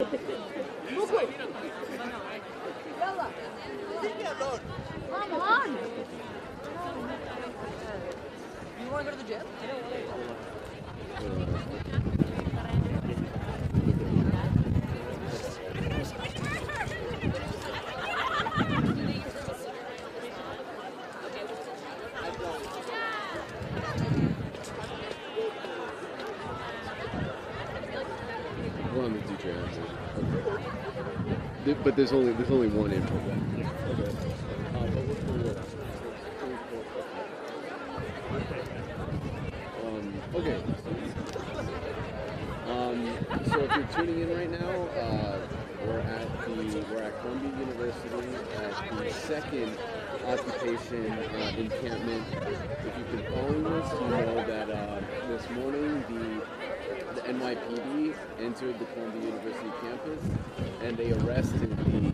Come on. You want to go to the gym? We're on the DJ answer. Okay. Th- But there's only there's only one input. Um, okay. Um, so if you're tuning in right now, uh, we're at the we're at Columbia University at the second occupation uh, encampment. If you've been following this, you know that uh, this morning the NYPD entered the Columbia University campus and they arrested the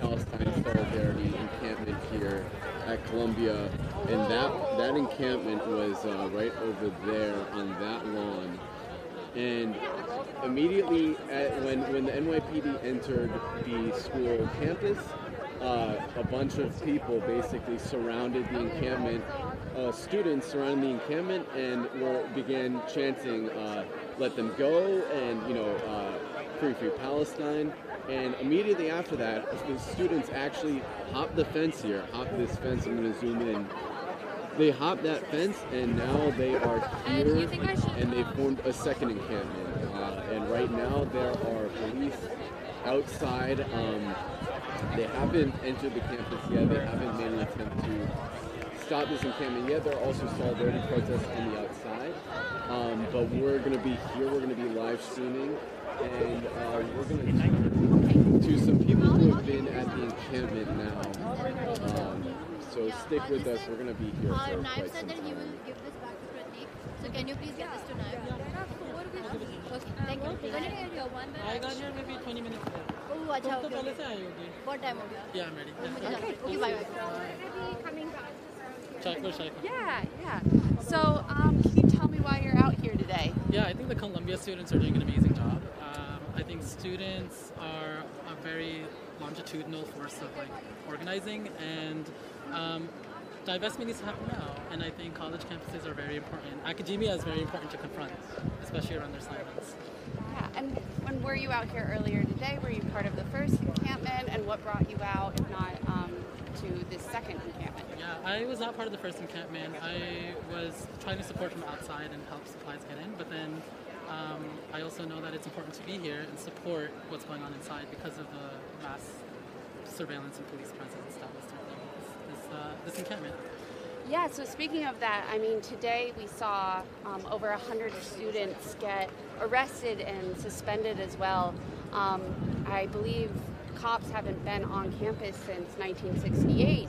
Palestine Solidarity encampment here at Columbia. And that that encampment was uh, right over there on that lawn. And immediately at, when when the NYPD entered the school campus, uh, a bunch of people basically surrounded the encampment. Uh, students surrounded the encampment and were began chanting, uh, "Let them go!" and you know, uh, "Free, free Palestine!" And immediately after that, the students actually hop the fence here. hop this fence. I'm going to zoom in. They hop that fence, and now they are here, you think I should, and they formed a second encampment. Uh, and right now, there are police outside. Um, they haven't entered the campus yet. They haven't made an attempt to stop this encampment yet. There are also solidarity protests on the outside. Um, but we're going to be here. We're going to be live streaming, and uh, we're going to turn to some people who have been at the encampment now. Um, so stick with us. We're going to be here Uh, for Naib quite said some that he time. will give this back to Pratik. So can you please get this to Naib? Okay, thank you. When did you get here? One I got here maybe 20 minutes ago. Oh, अच्छा तुम तो okay. पहले से आई होगी What time हो गया? Yeah, I'm ready. मुझे जाना है. Okay, bye bye. Yeah, yeah. So, um, can you tell me why you're out here today? Yeah, I think the Columbia students are doing an amazing job. Um, I think students are a very longitudinal force of like organizing, and um, divestment needs to happen now. And I think college campuses are very important. Academia is very important to confront, especially around their silence. Yeah, and when were you out here earlier today? Were you part of the first encampment, and what brought you out, if not um, to this second encampment? Yeah, I was not part of the first encampment. I was trying to support from outside and help supplies get in, but then um, I also know that it's important to be here and support what's going on inside because of the mass surveillance and police presence that was threatening this, this, uh, this encampment. Yeah, so speaking of that, I mean, today we saw um, over 100 students get arrested and suspended as well. Um, I believe cops haven't been on campus since 1968,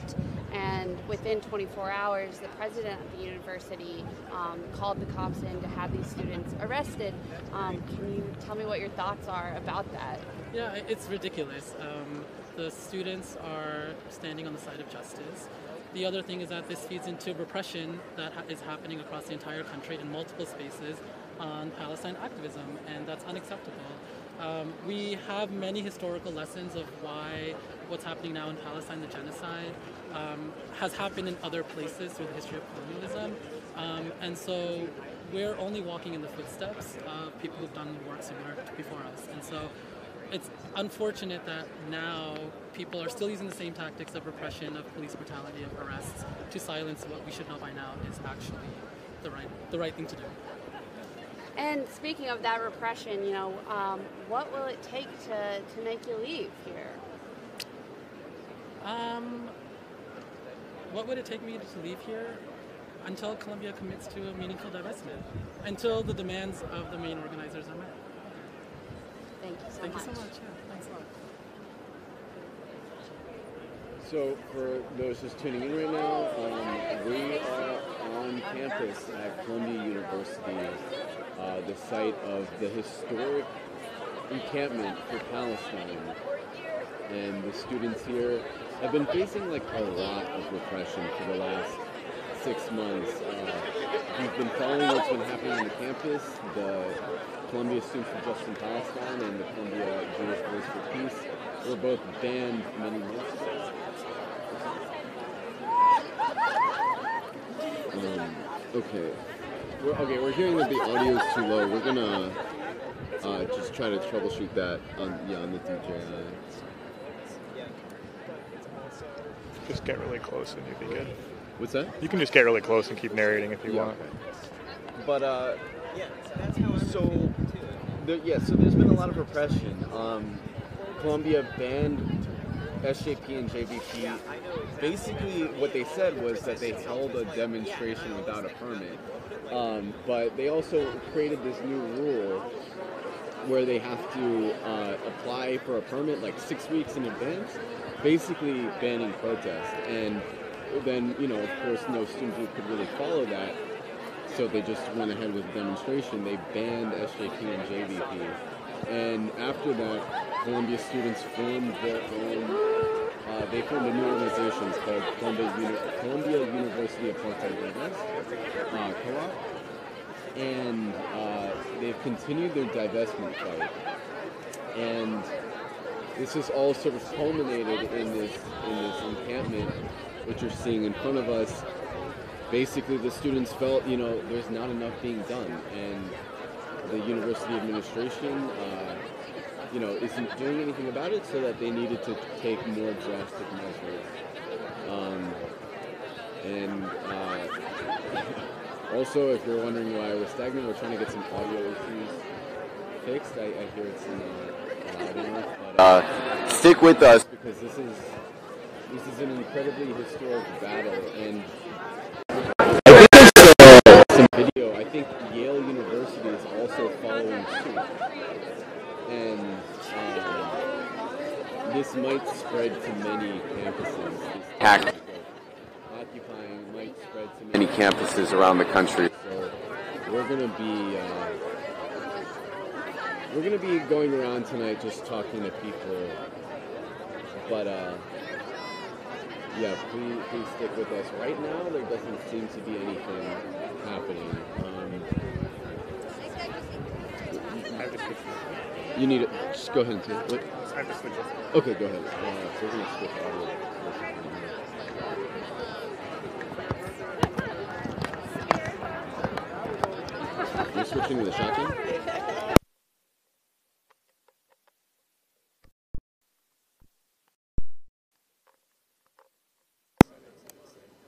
and within 24 hours, the president of the university um, called the cops in to have these students arrested. Um, can you tell me what your thoughts are about that? Yeah, it's ridiculous. Um, the students are standing on the side of justice. The other thing is that this feeds into repression that ha- is happening across the entire country in multiple spaces on Palestine activism, and that's unacceptable. Um, we have many historical lessons of why what's happening now in Palestine, the genocide, um, has happened in other places through the history of colonialism. Um, and so we're only walking in the footsteps of people who've done work similar before us. And so it's unfortunate that now people are still using the same tactics of repression, of police brutality, of arrests to silence what we should know by now is actually the right, the right thing to do. And speaking of that repression, you know, um, what will it take to, to make you leave here? Um, what would it take me to leave here? Until Columbia commits to a meaningful divestment. Until the demands of the main organizers are met. Thank you so Thank much. you so much. Yeah, thanks a lot. So, for those just tuning in right now, um, we are on campus at Columbia University, uh, the site of the historic encampment for Palestine. And the students here have been facing like a lot of repression for the last six months. Uh, you've been following what's been happening on the campus, the Columbia Students for Justice in Palestine and the Columbia Jewish Voice for Peace were both banned many months ago. Um, okay. We're, okay, we're hearing that the audio is too low. We're gonna uh, just try to troubleshoot that on yeah on the DJI. Just get really close and you'd be good. What's that? You can just get really close and keep narrating if you Yeah, want. okay. But uh, so there, yeah, so there's been a lot of repression. Um, Columbia banned SJP and JVP. Basically, what they said was that they held a demonstration without a permit. Um, but they also created this new rule where they have to uh, apply for a permit like six weeks in advance, basically banning protest. And then, you know, of course, no student group could really follow that, so they just went ahead with demonstration. They banned SJP and JVP. And after that, Columbia students formed their own, uh, they formed a new organization called Columbia, Uni- Columbia University Apartheid Rebels uh, Co-op and uh, they've continued their divestment fight. And this has all sort of culminated in this in this encampment, which you're seeing in front of us. Basically, the students felt, you know, there's not enough being done, and the university administration, uh, you know, isn't doing anything about it, so that they needed to take more drastic measures. Um, and uh, also, if you're wondering why we're stagnant, we're trying to get some audio issues fixed. I, I hear it's in uh, enough, but uh, stick with us because this is this is an incredibly historic battle, and I think there's uh, some video. I think Yale University is also following suit, and um, this might spread to many campuses. Tactic occupying might spread to many campuses around the country. So we're gonna be uh, we're gonna be going around tonight just talking to people. But uh, yeah, please please stick with us. Right now, there doesn't seem to be anything happening. Um, I have to switch. You need it. Just go ahead and take it. I have to switch. Okay, go ahead. Uh, so we're gonna switch audio. You're switching to the shotgun?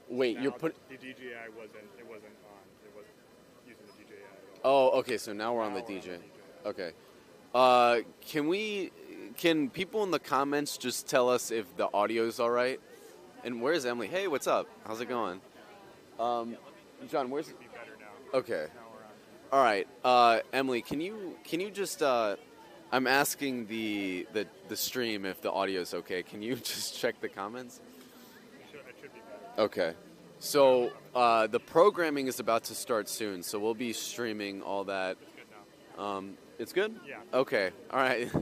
Wait, you're Now, put. the DJI wasn't. It wasn't on. It wasn't using the DJI. Oh, okay. So now we're on the Now on DJ. the DJ. Okay. Uh, can we? Can people in the comments just tell us if the audio is all right? And where's Emily? Hey, what's up? How's it going? Um, John, where's? Be better now. Okay. Now we're on. All right, uh, Emily, can you can you just? Uh, I'm asking the, the the stream if the audio is okay. Can you just check the comments? It should, it should be better. Okay. So uh, the programming is about to start soon, so we'll be streaming all that. It's good now. Um, it's good. Yeah. Okay. All right.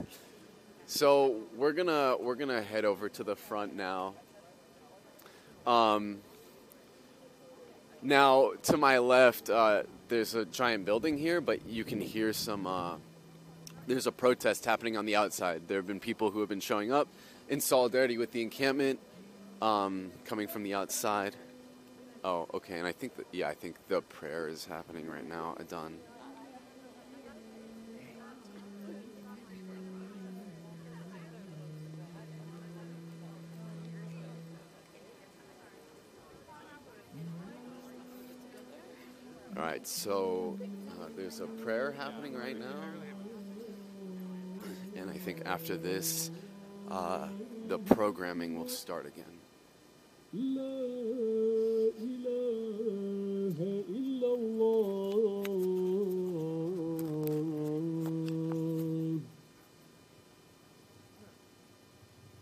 So we're gonna we're gonna head over to the front now. Um, now to my left, uh, there's a giant building here, but you can hear some. Uh, there's a protest happening on the outside. There have been people who have been showing up in solidarity with the encampment, um, coming from the outside. Oh, okay. And I think that yeah, I think the prayer is happening right now. Done. All right, so uh, there's a prayer happening right now, and I think after this, uh, the programming will start again.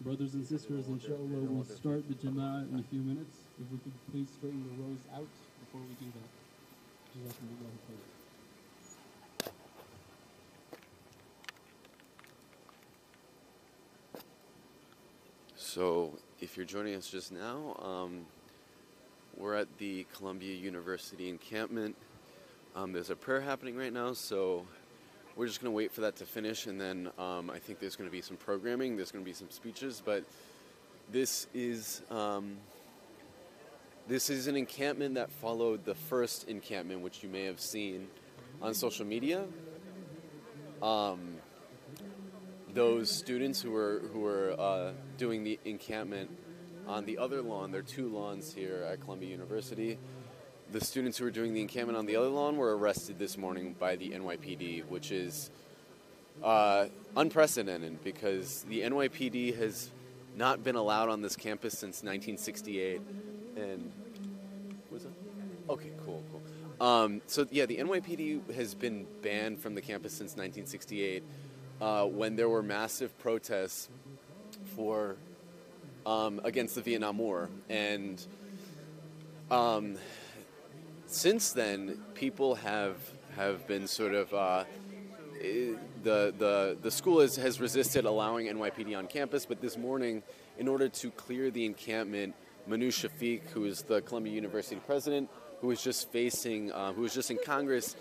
Brothers and sisters, inshallah, we'll start the Jama'ah in a few minutes. If we could please straighten the rows out before we do that. So, if you're joining us just now, um, we're at the Columbia University encampment. Um, there's a prayer happening right now, so we're just going to wait for that to finish, and then um, I think there's going to be some programming. There's going to be some speeches, but this is um, this is an encampment that followed the first encampment, which you may have seen on social media. Um, those students who were who were uh, doing the encampment on the other lawn, there are two lawns here at Columbia University. The students who were doing the encampment on the other lawn were arrested this morning by the NYPD, which is uh, unprecedented because the NYPD has not been allowed on this campus since 1968. And? Okay, cool, cool. Um, so yeah, the NYPD has been banned from the campus since 1968 uh, when there were massive protests for um, against the Vietnam War, and um, since then, people have have been sort of uh, the the the school has, has resisted allowing NYPD on campus, but this morning, in order to clear the encampment, Manu Shafik, who is the Columbia University president, who was just facing, uh, who was just in Congress,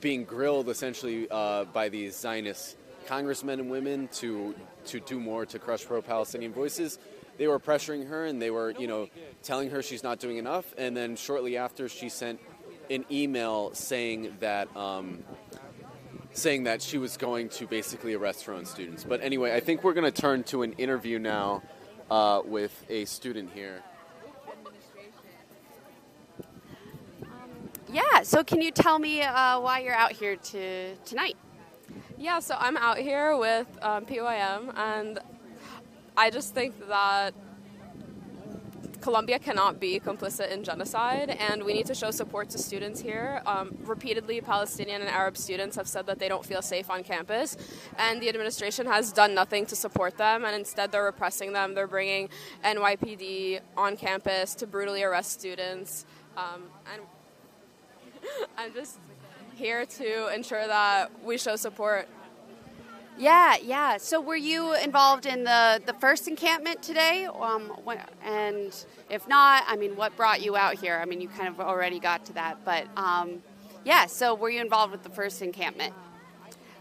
being grilled essentially uh, by these Zionist congressmen and women to to do more to crush pro-Palestinian voices. They were pressuring her and they were, you know, telling her she's not doing enough. And then shortly after, she sent an email saying that. Um, saying that she was going to basically arrest her own students. But anyway, I think we're going to turn to an interview now uh, with a student here. Yeah, so can you tell me uh, why you're out here to, tonight? Yeah, so I'm out here with um, PYM, and I just think that Columbia cannot be complicit in genocide, and we need to show support to students here. Um, repeatedly, Palestinian and Arab students have said that they don't feel safe on campus, and the administration has done nothing to support them, and instead they're repressing them. They're bringing NYPD on campus to brutally arrest students. Um, and I'm just here to ensure that we show support Yeah, yeah. So were you involved in the, the first encampment today? Um, and if not, I mean, what brought you out here? I mean, you kind of already got to that, but um, yeah, so were you involved with the first encampment?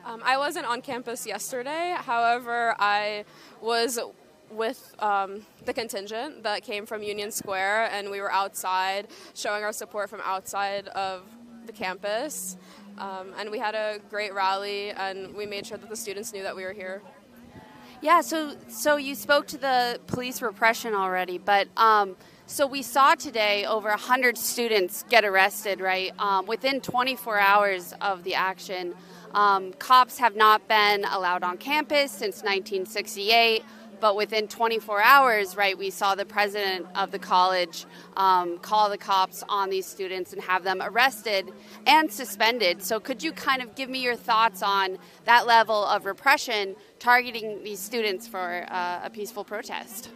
Um, I wasn't on campus yesterday. However, I was with um, the contingent that came from Union Square, and we were outside showing our support from outside of the campus. Um, and we had a great rally, and we made sure that the students knew that we were here. Yeah, so so you spoke to the police repression already, but um, so we saw today over 100 students get arrested, right? Um, within 24 hours of the action. Um, cops have not been allowed on campus since 1968, but within 24 hours, right, we saw the president of the college um, call the cops on these students and have them arrested and suspended. So, could you kind of give me your thoughts on that level of repression targeting these students for uh, a peaceful protest?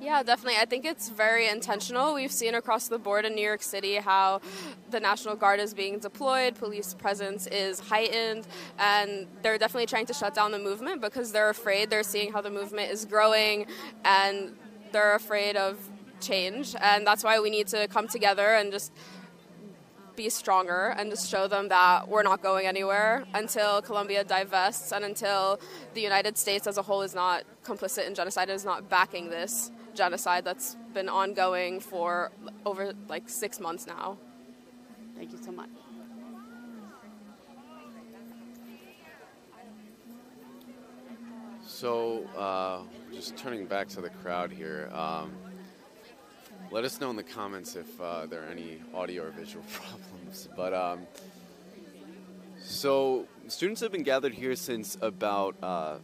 Yeah, definitely. I think it's very intentional. We've seen across the board in New York City how the National Guard is being deployed, police presence is heightened, and they're definitely trying to shut down the movement because they're afraid. They're seeing how the movement is growing, and they're afraid of change. And that's why we need to come together and just be stronger and just show them that we're not going anywhere until Columbia divests and until the United States as a whole is not complicit in genocide and is not backing this genocide that's been ongoing for over like six months now. Thank you so much. So, uh, just turning back to the crowd here, um, let us know in the comments if uh, there are any audio or visual problems. But um, so, students have been gathered here since about uh,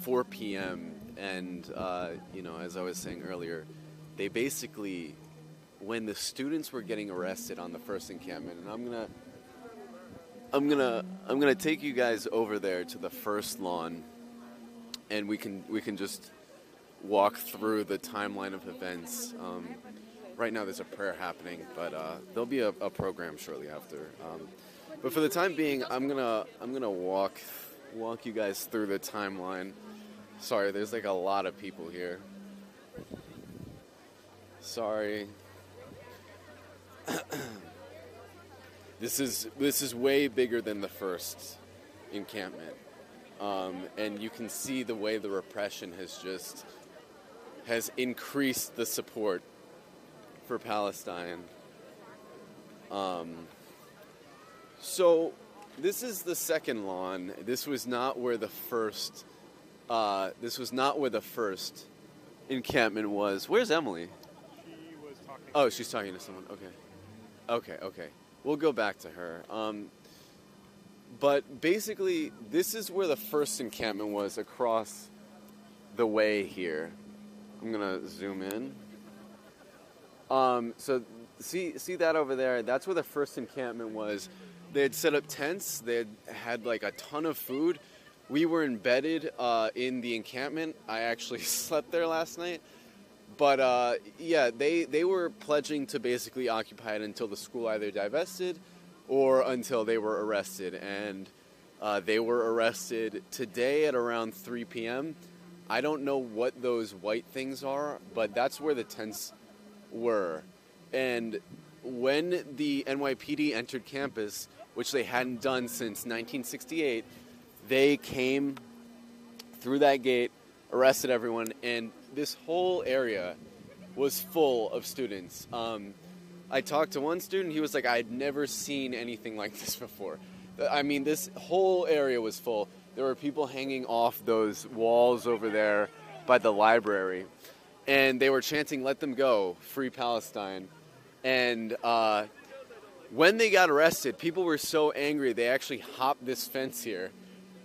4 p.m. And, uh, you know, as I was saying earlier, they basically, when the students were getting arrested on the first encampment, and I'm to. I'm gonna I'm gonna take you guys over there to the first lawn, and we can we can just walk through the timeline of events. Um, right now, there's a prayer happening, but uh, there'll be a, a, program shortly after. Um, but for the time being, I'm gonna I'm gonna walk walk you guys through the timeline. Sorry, there's like a lot of people here. Sorry. this is this is way bigger than the first encampment, um, and you can see the way the repression has just has increased the support for Palestine. Um, so this is the second lawn. This was not where the first. Uh, this was not where the first encampment was. Where's Emily? She was talking. Oh, she's talking to someone. Okay. Okay, okay. We'll go back to her. Um, but basically, this is where the first encampment was across the way here. I'm gonna zoom in. Um, so see see that over there? That's where the first encampment was. They had set up tents. They had had like a ton of food. We were embedded uh, in the encampment. I actually slept there last night. But uh, yeah, they, they were pledging to basically occupy it until the school either divested or until they were arrested. And uh, they were arrested today at around 3 p.m. I don't know what those white things are, but that's where the tents were. And when the NYPD entered campus, which they hadn't done since 1968, they came through that gate, arrested everyone, and this whole area was full of students. Um, I talked to one student, he was like, I had never seen anything like this before. I mean, this whole area was full. There were people hanging off those walls over there by the library, and they were chanting, Let them go, free Palestine. And uh, when they got arrested, people were so angry they actually hopped this fence here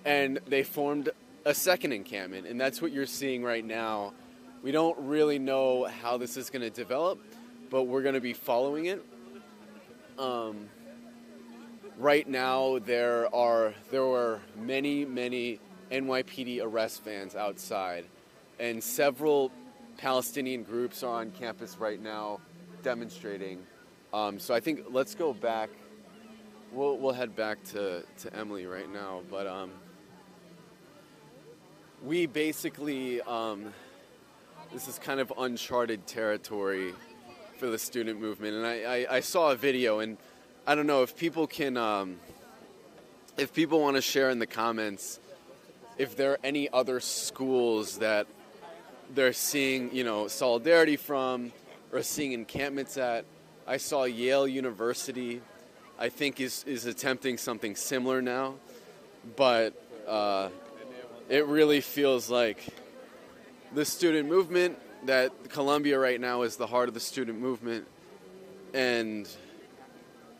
and they formed a second encampment, and that's what you're seeing right now. We don't really know how this is going to develop, but we're going to be following it. Um, right now, there are there were many many NYPD arrest vans outside, and several Palestinian groups are on campus right now demonstrating. Um, so I think let's go back. We'll we'll head back to to Emily right now, but um, we basically um, this is kind of uncharted territory for the student movement, and I, I, I saw a video, and I don't know if people can, um, if people want to share in the comments, if there are any other schools that they're seeing, you know, solidarity from, or seeing encampments at. I saw Yale University, I think is is attempting something similar now, but. Uh, it really feels like the student movement that Columbia right now is the heart of the student movement and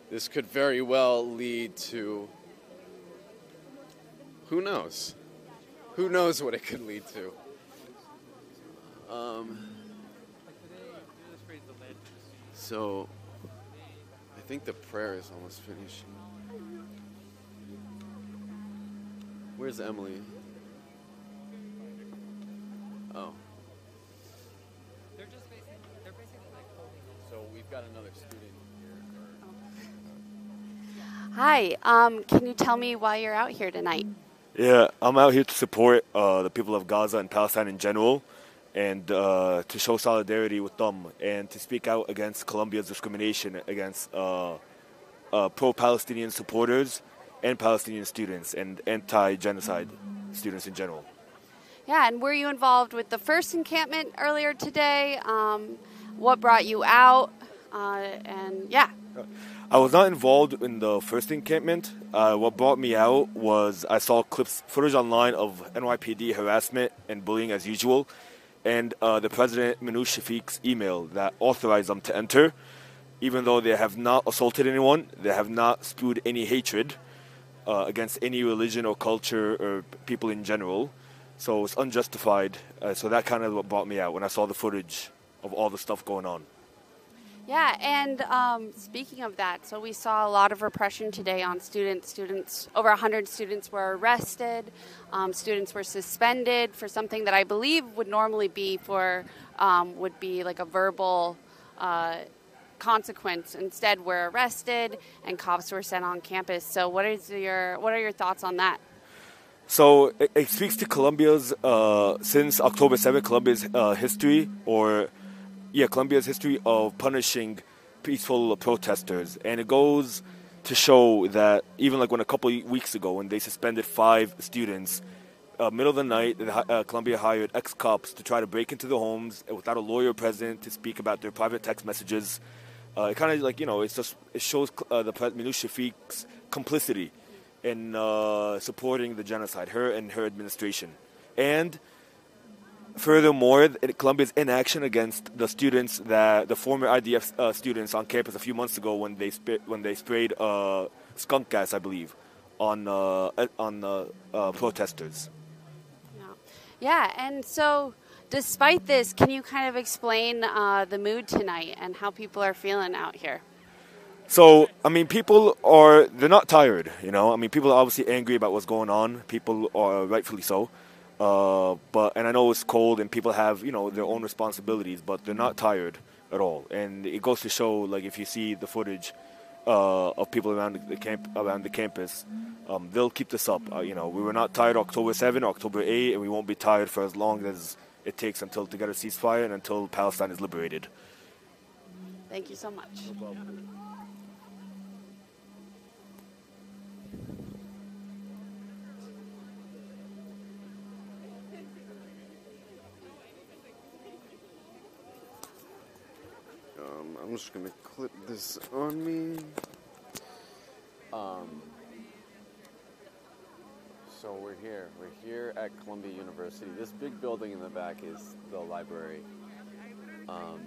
this could very well lead to who knows? Who knows what it could lead to? Um, so I think the prayer is almost finished. Where's Emily Oh. They're just basically, they're basically like holding So we've got another student here. Hi, um, can you tell me why you're out here tonight? Yeah, I'm out here to support uh, the people of Gaza and Palestine in general and uh, to show solidarity with them and to speak out against Columbia's discrimination against uh, uh pro Palestinian supporters and Palestinian students and anti genocide students in general. Yeah, and were you involved with the first encampment earlier today? Um, what brought you out? Uh, and yeah. I was not involved in the first encampment. Uh, what brought me out was I saw clips, footage online of NYPD harassment and bullying as usual, and uh, the president Minouche Shafik's email that authorized them to enter, even though they have not assaulted anyone, they have not spewed any hatred uh, against any religion or culture or people in general. So it's unjustified. Uh, so that kind of what brought me out when I saw the footage of all the stuff going on. Yeah, and um, speaking of that, so we saw a lot of repression today on students. Students, over 100 students were arrested. Um, students were suspended for something that I believe would normally be for um, would be like a verbal uh, consequence. Instead, were arrested and cops were sent on campus. So, what is your what are your thoughts on that? So it, it speaks to Columbia's uh, since October 7th, Columbia's uh, history, or yeah, Columbia's history of punishing peaceful protesters, and it goes to show that even like when a couple weeks ago when they suspended five students, uh, middle of the night, uh, Columbia hired ex cops to try to break into the homes without a lawyer present to speak about their private text messages. Uh, it kind of like you know, it's just it shows uh, the President Shafik's complicity in uh, supporting the genocide, her and her administration, and Furthermore, Columbia's inaction against the students that the former IDF uh, students on campus a few months ago when they sp- when they sprayed uh, skunk gas, I believe, on uh, on uh, protesters. Yeah. yeah, and so despite this, can you kind of explain uh, the mood tonight and how people are feeling out here? So, I mean, people are, they're not tired, you know? I mean, people are obviously angry about what's going on. People are rightfully so. Uh, but and I know it's cold and people have you know their own responsibilities, but they're not tired at all. And it goes to show, like if you see the footage uh, of people around the camp around the campus, um, they'll keep this up. Uh, you know, we were not tired October 7, October 8, and we won't be tired for as long as it takes until to get a ceasefire and until Palestine is liberated. Thank you so much. No I'm just gonna clip this on me. Um, so we're here. We're here at Columbia University. This big building in the back is the library. Um,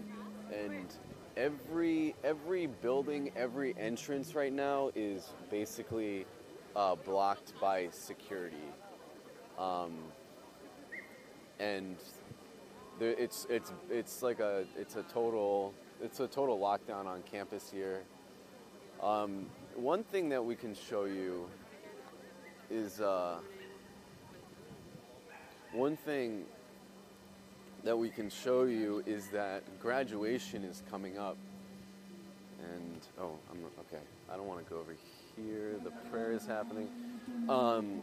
and every every building, every entrance right now is basically uh, blocked by security. Um, and there, it's it's it's like a it's a total it's a total lockdown on campus here. Um, one thing that we can show you is uh, one thing that we can show you is that graduation is coming up. And oh, I'm okay. I don't want to go over here. The prayer is happening. Um,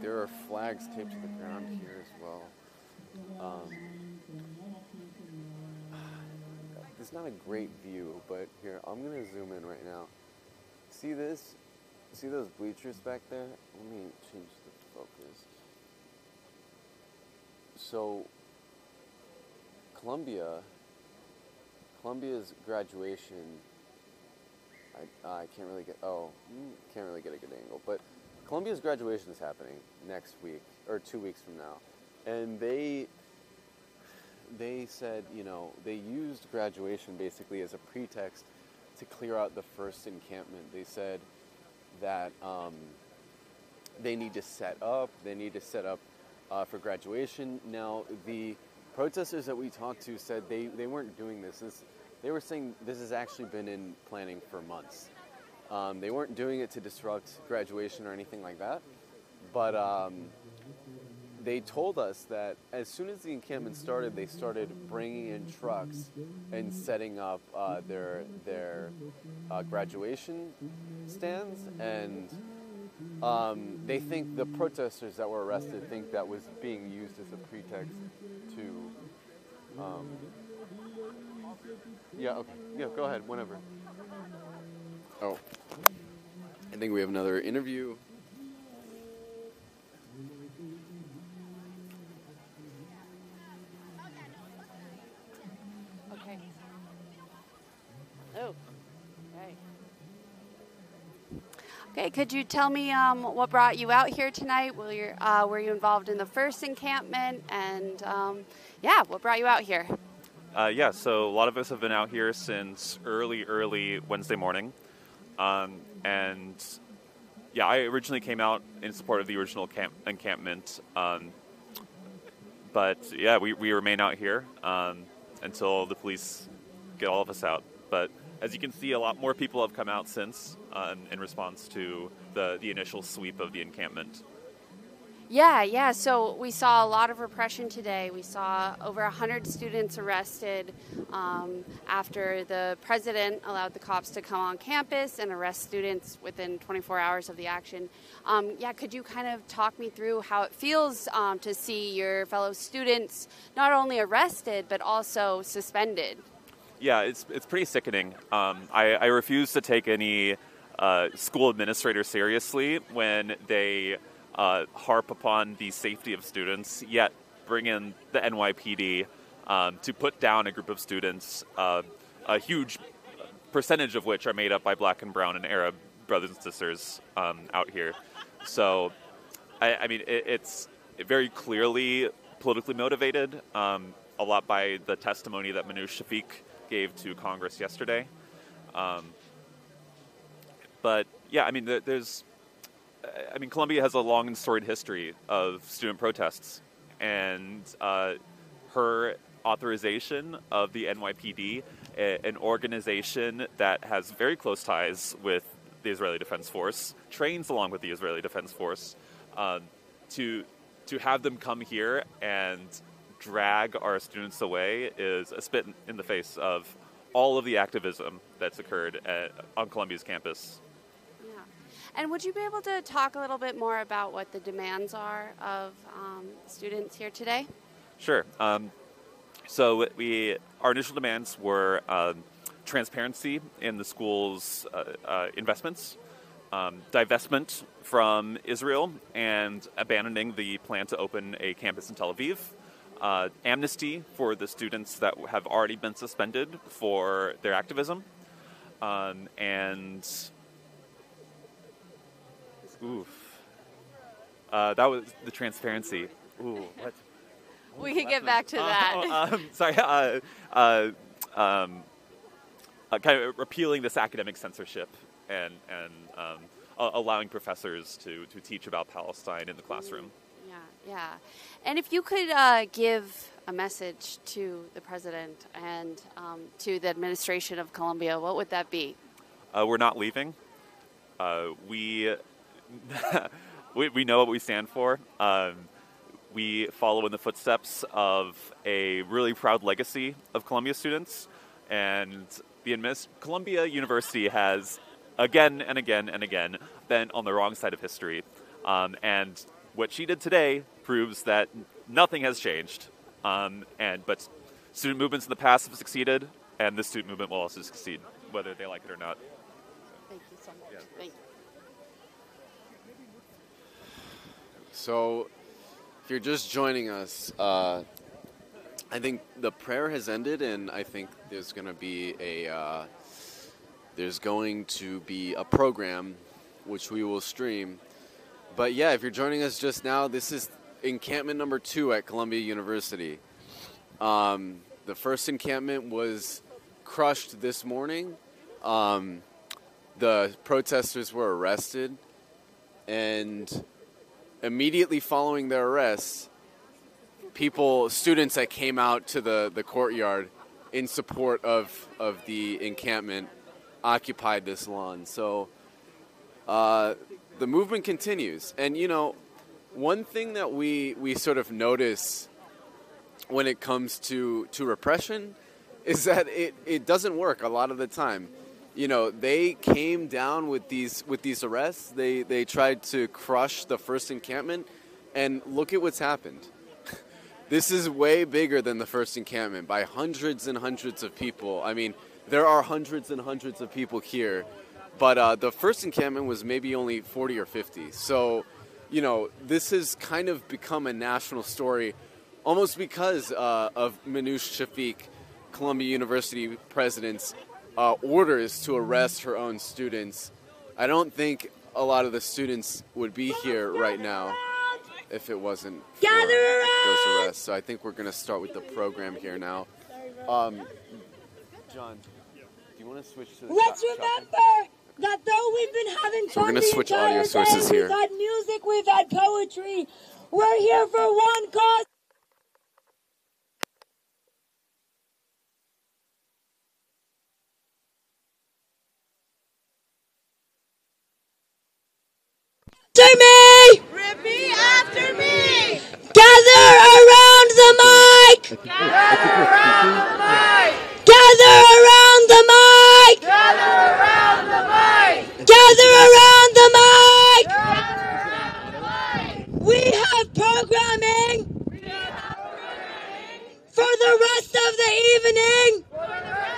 there are flags taped to the ground here as well. Um, it's not a great view, but here, I'm going to zoom in right now. See this? See those bleachers back there? Let me change the focus. So, Columbia, Columbia's graduation, I, I can't really get, oh, mm, can't really get a good angle, but Columbia's graduation is happening next week, or two weeks from now. And they they said, you know, they used graduation basically as a pretext to clear out the first encampment. They said that um, they need to set up, they need to set up uh, for graduation. Now, the protesters that we talked to said they, they weren't doing this. this. They were saying this has actually been in planning for months. Um, they weren't doing it to disrupt graduation or anything like that, but um, they told us that as soon as the encampment started, they started bringing in trucks and setting up uh, their their uh, graduation stands, and um, they think the protesters that were arrested think that was being used as a pretext to. Um, yeah. Okay. Yeah. Go ahead. Whenever. Oh. I think we have another interview. Okay, could you tell me um, what brought you out here tonight? Were you, uh, were you involved in the first encampment? And um, yeah, what brought you out here? Uh, yeah, so a lot of us have been out here since early, early Wednesday morning. Um, and yeah, I originally came out in support of the original camp- encampment. Um, but yeah, we, we remain out here um, until the police get all of us out. But as you can see, a lot more people have come out since uh, in response to the, the initial sweep of the encampment. Yeah, yeah. So we saw a lot of repression today. We saw over 100 students arrested um, after the president allowed the cops to come on campus and arrest students within 24 hours of the action. Um, yeah, could you kind of talk me through how it feels um, to see your fellow students not only arrested but also suspended? Yeah, it's it's pretty sickening. Um, I, I refuse to take any uh, school administrator seriously when they uh, harp upon the safety of students, yet bring in the NYPD um, to put down a group of students, uh, a huge percentage of which are made up by black and brown and Arab brothers and sisters um, out here. So, I, I mean, it, it's very clearly politically motivated, um, a lot by the testimony that Minouche Shafik gave to Congress yesterday. Um, but yeah, I mean, there- there's, I mean, Columbia has a long and storied history of student protests, and uh, her authorization of the NYPD, a- an organization that has very close ties with the Israeli Defense Force, trains along with the Israeli Defense Force, um, to to have them come here and drag our students away is a spit in the face of all of the activism that's occurred at, on Columbia's campus. Yeah. And would you be able to talk a little bit more about what the demands are of um, students here today? Sure. Um, so we our initial demands were um, transparency in the school's uh, uh, investments, um, divestment from Israel, and abandoning the plan to open a campus in Tel Aviv. Uh, amnesty for the students that have already been suspended for their activism, um, and oof, uh, that was the transparency. Ooh, what? We can get back to that. Uh, um, sorry, uh, uh, um, uh, kind of repealing this academic censorship and and um, allowing professors to to teach about Palestine in the classroom. Yeah. And if you could uh, give a message to the president and um, to the administration of Columbia, what would that be? Uh, we're not leaving. Uh, we, we we know what we stand for. Um, we follow in the footsteps of a really proud legacy of Columbia students, and the adminis- Columbia University has again and again and again been on the wrong side of history. Um, and what she did today proves that nothing has changed. Um, and but student movements in the past have succeeded, and this student movement will also succeed, whether they like it or not. Thank you so much. Thank you. So, if you're just joining us, uh, I think the prayer has ended, and I think there's going to be a uh, there's going to be a program which we will stream. But yeah, if you're joining us just now, this is encampment number two at Columbia University. Um, the first encampment was crushed this morning. Um, the protesters were arrested, and immediately following their arrests, people, students that came out to the, the courtyard in support of, of the encampment occupied this lawn. So uh, the movement continues. And, you know, one thing that we, we sort of notice when it comes to, to repression is that it, it doesn't work a lot of the time. You know, they came down with these with these arrests. They they tried to crush the first encampment, and look at what's happened. this is way bigger than the first encampment by hundreds and hundreds of people. I mean, there are hundreds and hundreds of people here, but uh, the first encampment was maybe only 40 or 50. So, you know, this has kind of become a national story almost because uh, of Minouche Shafik, Columbia University president's uh, orders to arrest her own students. I don't think a lot of the students would be here right now if it wasn't for those arrests. So I think we're going to start with the program here now. Um, John, do you want to switch to the Let's shop- shopping? That though we've been having So we're gonna switch audio sources day, here. We've had music, we've had poetry. We're here for one cause. After me! Repeat after me! Gather around the mic! Gather around the mic! Gather around the mic! Gather around the mic! Gather around the mic! We have programming for the rest of the evening. For the rest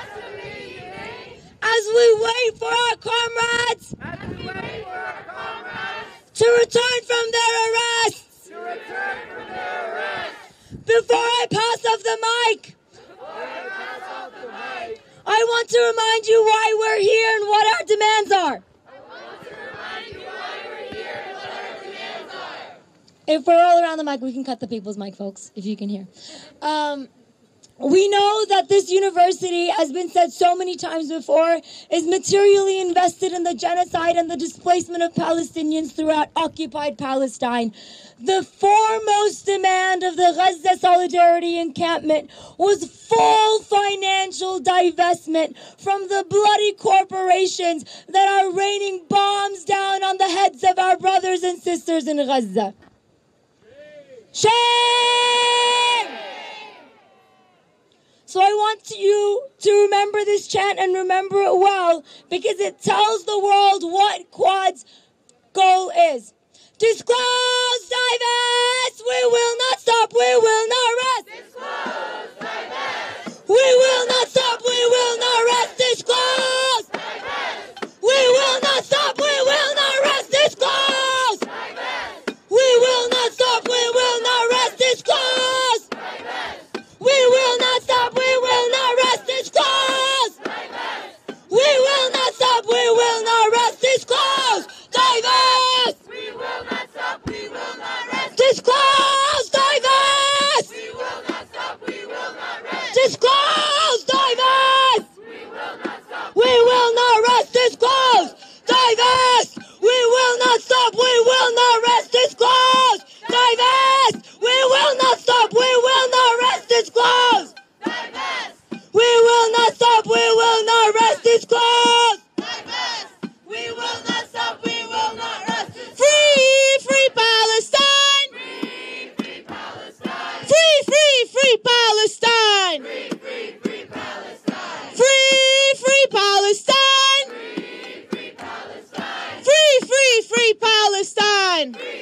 Before I pass off the mic, I want to remind you why we're here and what our demands are. If we're all around the mic, we can cut the people's mic, folks, if you can hear. Um, we know that this university, has been said so many times before, is materially invested in the genocide and the displacement of Palestinians throughout occupied Palestine. The foremost demand of the Gaza Solidarity Encampment was full financial divestment from the bloody corporations that are raining bombs down on the heads of our brothers and sisters in Gaza. Shame! So I want you to remember this chant and remember it well because it tells the world what CUAD's goal is. Disclose, divest, we will not stop, we will not rest. Disclose, divest. We will not stop, we will not rest. Disclose, divest. We will not stop, we will not rest. Disclose, divest. We will not stop, we will not rest. Disclose, divest. We will not stop, we will not rest. Disclose, divest. We will not stop, we will not rest. Disclose, divest. We will not stop, we will not rest. Disclose, divest. We will not stop, we will not rest. Disclose, divest. We will not stop. We will not rest. Disclose, divest. We will not stop, we will not rest. Disclose, divest. We will not stop, we will not rest. Disclose, divest. We will not stop, we will not rest. Disclose, divest. We will not stop, we will not rest. Free, free Palestine. Free, free Palestine. Free, free, free Palestine. Free, free, free Palestine. Free, free Palestine. Palestine!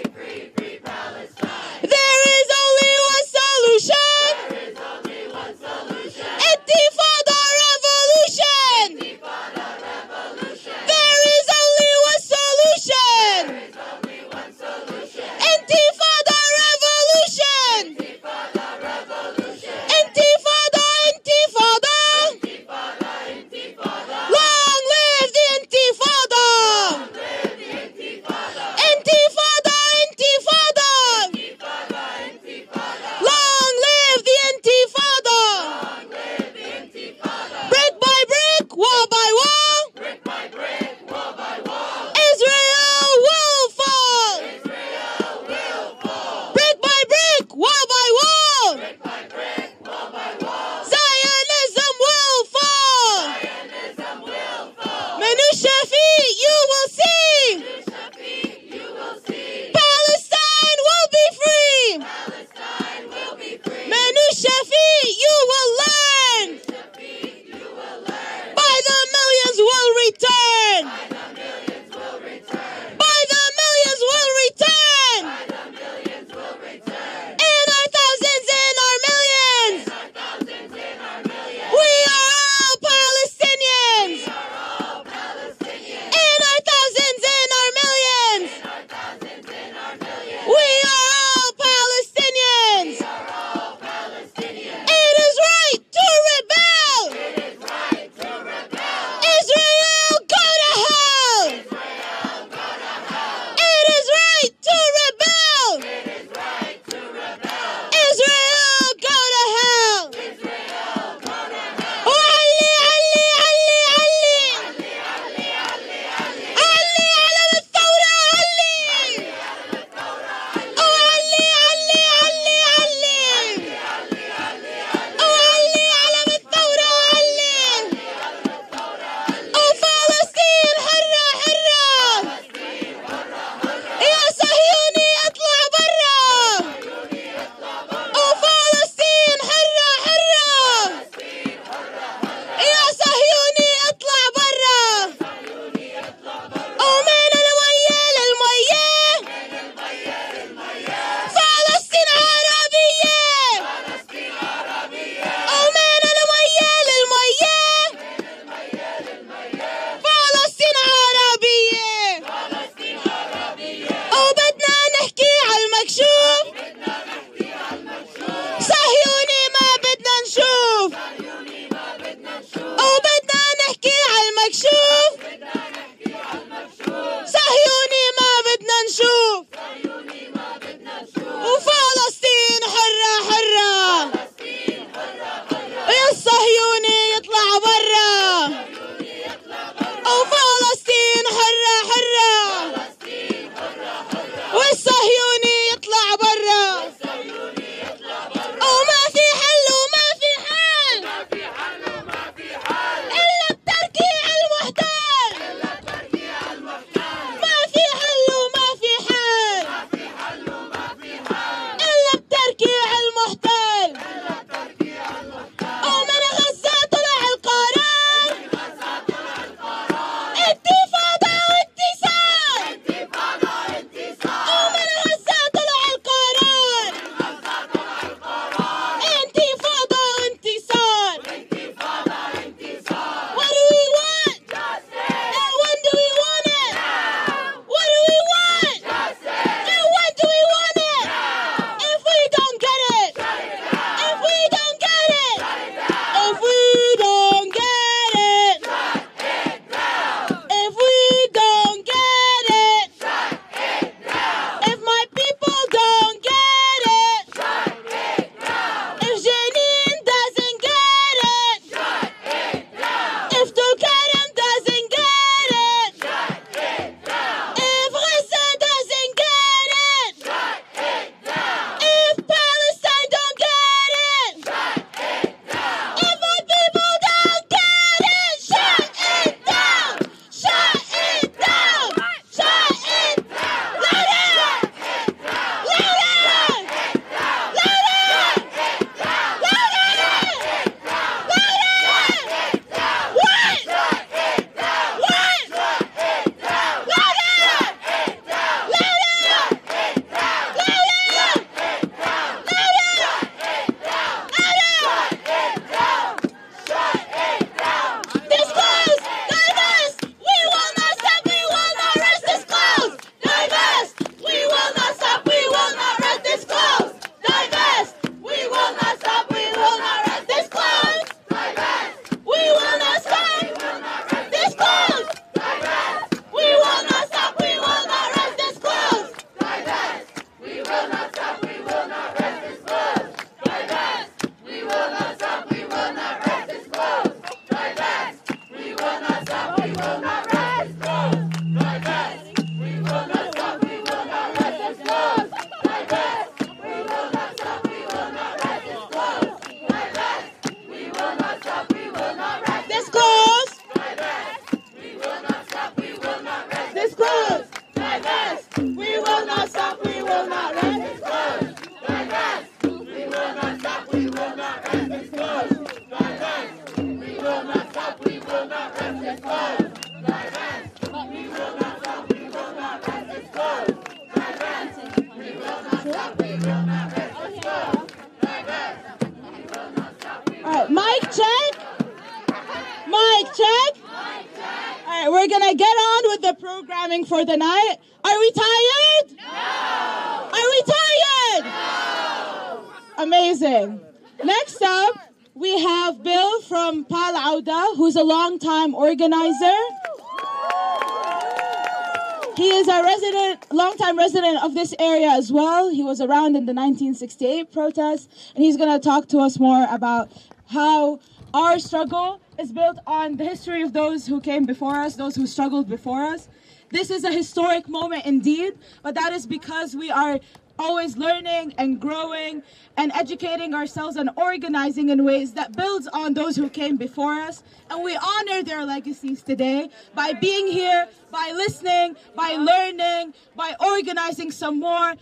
In the 1968 protests, and he's going to talk to us more about how our struggle is built on the history of those who came before us, those who struggled before us. This is a historic moment indeed, but that is because we are always learning and growing and educating ourselves and organizing in ways that builds on those who came before us. And we honor their legacies today by being here, by listening, by learning, by organizing some more,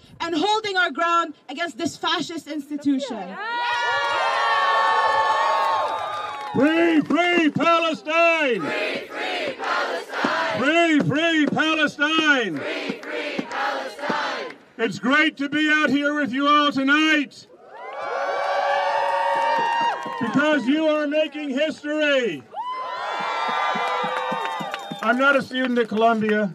holding our ground against this fascist institution. Free, free Palestine! Free, free Palestine! Free, free Palestine! Free, free Palestine! It's great to be out here with you all tonight because you are making history. I'm not a student at Columbia.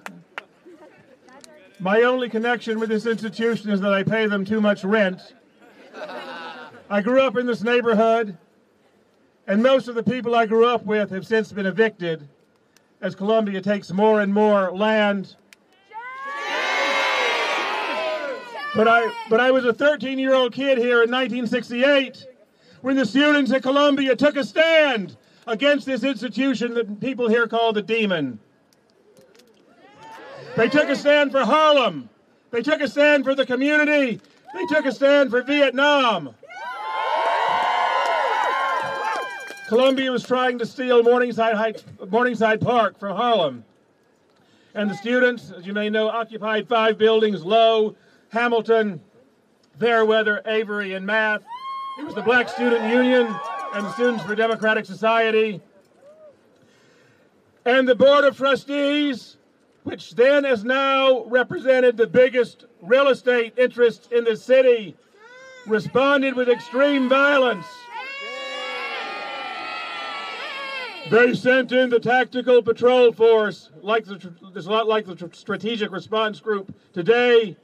My only connection with this institution is that I pay them too much rent. I grew up in this neighborhood, and most of the people I grew up with have since been evicted as Columbia takes more and more land But I, but I was a 13 year old kid here in 1968 when the students at Columbia took a stand against this institution that people here call the demon. They took a stand for Harlem. They took a stand for the community. They took a stand for Vietnam. Columbia was trying to steal Morningside, Heights, Morningside Park from Harlem. And the students, as you may know, occupied five buildings low, Hamilton, Fayerweather, Avery, and Math. It was the Black Student Union and the Students for Democratic Society. And the Board of Trustees, which then as now represented the biggest real estate interests in the city, responded with extreme violence. They sent in the tactical patrol force, like the, it's a lot like the strategic response group today,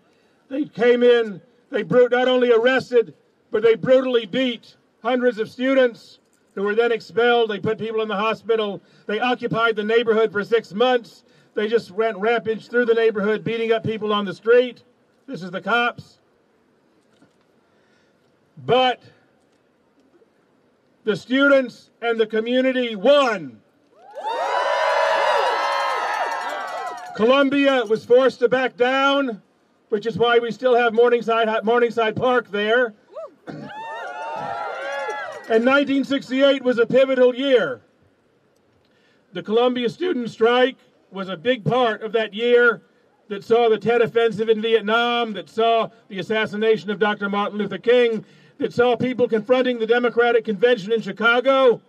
they came in, they not only arrested, but they brutally beat hundreds of students who were then expelled. They put people in the hospital. They occupied the neighborhood for six months. They just went rampage through the neighborhood, beating up people on the street. This is the cops. But the students and the community won. Columbia was forced to back down which is why we still have Morningside, Morningside Park there. and 1968 was a pivotal year. The Columbia student strike was a big part of that year that saw the Tet Offensive in Vietnam, that saw the assassination of Dr. Martin Luther King, that saw people confronting the Democratic Convention in Chicago.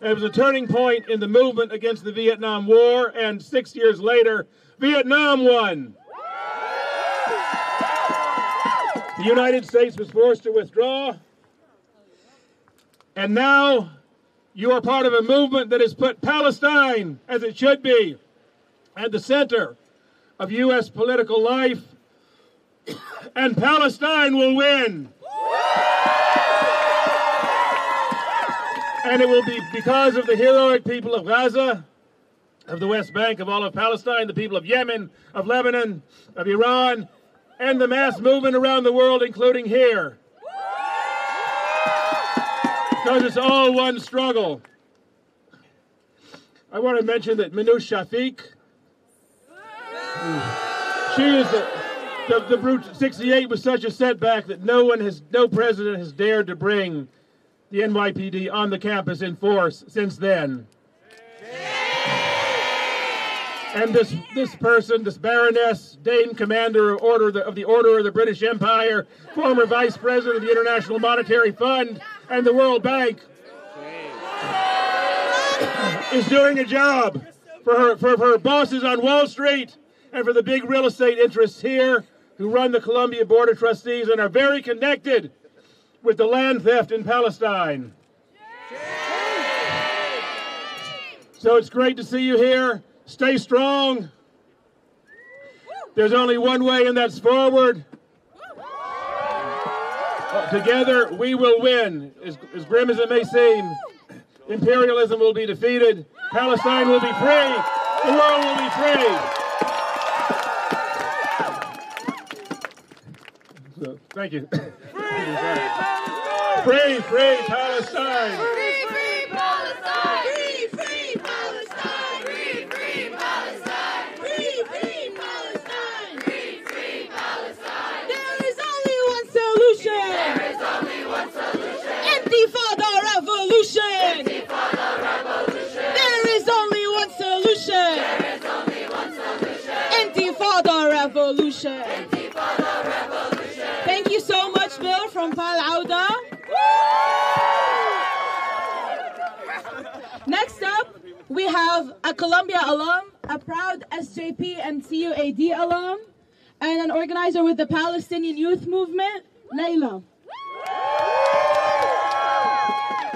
It was a turning point in the movement against the Vietnam War, and six years later, Vietnam won. The United States was forced to withdraw. And now you are part of a movement that has put Palestine, as it should be, at the center of U.S. political life. And Palestine will win. And it will be because of the heroic people of Gaza, of the West Bank, of all of Palestine, the people of Yemen, of Lebanon, of Iran, and the mass movement around the world, including here. Because it's all one struggle. I want to mention that Minouche Shafik, she is the, the, the brute 68 was such a setback that no one has, no president has dared to bring the NYPD on the campus in force since then. And this, this person, this Baroness, Dame Commander of, Order, of the Order of the British Empire, former Vice President of the International Monetary Fund and the World Bank, is doing a job for her, for her bosses on Wall Street and for the big real estate interests here who run the Columbia Board of Trustees and are very connected with the land theft in Palestine. So it's great to see you here. Stay strong. There's only one way, and that's forward. Together, we will win. As, as grim as it may seem, imperialism will be defeated. Palestine will be free. The world will be free. So, thank you. free, free Palestine. Free, free Palestine! Free, free Palestine! Free, free Palestine! Free, free Palestine! Free, free Palestine! There is only one solution! There is only one solution! Intifada revolution! There is only one solution! There is only revolution! Thank you so much, Bill from Pal Auda. Next up, we have a Columbia alum, a proud SJP and CUAD alum, and an organizer with the Palestinian Youth Movement, Layla.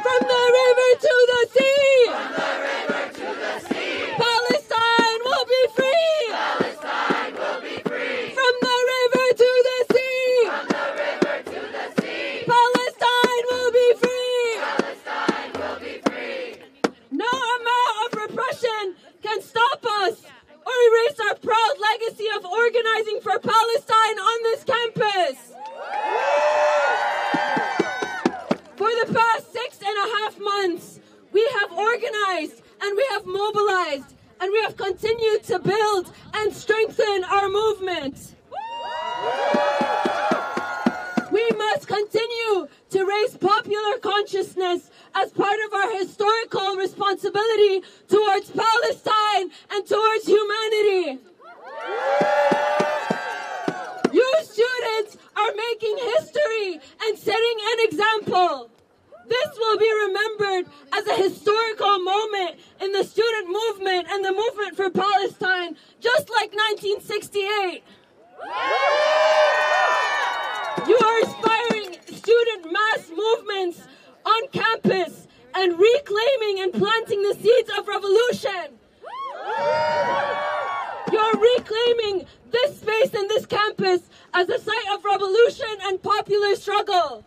From the river to the sea! From the river to the sea! Palestine will be free! Palestine will be free! From the river to the sea! From the river to the sea! Palestine will be free! Palestine will be free! No amount of repression can stop us or erase our proud legacy of organizing for Palestine on this campus. For the past six and a half months, we have organized and we have mobilized and we have continued to build and strengthen our movement. We must continue to raise popular consciousness as part of our historical responsibility towards Palestine and towards humanity. You students are making history and setting an example. This will be remembered as a historical moment in the student movement and the movement for Palestine, just like 1968. You are inspiring student mass movements on campus and reclaiming and planting the seeds of revolution. You're reclaiming this space and this campus as a site of revolution and popular struggle.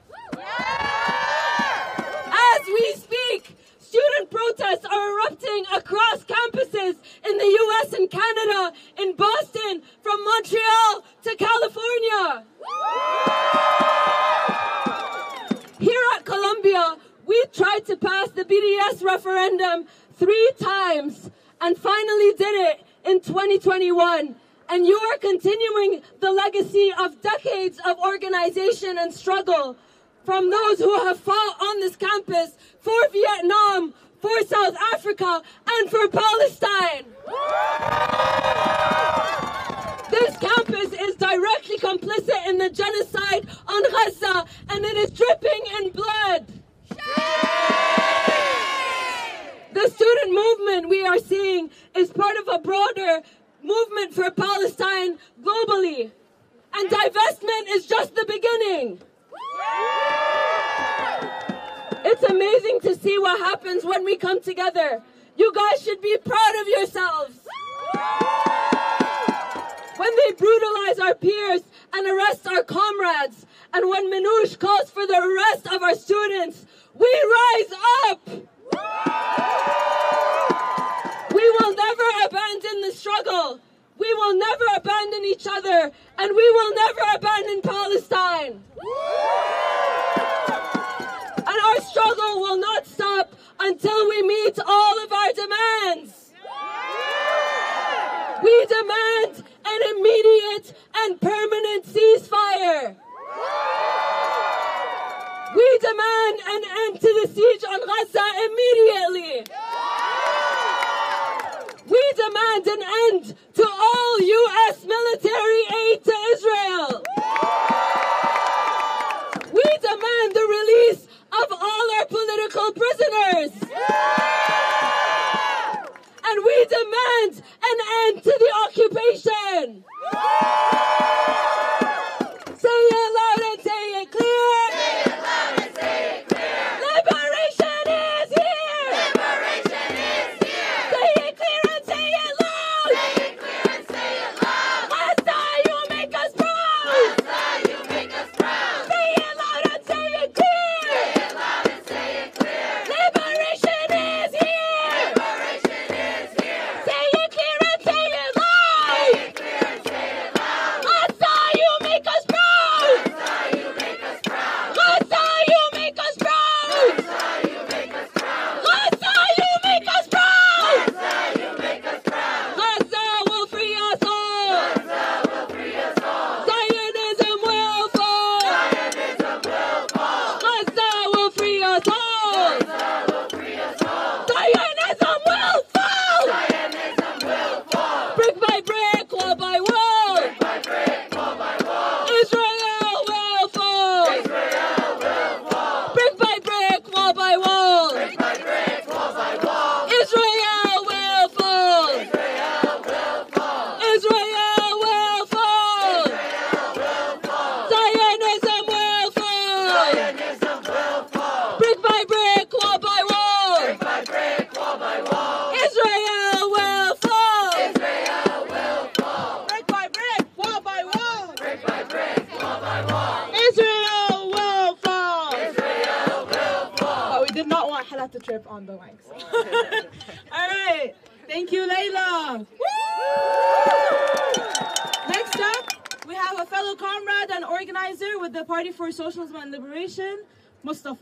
As we speak, student protests are erupting across campuses in the US and Canada, in Boston, from Montreal to California. Here at Columbia, we tried to pass the BDS referendum three times and finally did it in 2021. And you are continuing the legacy of decades of organization and struggle from those who have fought on this campus for Vietnam, for South Africa, and for Palestine. This campus is directly complicit in the genocide on Gaza, and it is dripping in blood. The student movement we are seeing is part of a broader movement for Palestine globally. And divestment is just the beginning. It's amazing to see what happens when we come together. You guys should be proud of yourselves. When they brutalize our peers and arrest our comrades, and when Minouche calls for the arrest of our students, we rise up. We will never abandon the struggle. We will never abandon each other, and we will never abandon Palestine. And our struggle will not stop until we meet all of our demands. We demand an immediate and permanent ceasefire. We demand an end to the siege on Gaza immediately. We demand an end to all U.S. military aid to Israel. We demand the release of all our political prisoners. And we demand an end to the occupation.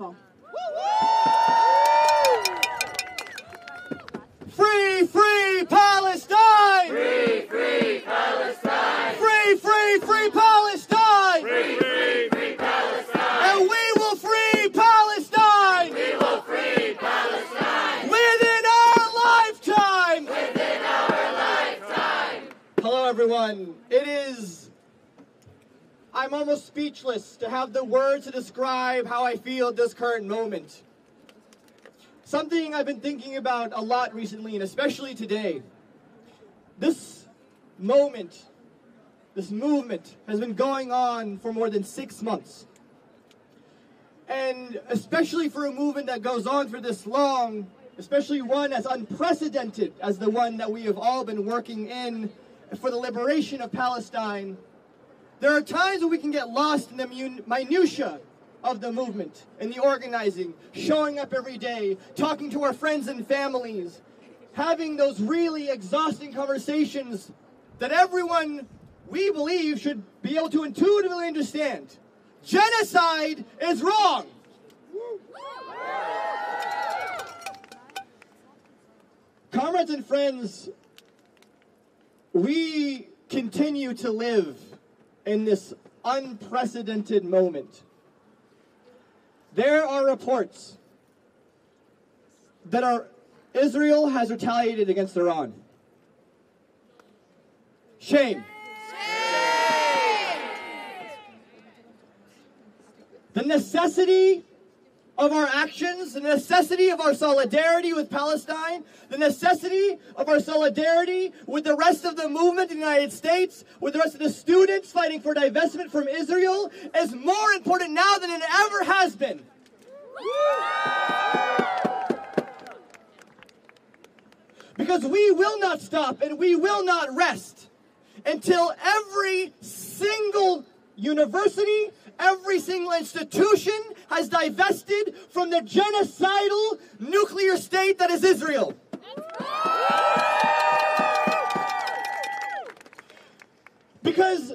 Mustafa. Free, free Palestine! Free, free Palestine! Free, free, free Palestine! Free, free, free Palestine! And we will free Palestine! We will free Palestine! Within our lifetime! Within our lifetime! Hello, everyone. It is. I'm almost speechless to have the words to describe at this current moment. Something I've been thinking about a lot recently, and especially today. This moment, this movement, has been going on for more than six months. And especially for a movement that goes on for this long, especially one as unprecedented as the one that we have all been working in for the liberation of Palestine, there are times when we can get lost in the mun- minutia of the movement and the organizing, showing up every day, talking to our friends and families, having those really exhausting conversations that everyone we believe should be able to intuitively understand. Genocide is wrong. Comrades and friends, we continue to live in this unprecedented moment. There are reports that our Israel has retaliated against Iran. Shame. The necessity of our actions, the necessity of our solidarity with Palestine, the necessity of our solidarity with the rest of the movement in the United States, with the rest of the students fighting for divestment from Israel, is more important now than it ever has been. Because we will not stop and we will not rest until every single university, every single institution has divested from the genocidal nuclear state that is Israel. Because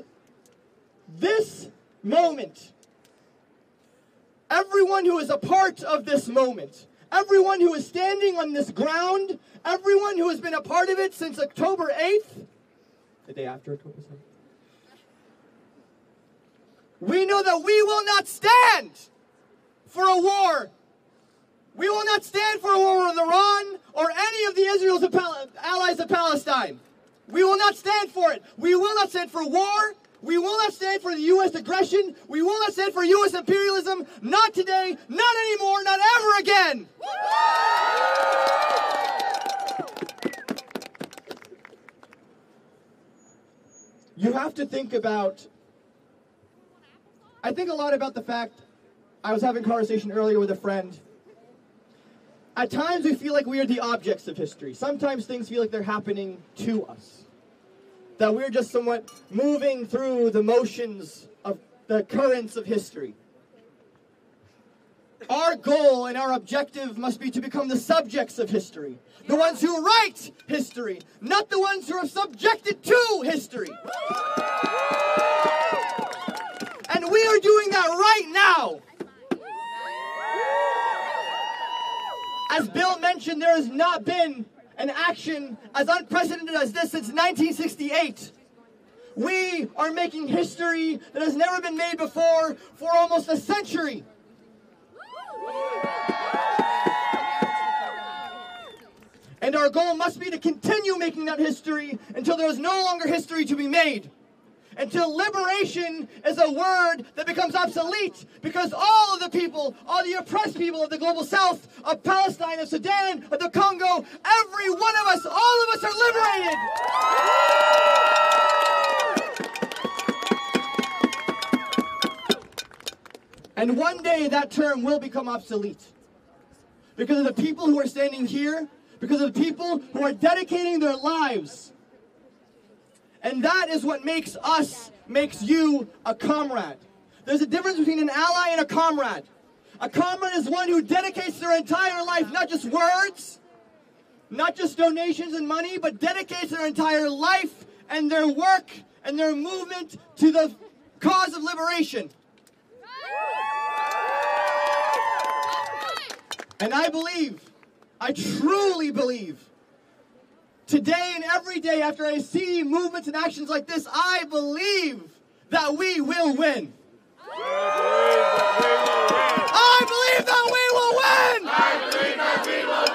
this moment, everyone who is a part of this moment, everyone who is standing on this ground, everyone who has been a part of it since October 8th, the day after October 7th, we know that we will not stand for a war. We will not stand for a war with Iran or any of the Israel's allies of Palestine. We will not stand for it. We will not stand for war. We will not stand for the U.S. aggression. We will not stand for U.S. imperialism. Not today, not anymore, not ever again. You have to think about I think a lot about the fact I was having a conversation earlier with a friend. At times we feel like we are the objects of history. Sometimes things feel like they're happening to us. That we're just somewhat moving through the motions of the currents of history. Our goal and our objective must be to become the subjects of history. The ones who write history, not the ones who are subjected to history. We are doing that right now. As Bill mentioned, there has not been an action as unprecedented as this since 1968. We are making history that has never been made before for almost a century. And our goal must be to continue making that history until there is no longer history to be made until liberation is a word that becomes obsolete because all of the people, all the oppressed people of the global south, of Palestine, of Sudan, of the Congo, every one of us, all of us are liberated. And one day that term will become obsolete because of the people who are standing here, because of the people who are dedicating their lives and that is what makes us, makes you a comrade. There's a difference between an ally and a comrade. A comrade is one who dedicates their entire life, not just words, not just donations and money, but dedicates their entire life and their work and their movement to the cause of liberation. And I believe, I truly believe, today and every day after I see movements and actions like this, I believe that we will win. I believe that we will win. I believe that we will win.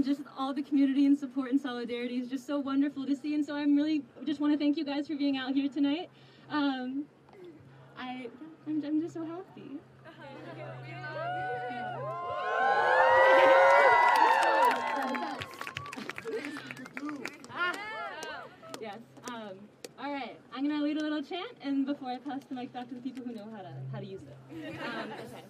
And just all the community and support and solidarity is just so wonderful to see. And so I'm really just want to thank you guys for being out here tonight. Um, I, I'm, I'm just so happy. yes. Um, all right. I'm gonna lead a little chant, and before I pass the mic back to the people who know how to how to use it. Um, okay.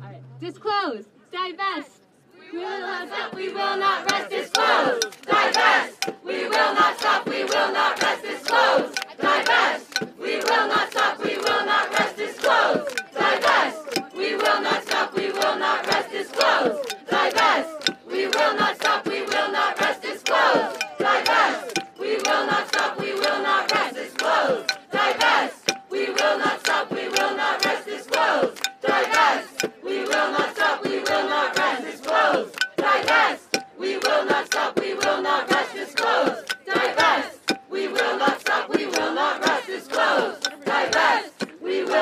All right. Disclose. Divest. We will not stop, we will not rest, disclose. Divest. We will not stop, we will not rest, disclose. Divest. We will not stop, we will not rest, disclose. Divest. We will not stop, we will not rest, disclose. Divest. We will not stop, we will not rest, disclose. Divest. We will not stop, we will not rest, disclose. Divest.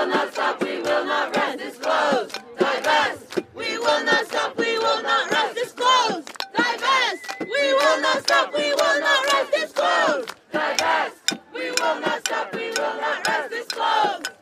will not stop, we will not rest. This close, Divest. We will not stop, we will not rest. This closed. Divest. We will not stop, we will not rest. Divest. We will not stop, we will not rest.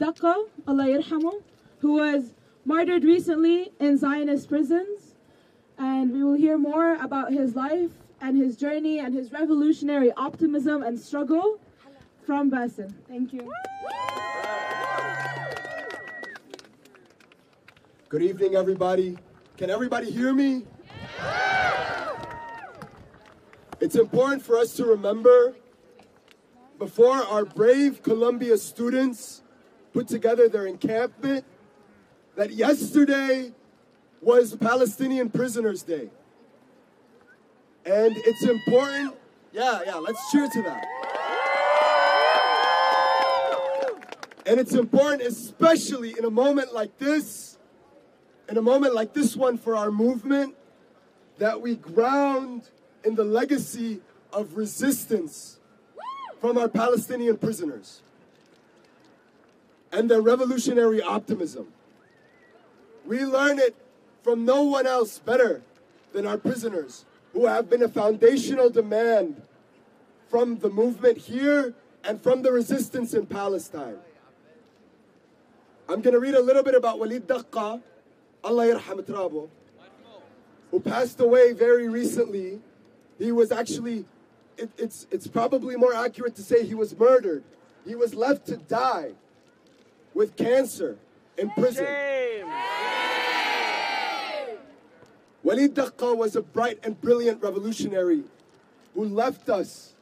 Daqqa, Allah yarhamu, who was martyred recently in Zionist prisons. And we will hear more about his life and his journey and his revolutionary optimism and struggle from Basin. Thank you. Good evening, everybody. Can everybody hear me? It's important for us to remember before our brave Columbia students put together their encampment that yesterday was Palestinian Prisoners Day. And it's important, yeah, yeah, let's cheer to that. And it's important, especially in a moment like this, in a moment like this one for our movement, that we ground in the legacy of resistance from our Palestinian prisoners and their revolutionary optimism. We learn it from no one else better than our prisoners, who have been a foundational demand from the movement here and from the resistance in Palestine. I'm going to read a little bit about Walid Daqqa, Allah yarham trabo, who passed away very recently. He was actually, it, it's, it's probably more accurate to say he was murdered. He was left to die with cancer in prison. Walid Daqqa was a bright and brilliant revolutionary who left us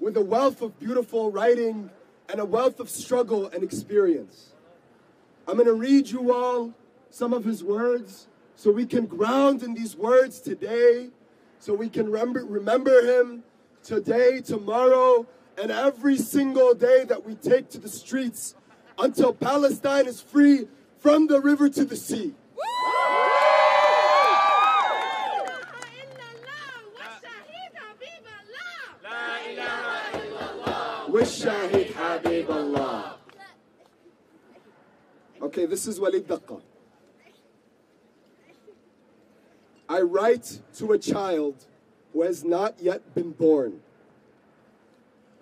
with a wealth of beautiful writing and a wealth of struggle and experience. I'm going to read you all some of his words so we can ground in these words today, so we can remember, remember him today, tomorrow, and every single day that we take to the streets until Palestine is free from the river to the sea. والشاهد حبيب الله Okay, this is Walid Daqqa. I write to a child who has not yet been born.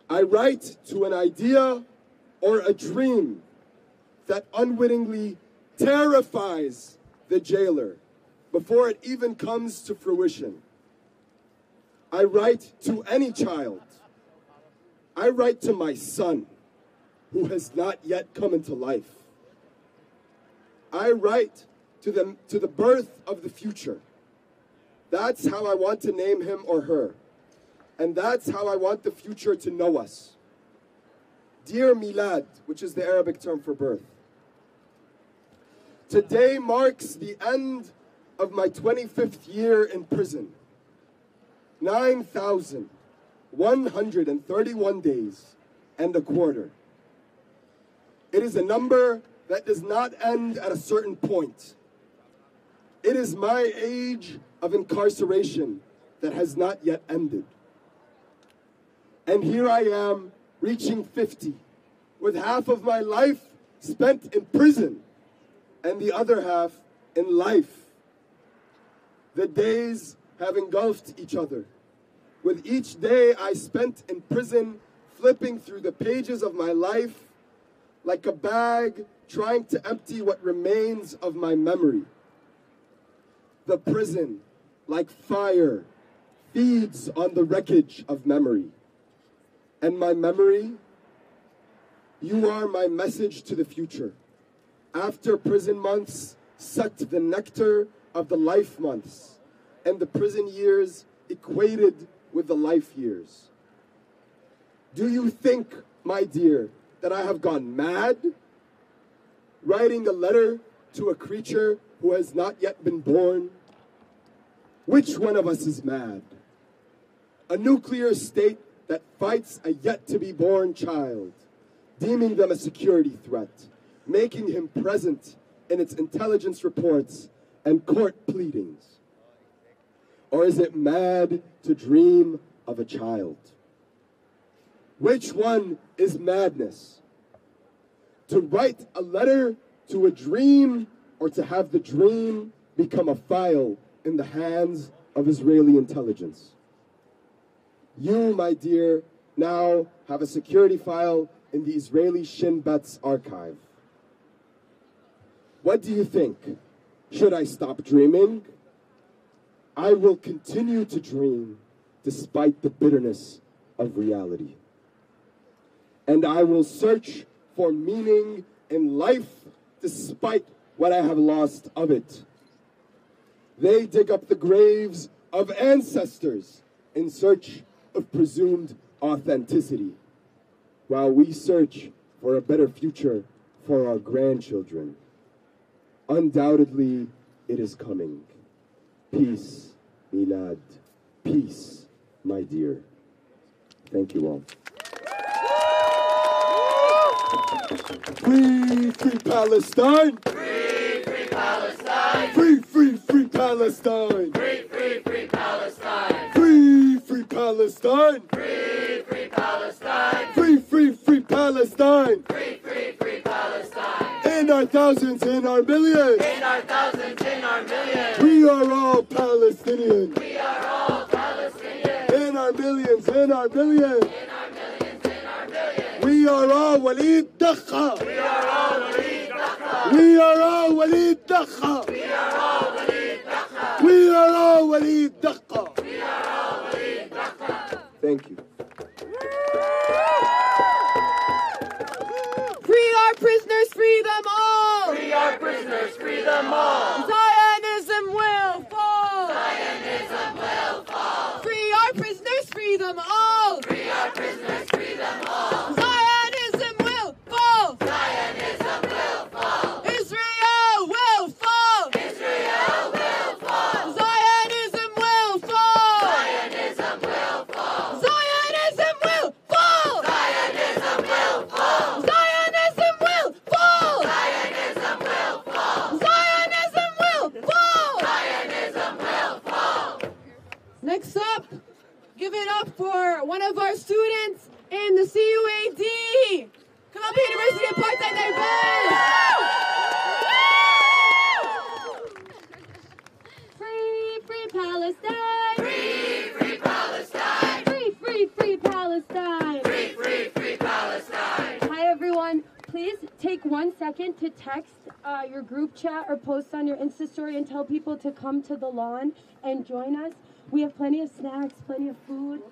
I write to an idea or a dream that unwittingly terrifies the jailer before it even comes to fruition. I write to any child. I write to my son who has not yet come into life. I write to the, to the birth of the future. That's how I want to name him or her. And that's how I want the future to know us. Dear Milad, which is the Arabic term for birth. Today marks the end of my 25th year in prison. 9,131 days and a quarter. It is a number that does not end at a certain point. It is my age of incarceration that has not yet ended. And here I am reaching 50, with half of my life spent in prison and the other half in life. The days have engulfed each other. With each day I spent in prison, flipping through the pages of my life like a bag trying to empty what remains of my memory. The prison, like fire, feeds on the wreckage of memory. And my memory, you are my message to the future. After prison months sucked the nectar of the life months, and the prison years equated with the life years. Do you think, my dear, that I have gone mad? Writing a letter to a creature who has not yet been born? Which one of us is mad? A nuclear state that fights a yet to be born child, deeming them a security threat, making him present in its intelligence reports and court pleadings? Or is it mad to dream of a child? Which one is madness? To write a letter to a dream or to have the dream become a file in the hands of Israeli intelligence? You, my dear, now have a security file in the Israeli Shin Bet's archive. What do you think? Should I stop dreaming? I will continue to dream despite the bitterness of reality. And I will search for meaning in life despite what I have lost of it. They dig up the graves of ancestors in search of presumed authenticity, while we search for a better future for our grandchildren. Undoubtedly, it is coming. Peace, Milad. Peace, my dear. Thank you all. Free, free Palestine! Free, free Palestine. Free, free, free Palestine! Free, free, free Palestine. Free, free Palestine! Free, free Palestine. Free, free, free Palestine! Free, free, free Palestine. In our thousands, in our millions! In our thousands, in our millions. We are all Palestinian! We are all Palestinians. In our millions, in our millions! In our millions, in our millions. We are all Walid Daqqa! We are all Walid Daqqa. We are all Walid Daqqa! We are all Walid Daqqa. We are all Walid Daqqa! We are all Walid Daqqa. Thank you. Prisoners, free them all! Free our prisoners, free them all. Zionism will fall! Zionism will fall. Free our prisoners, free them all! Free our prisoners, free them all. Zionism will fall! Zionism will fall. Israel will fall! Israel will fall. Zionism will fall! Zionism will fall. Zionism will fall! Zionism will fall. Zionism will fall! Zionism will fall. Zionism will fall! Zionism will fall. Next up, give it up for one of our students in the CUAD, Columbia University Apartheid Free, free Palestine. Free, free Palestine. Free, free, free Palestine. Free, free, free Palestine. Hi, everyone. Please take second to text uh, your group chat or post on your Insta story and tell people to come to the lawn and join us. We have plenty of snacks, plenty of food,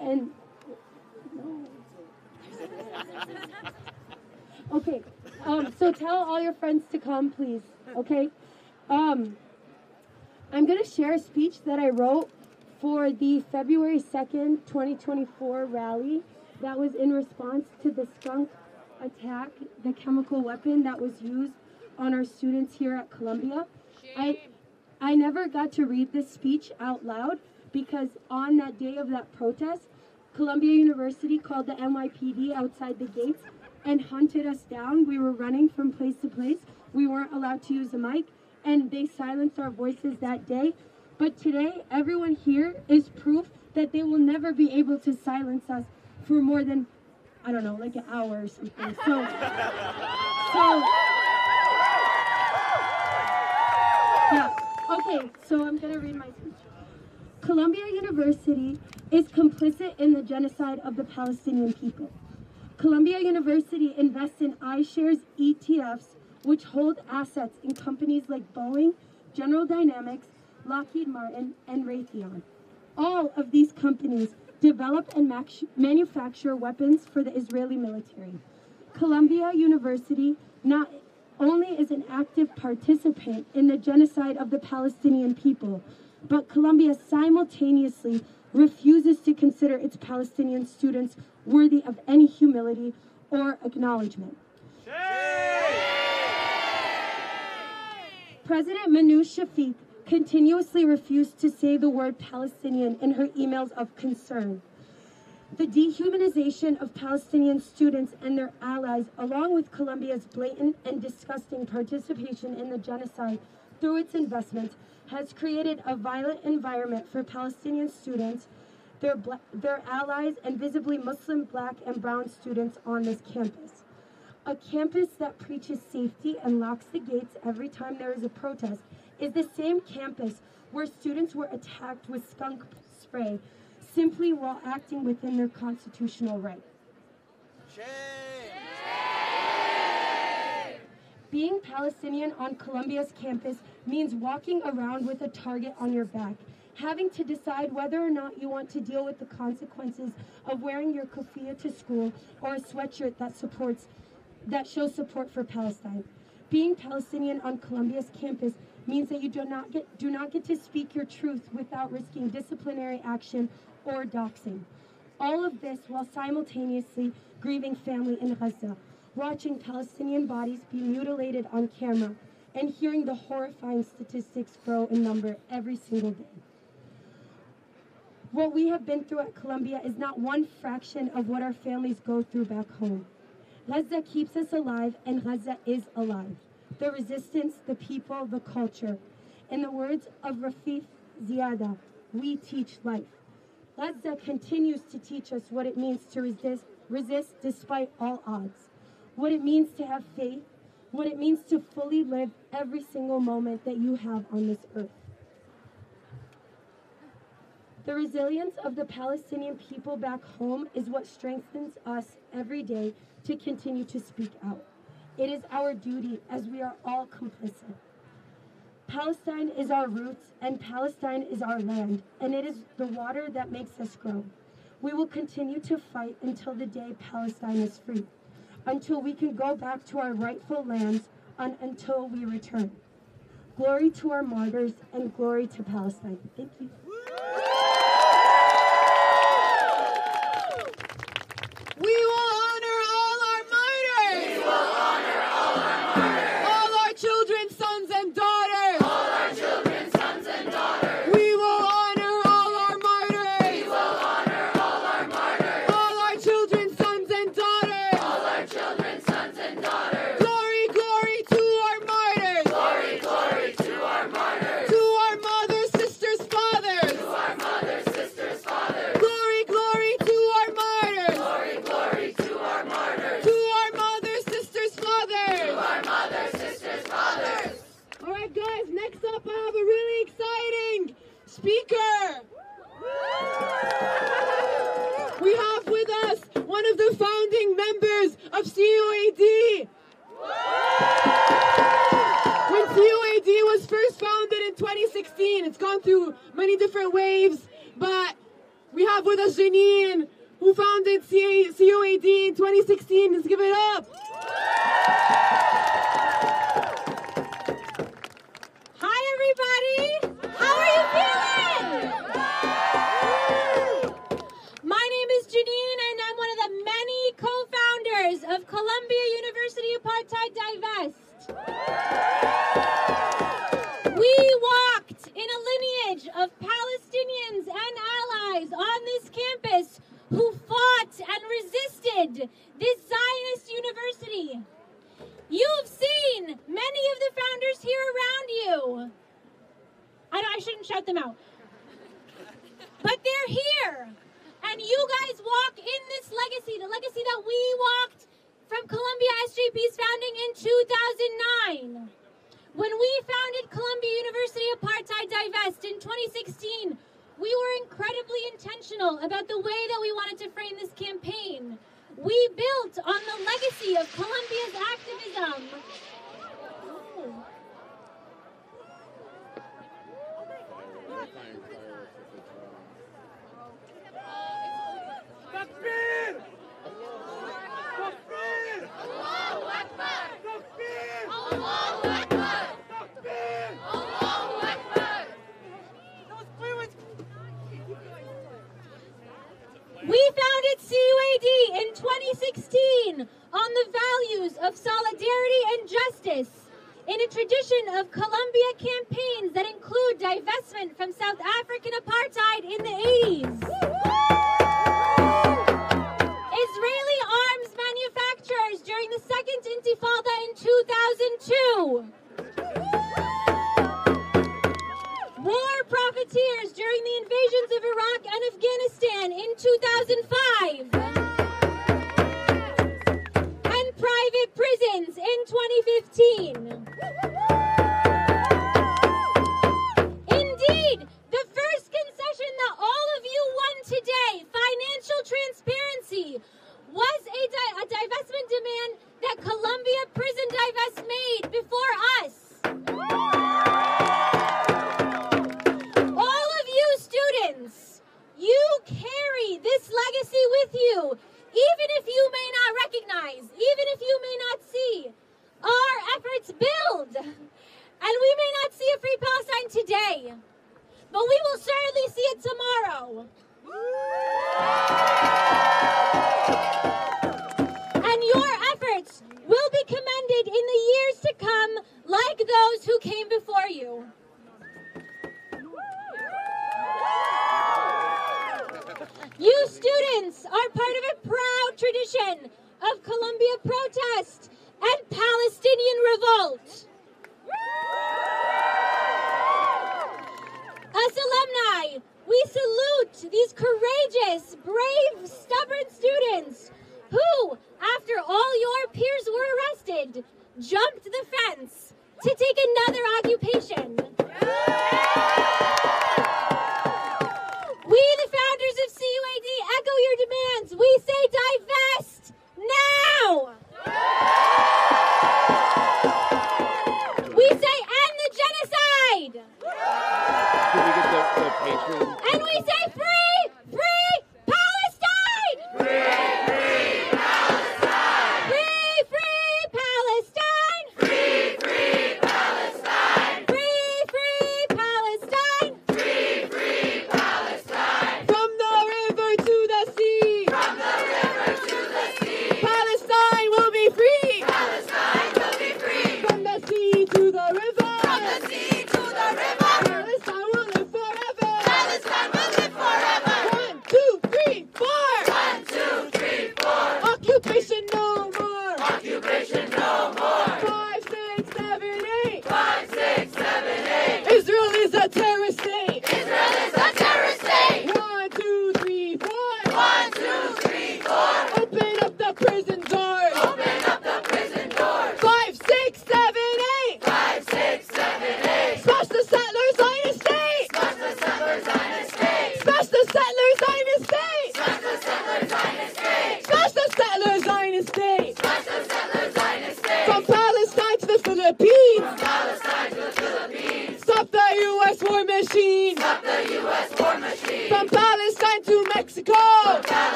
and. Okay, um, so tell all your friends to come, please. Okay? Um, I'm going to share a speech that I wrote for the February 2nd, 2024 rally that was in response to the skunk attack, the chemical weapon that was used on our students here at Columbia. I, I never got to read this speech out loud because on that day of that protest, Columbia University called the NYPD outside the gates and hunted us down. We were running from place to place. We weren't allowed to use a mic, and they silenced our voices that day. But today, everyone here is proof that they will never be able to silence us for more than, I don't know, like an hour or something. So, so, yeah. Okay, so I'm gonna read my speech. Columbia University is complicit in the genocide of the Palestinian people. Columbia University invests in iShares ETFs, which hold assets in companies like Boeing, General Dynamics, Lockheed Martin, and Raytheon. All of these companies develop and manufacture weapons for the Israeli military. Columbia University not only is an active participant in the genocide of the Palestinian people, but Columbia simultaneously refuses to consider its Palestinian students worthy of any humility or acknowledgement. President Minouche Shafik continuously refused to say the word Palestinian in her emails of concern. The dehumanization of Palestinian students and their allies, along with Columbia's blatant and disgusting participation in the genocide through its investment, has created a violent environment for Palestinian students, their, their allies, and visibly Muslim, black, and brown students on this campus. A campus that preaches safety and locks the gates every time there is a protest is the same campus where students were attacked with skunk spray, simply while acting within their constitutional right. Being Palestinian on Columbia's campus means walking around with a target on your back, having to decide whether or not you want to deal with the consequences of wearing your kufiyah to school or a sweatshirt that supports that shows support for Palestine. Being Palestinian on Columbia's campus means that you do not get do not get to speak your truth without risking disciplinary action or doxing. All of this while simultaneously grieving family in Gaza, watching Palestinian bodies be mutilated on camera, and hearing the horrifying statistics grow in number every single day. What we have been through at Columbia is not one fraction of what our families go through back home. Gaza keeps us alive, and Gaza is alive. The resistance, the people, the culture. In the words of Rafeef Ziadah, we teach life. Gaza continues to teach us what it means to resist, resist despite all odds, what it means to have faith, what it means to fully live every single moment that you have on this earth. The resilience of the Palestinian people back home is what strengthens us every day to continue to speak out. It is our duty as we are all complicit. Palestine is our roots and Palestine is our land, and it is the water that makes us grow. We will continue to fight until the day Palestine is free, until we can go back to our rightful lands, and until we return. Glory to our martyrs and glory to Palestine. Thank you.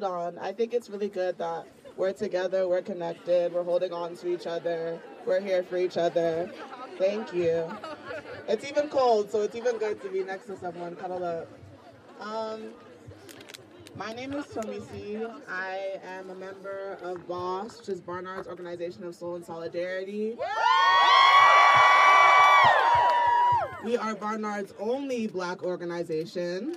Hold on. I think it's really good that we're together, we're connected, we're holding on to each other, we're here for each other. Thank you. It's even cold, so it's even good to be next to someone, cuddle up. Um, my name is Tomi C. I am a member of BOSS, which is Barnard's Organization of Soul and Solidarity. We are Barnard's only black organization.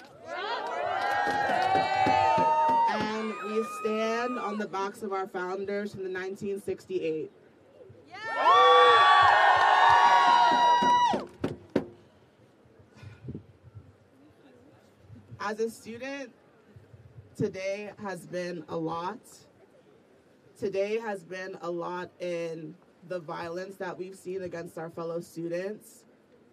We stand on the backs of our founders from the 1968. As a student, today has been a lot. Today has been a lot in the violence that we've seen against our fellow students.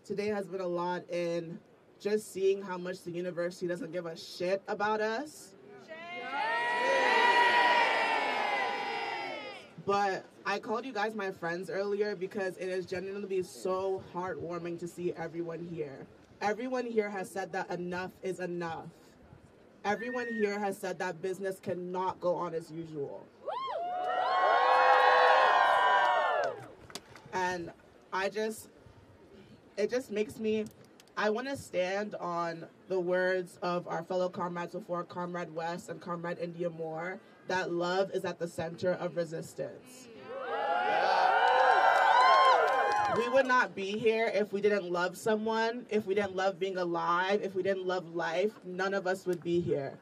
Today has been a lot in just seeing how much the university doesn't give a shit about us. But I called you guys my friends earlier because it is genuinely so heartwarming to see everyone here. Everyone here has said that enough is enough. Everyone here has said that business cannot go on as usual. And I just, it just makes me, I want to stand on the words of our fellow comrades before, Comrade West and Comrade Indya Moore, that love is at the center of resistance. We would not be here if we didn't love someone, if we didn't love being alive, if we didn't love life. None of us would be here.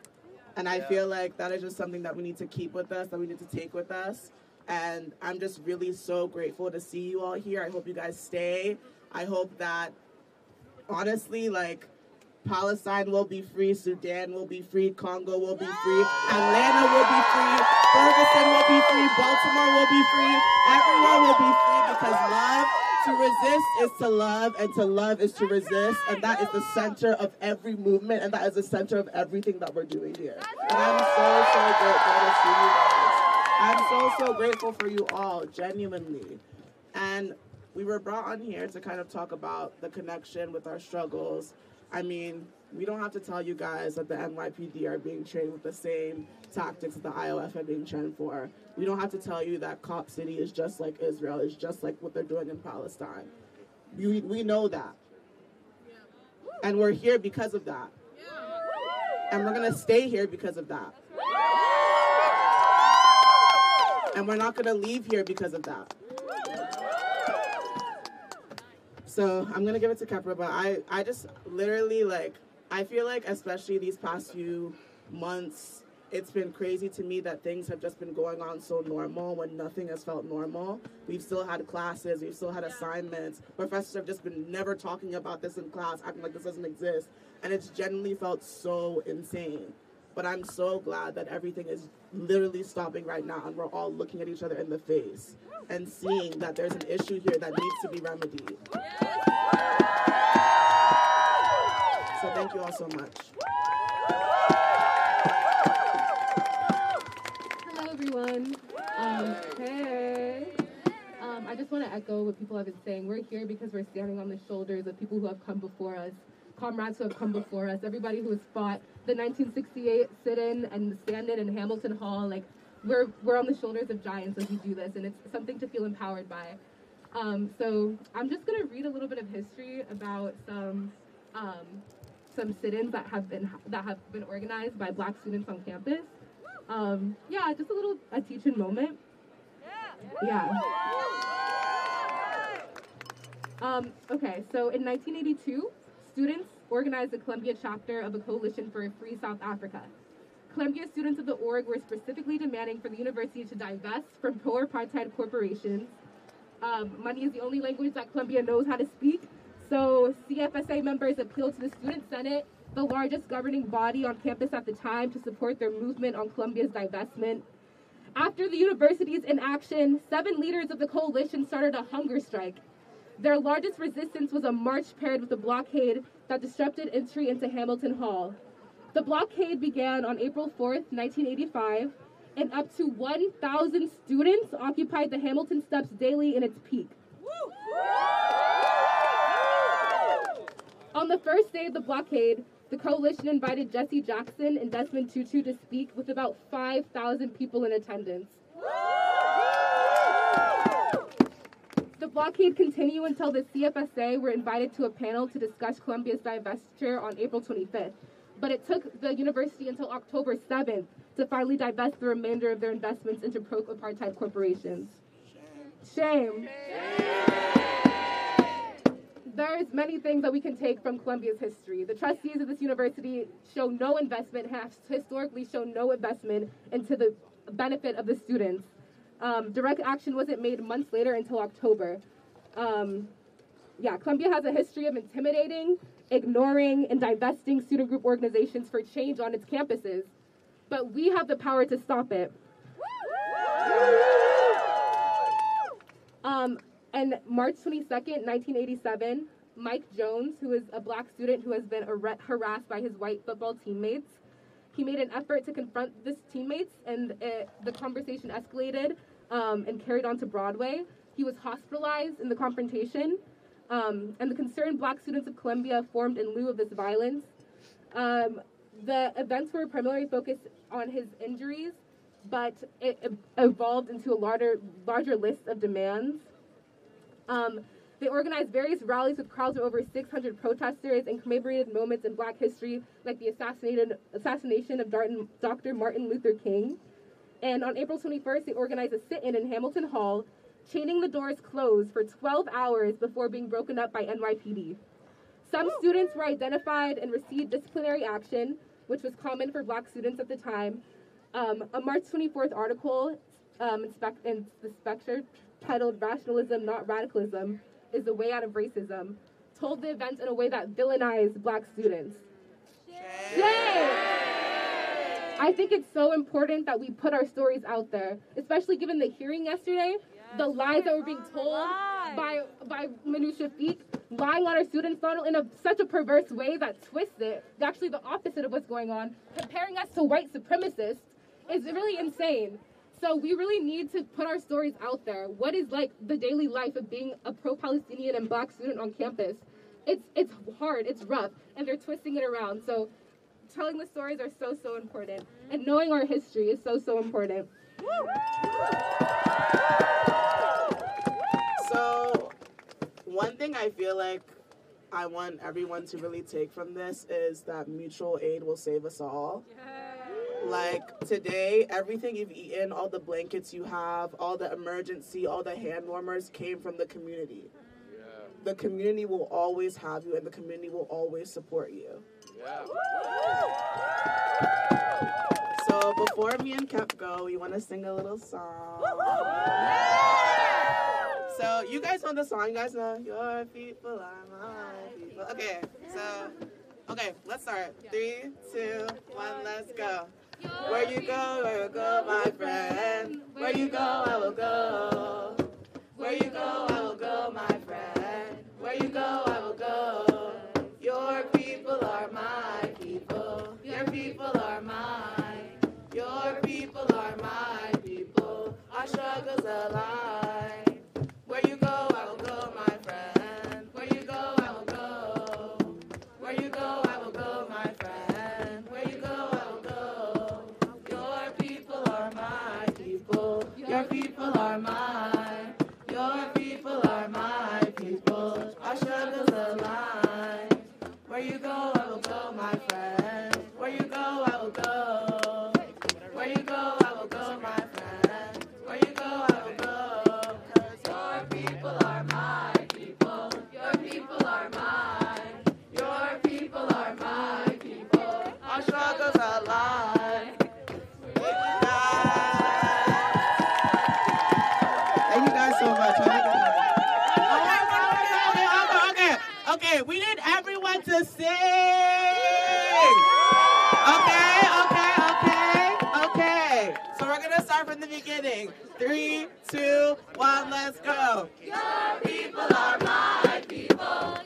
And I feel like that is just something that we need to keep with us, that we need to take with us. And I'm just really so grateful to see you all here. I hope you guys stay. I hope that, honestly, like, Palestine will be free, Sudan will be free, Congo will be free, Atlanta will be free, Ferguson will be free, Baltimore will be free, everyone will be free because love to resist is to love, and to love is to resist, and that is the center of every movement, and that is the center of everything that we're doing here. And I'm so, so grateful to you guys. I'm so, so grateful for you all, genuinely. And we were brought on here to kind of talk about the connection with our struggles. I mean, we don't have to tell you guys that the NYPD are being trained with the same tactics that the IOF are being trained for. We don't have to tell you that Cop City is just like Israel, is just like what they're doing in Palestine. We, we know that. And we're here because of that. And we're going to stay here because of that. And we're not going to leave here because of that. So I'm gonna give it to Kepra, but I, I just literally like I feel like especially these past few months, it's been crazy to me that things have just been going on so normal when nothing has felt normal. We've still had classes, we've still had assignments. Professors have just been never talking about this in class, acting like this doesn't exist. And it's genuinely felt so insane. But I'm so glad that everything is literally stopping right now and we're all looking at each other in the face and seeing that there's an issue here that needs to be remedied. So thank you all so much. Hello, everyone. Um, hey. Um, I just want to echo what people have been saying. We're here because we're standing on the shoulders of people who have come before us, comrades who have come before us, everybody who has fought the 1968 sit-in and stand-in in Hamilton Hall. Like, we're we're on the shoulders of giants as we do this, and it's something to feel empowered by. Um, so I'm just gonna read a little bit of history about some um, some sit-ins that have been that have been organized by Black students on campus. Um, yeah, just a little a teaching moment. Yeah. Um, okay, so in 1982, students organized the Columbia chapter of a coalition for a free South Africa. Columbia students of the org were specifically demanding for the university to divest from pro-apartheid corporations. Um, money is the only language that Columbia knows how to speak, so CFSA members appealed to the Student Senate, the largest governing body on campus at the time, to support their movement on Columbia's divestment. After the university's inaction, seven leaders of the coalition started a hunger strike. Their largest resistance was a march paired with a blockade that disrupted entry into Hamilton Hall. The blockade began on April 4th, 1985, and up to 1,000 students occupied the Hamilton steps daily in its peak. On the first day of the blockade, the coalition invited Jesse Jackson and Desmond Tutu to speak with about 5,000 people in attendance. The blockade continued until the CFSA were invited to a panel to discuss Columbia's divestiture on April 25th. But it took the university until October 7th to finally divest the remainder of their investments into pro apartheid corporations. Shame. There's many things that we can take from Columbia's history. The trustees of this university show no investment, have historically shown no investment into the benefit of the students. Um, direct action wasn't made months later until October. Um, yeah, Columbia has a history of intimidating, ignoring, and divesting student group organizations for change on its campuses. But we have the power to stop it. Um, and March 22nd, 1987, Mike Jones, who is a black student who has been ar- harassed by his white football teammates, he made an effort to confront his teammates, and it, the conversation escalated um, and carried on to Broadway. He was hospitalized in the confrontation, um, and the concerned black students of Columbia formed in lieu of this violence. Um, the events were primarily focused on his injuries, but it evolved into a larger, larger list of demands. Um, they organized various rallies with crowds of over 600 protesters and commemorated moments in black history like the assassination, assassination of Dr. Martin Luther King. And on April 21st, they organized a sit in in Hamilton Hall, chaining the doors closed for 12 hours before being broken up by NYPD. Some students were identified and received disciplinary action, which was common for black students at the time. Um, a March 24th article um, in, in the Spectre titled Rationalism, Not Radicalism, is the way out of racism, told the events in a way that villainized black students. Yay! I think it's so important that we put our stories out there, especially given the hearing yesterday, the lies that were being told by by Minouche Shafik, lying on our students, not in a, such a perverse way that twists it, actually the opposite of what's going on, comparing us to white supremacists, is really insane. So we really need to put our stories out there. What is like the daily life of being a pro-Palestinian and black student on campus? It's it's hard, it's rough, and they're twisting it around. So telling the stories are so so important, and knowing our history is so so important. So, one thing I feel like I want everyone to really take from this is that mutual aid will save us all. Like today, everything you've eaten, all the blankets you have, all the emergency, all the hand warmers came from the community. The community will always have you, and the community will always support you. So before me and Kemp go, we want to sing a little song. So you guys know the song. You guys know your people are my people. Okay, so okay, let's start. Three, two, one, let's go. Where you go, I will go, my friend. Where you go, I will go. Where you go, I will go, my friend. Where you go, I will go. Your people are my people. Your people are mine. Your people are my people. Our struggles align. The beginning. Three, two, one, let's go. Your people are my people.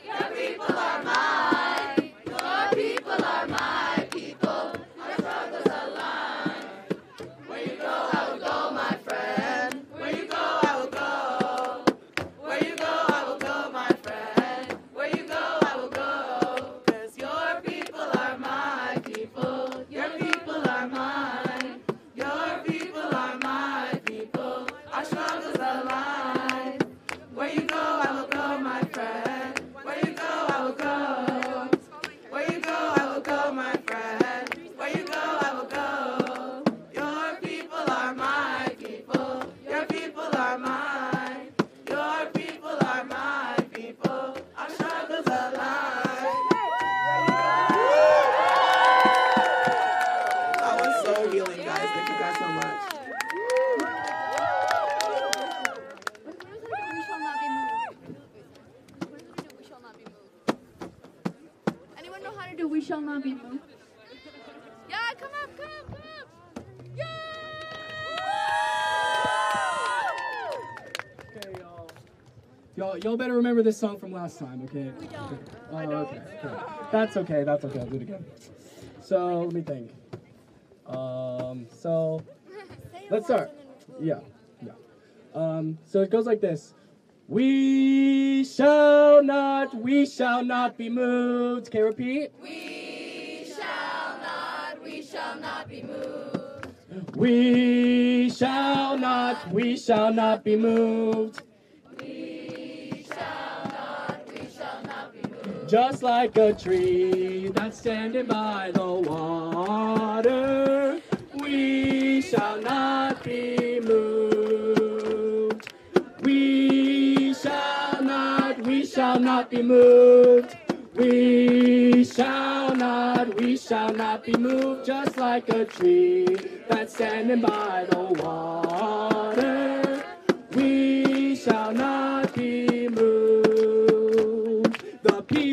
Remember this song from last time, okay? We don't. Oh, okay, okay. That's okay, that's okay. I'll do it again. So, let me think. Um, so, let's start. Yeah, yeah. Um, so it goes like this. We shall not, we shall not be moved. Okay, repeat. We shall not, we shall not be moved. We shall not, we shall not be moved. Just like a tree that's standing by the water, we shall not be moved. We shall not, we shall not be moved. We shall not, we shall not be moved just like a tree that's standing by the water. We shall not be moved.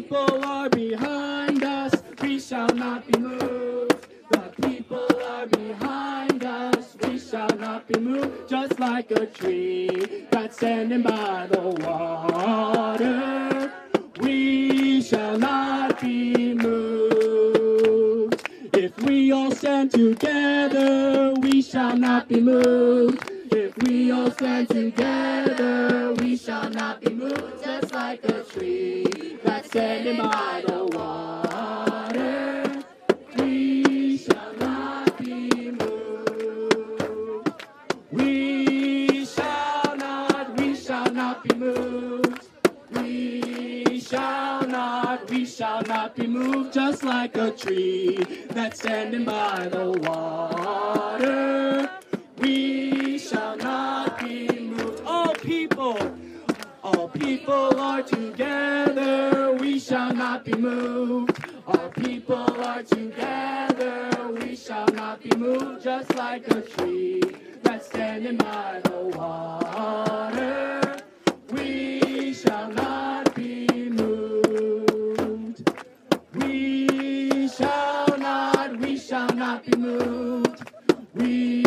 People are behind us. We shall not be moved. The people are behind us. We shall not be moved just like a tree that's standing by the water. We shall not be moved. If we all stand together, we shall not be moved. If we all stand together, we shall not be moved. Just like a tree that's standing by the water. We shall not be moved. We shall not, we shall not be moved. We shall not, we shall not be moved just like a tree that's standing by the water. We shall not be moved. All people, all people are together. We shall not be moved. All people are together. We shall not be moved just like a tree that's standing by the water. We shall not be moved. We shall not, we shall not be moved. We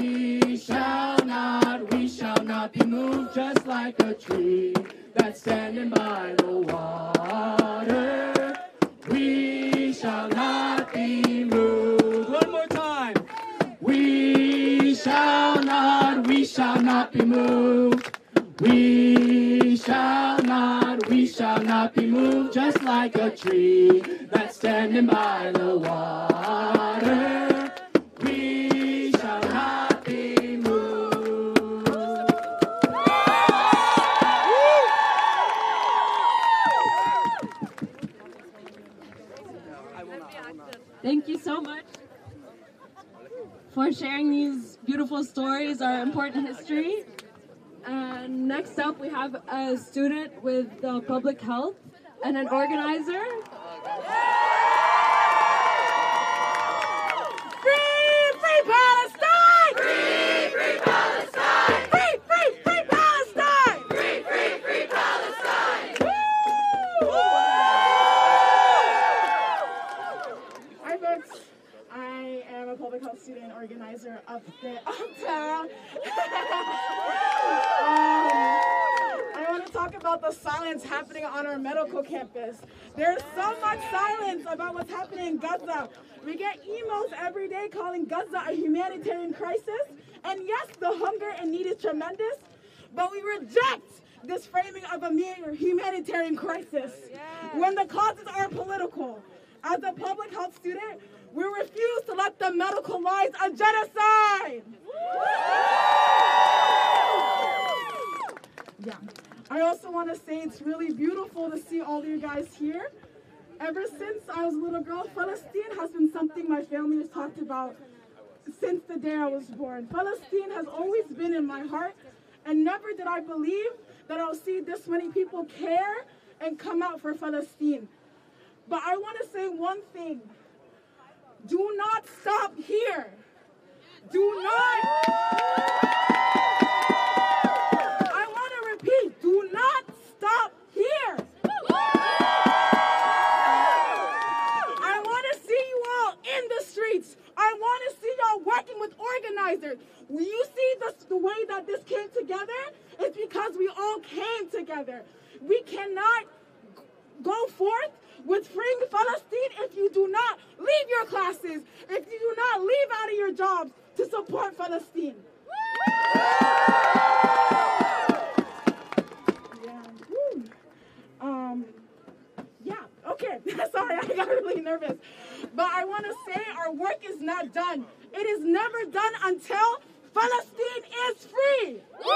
not, we shall not be moved just like a tree that's standing by the water. We shall not be moved. One more time. We shall not, we shall not be moved. We shall not, we shall not be moved just like a tree that's standing by the water. We shall not Thank you so much for sharing these beautiful stories, our important history. And next up, we have a student with uh, public health and an organizer. Free, free Palestine! Free, free Palestine! Free, free, free Palestine! Free, free, free Palestine! Hi folks, I am a public health student organizer of the Uptown. um, I want to talk about the silence happening on our medical campus. There's so much silence about what's happening in Gaza. We get emails every day calling Gaza a humanitarian crisis. And yes, the hunger and need is tremendous, but we reject this framing of a mere humanitarian crisis when the causes are political. As a public health student, we refuse to let them medicalize a genocide. Yeah. I also want to say it's really beautiful to see all of you guys here. Ever since I was a little girl, Palestine has been something my family has talked about since the day I was born. Palestine has always been in my heart, and never did I believe that I'll see this many people care and come out for Palestine. But I want to say one thing. Do not stop here. Do not. I want to repeat do not stop here. I want to see you all in the streets. I want to see y'all working with organizers. When you see the, the way that this came together, it's because we all came together. We cannot go forth with freeing Palestine if you do not leave your classes, if you do not leave out of your jobs to support Palestine. Yeah. Um, yeah, okay. Sorry, I got really nervous. But I want to say our work is not done. It is never done until Palestine is free. Free,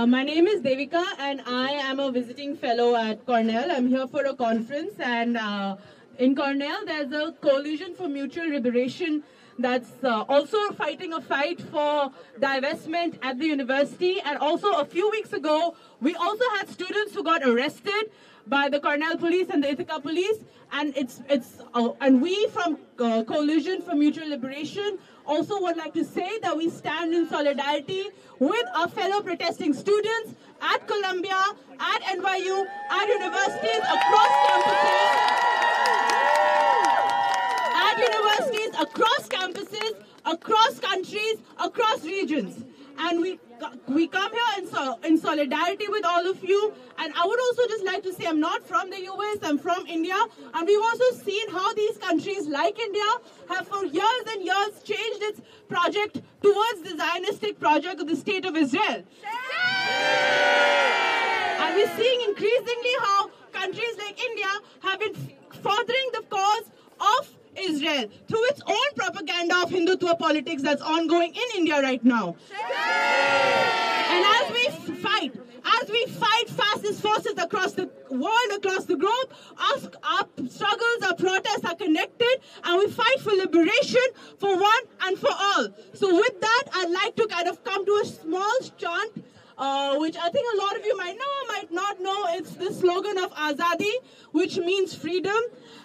Uh, my name is Devika, and I am a visiting fellow at Cornell. I'm here for a conference, and uh, in Cornell, there's a coalition for mutual liberation that's uh, also fighting a fight for divestment at the university. And also, a few weeks ago, we also had students who got arrested by the Cornell police and the Ithaca police, and it's it's uh, and we from uh, Coalition for Mutual Liberation also would like to say that we stand in solidarity with our fellow protesting students at Columbia, at NYU, at universities across campuses, at universities across campuses, across countries, across regions. And we we come here in, so, in solidarity with all of you. And I would also just like to say I'm not from the US, I'm from India. And we've also seen how these countries like India have for years and years changed its project towards the Zionistic project of the state of Israel. And we're seeing increasingly how countries like India have been furthering the cause of Israel through its own propaganda of Hindutva politics that's ongoing in India right now. And as we fight, as we fight fascist forces across the world, across the globe, our, our struggles, our protests are connected, and we fight for liberation for one and for all. So, with that, I'd like to kind of come to a small chant. Uh, which I think a lot of you might know, might not know. It's the slogan of Azadi, which means freedom.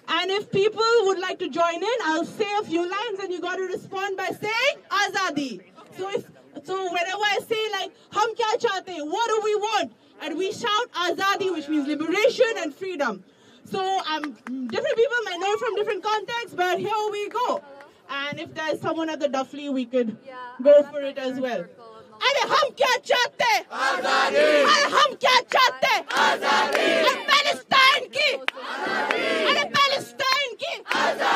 And if people would like to join in, I'll say a few lines and you got to respond by saying Azadi. So if so whenever I say like Hum kya chahte, what do we want? And we shout Azadi, which means liberation and freedom. So um, different people might know it from different contexts, but here we go. And if there's someone at the Duffley, we could go for it as well. अरे हम क्या चाहते? आज़ादी अरे हम क्या चाहते? आज़ादी पैलेस्टाइन की। आज़ादी अरे पैलेस्टाइन की। आज़ादी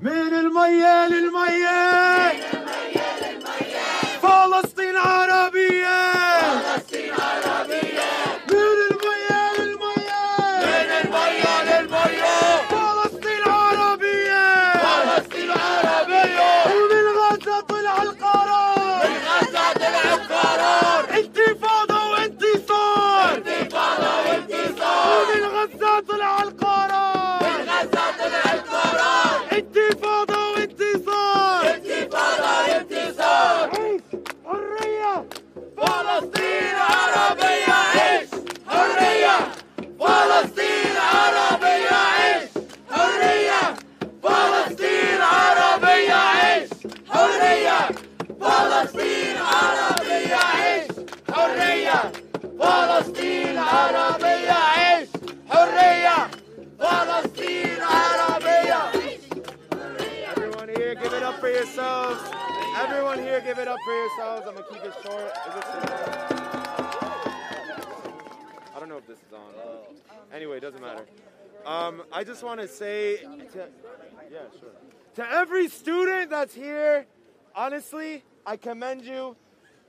من المية للمية. Up for yourselves. I'm gonna keep it short. I don't know if this is on. Anyway, it doesn't matter. Um, I just want to say, to, yeah, sure. To every student that's here, honestly, I commend you.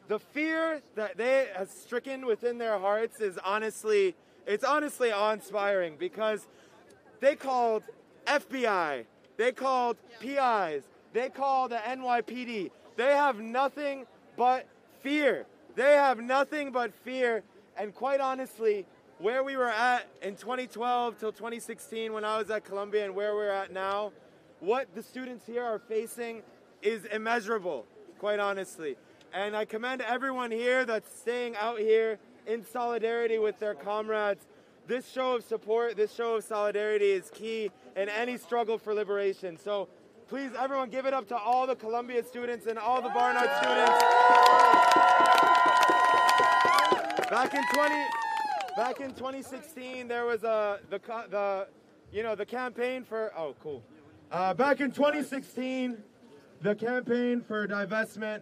The fear that they have stricken within their hearts is honestly, it's honestly awe-inspiring because they called FBI, they called PIs, they called the NYPD. They have nothing but fear. They have nothing but fear. And quite honestly, where we were at in 2012 till 2016 when I was at Columbia and where we're at now, what the students here are facing is immeasurable, quite honestly. And I commend everyone here that's staying out here in solidarity with their comrades. This show of support, this show of solidarity is key in any struggle for liberation. So please, everyone, give it up to all the Columbia students and all the Barnard students. Back in 20, back in 2016, there was a the the you know the campaign for oh cool. Uh, back in 2016, the campaign for divestment,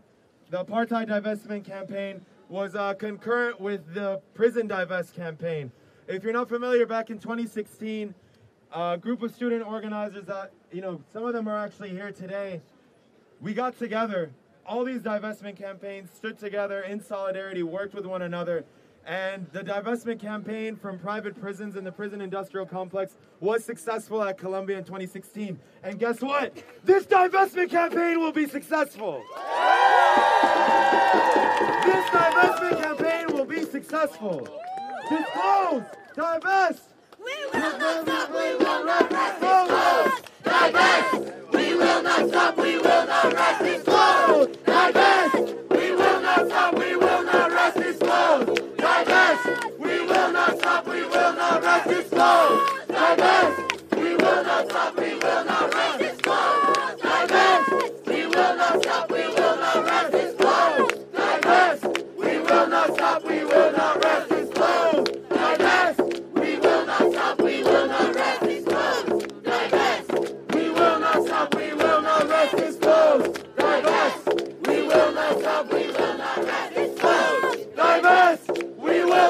the apartheid divestment campaign, was uh, concurrent with the prison divest campaign. If you're not familiar, back in 2016, a group of student organizers that you know some of them are actually here today. We got together. All these divestment campaigns stood together in solidarity, worked with one another, and the divestment campaign from private prisons and the prison industrial complex was successful at Columbia in 2016. And guess what? This divestment campaign will be successful. This divestment campaign will be successful. Disclose, divest. We will not stop, we will not rest. Divest. We will not stop, we will not rest. Disclose, divest. We will not stop, we will not rest. Disclose, divest. We will not stop, we will not rest. Disclose, divest. We will not stop,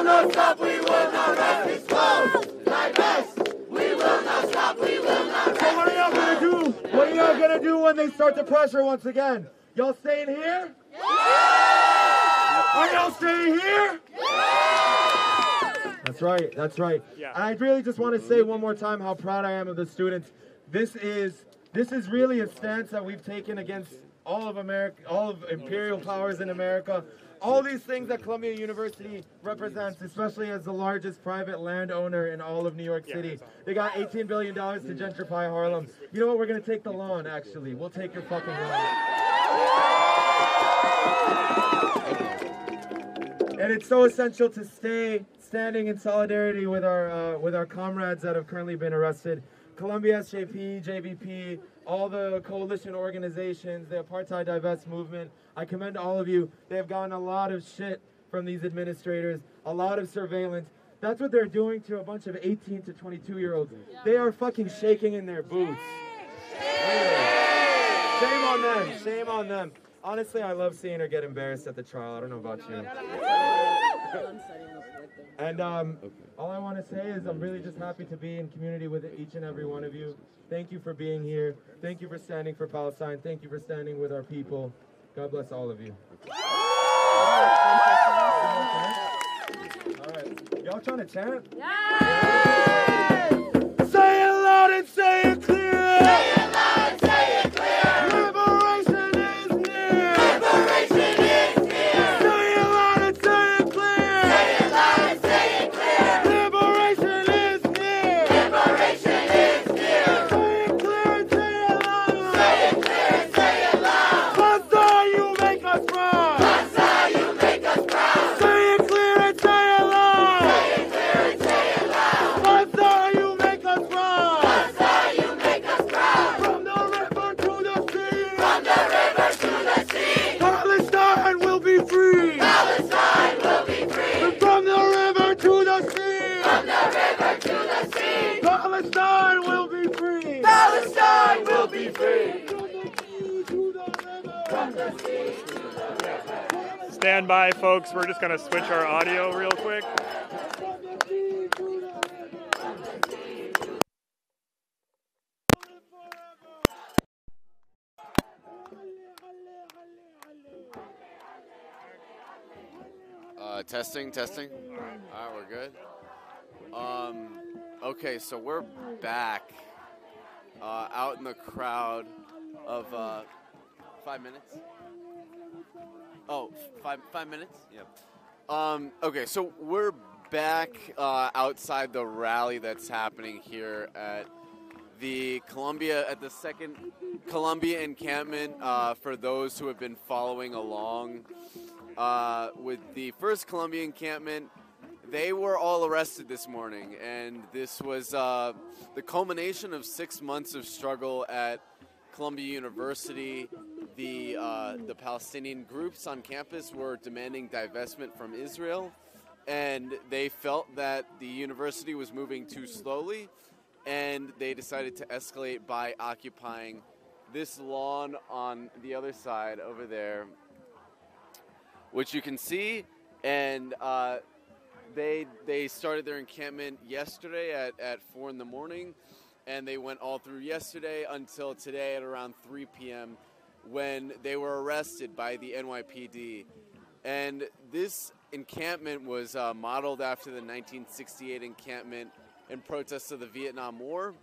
will not stop, we will not rest. Disclose, divest. We will not stop, we will not So what are y'all gonna do? What are y'all gonna do when they start the pressure once again? Y'all staying here? Yeah! Are y'all staying here? Yeah! That's right. That's right. And I really just want to say one more time how proud I am of the students. This is this is really a stance that we've taken against all of America, all of imperial powers in America. All these things that Columbia University represents, especially as the largest private landowner in all of New York City. They got $18 billion to gentrify Harlem. You know what? We're going to take the lawn, actually. We'll take your fucking lawn. And it's so essential to stay standing in solidarity with our uh, with our comrades that have currently been arrested. Columbia SJP, JVP, all the coalition organizations, the apartheid divest movement. I commend all of you. They have gotten a lot of shit from these administrators, a lot of surveillance. That's what they're doing to a bunch of 18 to 22 year olds. They are fucking shaking in their boots. Shame on them. Shame on them. honestly, I love seeing her get embarrassed at the trial. I don't know about you. And um, all I want to say is I'm really just happy to be in community with each and every one of you. Thank you for being here. Thank you for standing for Palestine. Thank you for standing with our people. God bless all of you. All right. Y'all trying to chant? Yeah! Say it loud and say it by, folks. We're just going to switch our audio real quick. Uh, testing, testing. All right, we're good. Um, okay, so we're back uh, out in the crowd of uh, five minutes. Oh, five five minutes. Yep. Um, okay, so we're back uh, outside the rally that's happening here at the Columbia at the second Columbia encampment. Uh, for those who have been following along uh, with the first Columbia encampment, they were all arrested this morning, and this was uh, the culmination of six months of struggle at Columbia University. The uh, the Palestinian groups on campus were demanding divestment from Israel, and they felt that the university was moving too slowly, and they decided to escalate by occupying this lawn on the other side over there, which you can see, and. Uh, they they started their encampment yesterday at, at four in the morning, and they went all through yesterday until today at around 3 p.m. when they were arrested by the NYPD. And this encampment was uh, modeled after the 1968 encampment in protest of the Vietnam War.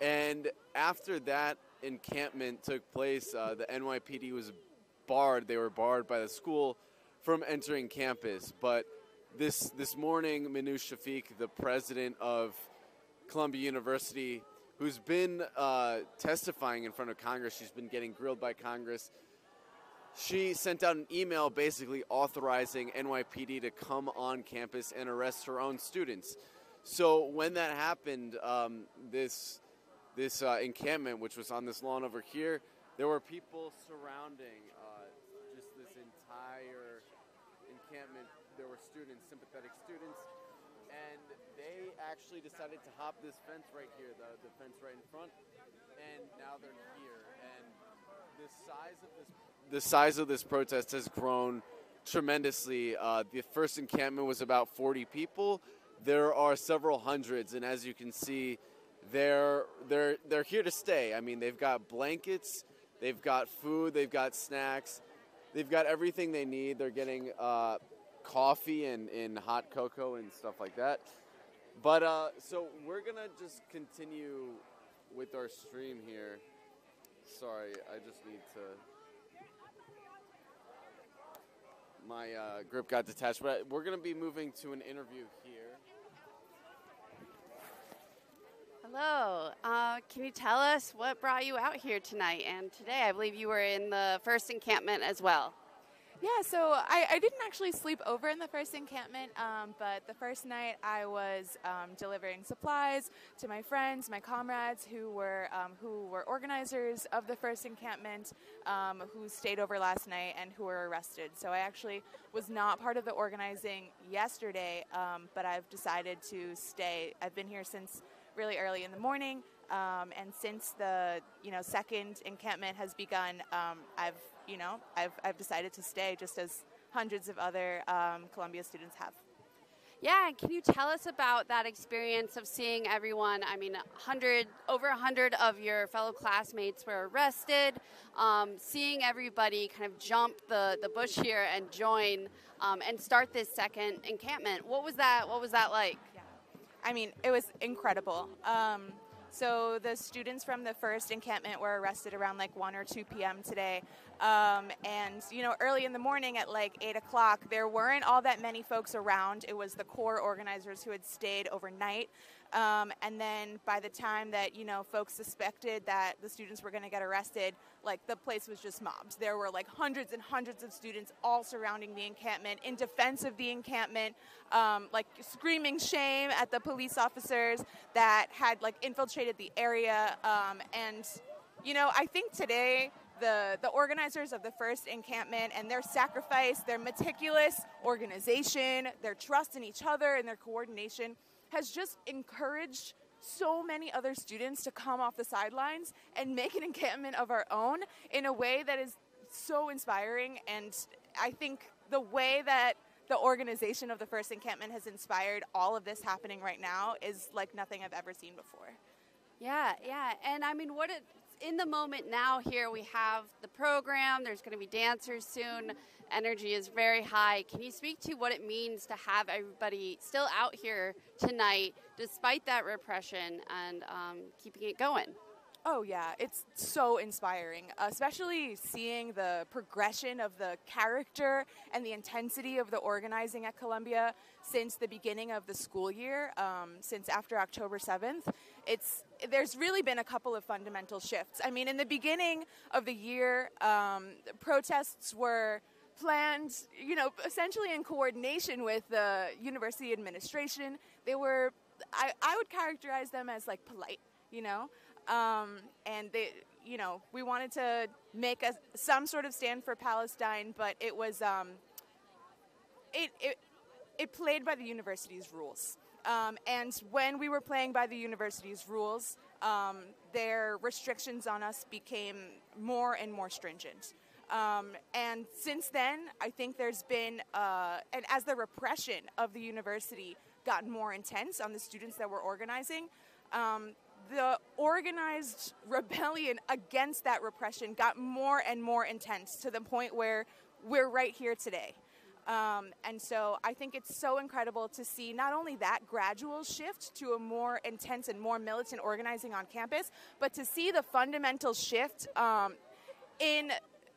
And after that encampment took place, uh, the NYPD was barred. They were barred by the school from entering campus. But this this morning, Minouche Shafik, the president of Columbia University, who's been uh, testifying in front of Congress, she's been getting grilled by Congress. She sent out an email basically authorizing NYPD to come on campus and arrest her own students. So when that happened, um, this this uh, encampment, which was on this lawn over here, there were people surrounding uh, just this entire encampment. There were students, sympathetic students, and they actually decided to hop this fence right here, the, the fence right in front, and now they're here. And the size of this the size of this protest has grown tremendously. Uh, the first encampment was about 40 people. There are several hundreds, and as you can see, they're they're they're here to stay. I mean, they've got blankets, they've got food, they've got snacks, they've got everything they need. They're getting uh, coffee and, and hot cocoa and stuff like that. But uh, so we're gonna just continue with our stream here. Sorry, I just need to. My uh, grip got detached, but we're gonna be moving to an interview here. Hello. Uh, can you tell us what brought you out here tonight and today? I believe you were in the first encampment as well. Yeah, so I, I didn't actually sleep over in the first encampment, um, but the first night I was um, delivering supplies to my friends, my comrades who were um, who were organizers of the first encampment, um, who stayed over last night and who were arrested. So I actually was not part of the organizing yesterday, um, but I've decided to stay. I've been here since really early in the morning. Um, and since the you know second encampment has begun, I've you know I've I've decided to stay, just as hundreds of other um, Columbia students have. Yeah, and can you tell us about that experience of seeing everyone? I mean, 100, over 100 of your fellow classmates were arrested. Um, seeing everybody kind of jump the, the bush here and join um, and start this second encampment. What was that? What was that like? I mean, it was incredible. Um, so the students from the first encampment were arrested around like 1 or 2 p.m. today. Um, and, you know, early in the morning at like 8 o'clock, there weren't all that many folks around. It was the core organizers who had stayed overnight. Um, and then by the time that, you know, folks suspected that the students were going to get arrested, like the place was just mobbed. There were like hundreds and hundreds of students all surrounding the encampment in defense of the encampment, um, like screaming shame at the police officers that had like infiltrated the area. Um, and, you know, I think today the, the organizers of the first encampment and their sacrifice, their meticulous organization, their trust in each other, and their coordination has just encouraged so many other students to come off the sidelines and make an encampment of our own in a way that is so inspiring. And I think the way that the organization of the first encampment has inspired all of this happening right now is like nothing I've ever seen before. Yeah, yeah. And I mean, what it, in the moment now here, we have the program, there's going to be dancers soon. Energy is very high. Can you speak to what it means to have everybody still out here tonight, despite that repression, and um, keeping it going? Oh, yeah, it's so inspiring, especially seeing the progression of the character and the intensity of the organizing at Columbia since the beginning of the school year, um, since after October 7th. It's there's really been a couple of fundamental shifts. I mean, in the beginning of the year, um, protests were planned, you know, essentially in coordination with the university administration. They were, I, I would characterize them as like polite, you know. Um, and they, you know, we wanted to make a, some sort of stand for Palestine, but it was, um, it, it, it played by the university's rules. Um, and when we were playing by the university's rules, um, their restrictions on us became more and more stringent. Um, and since then, I think there's been, uh, and as the repression of the university got more intense on the students that were organizing, um, the organized rebellion against that repression got more and more intense to the point where we're right here today. Um, and so I think it's so incredible to see not only that gradual shift to a more intense and more militant organizing on campus, but to see the fundamental shift um, in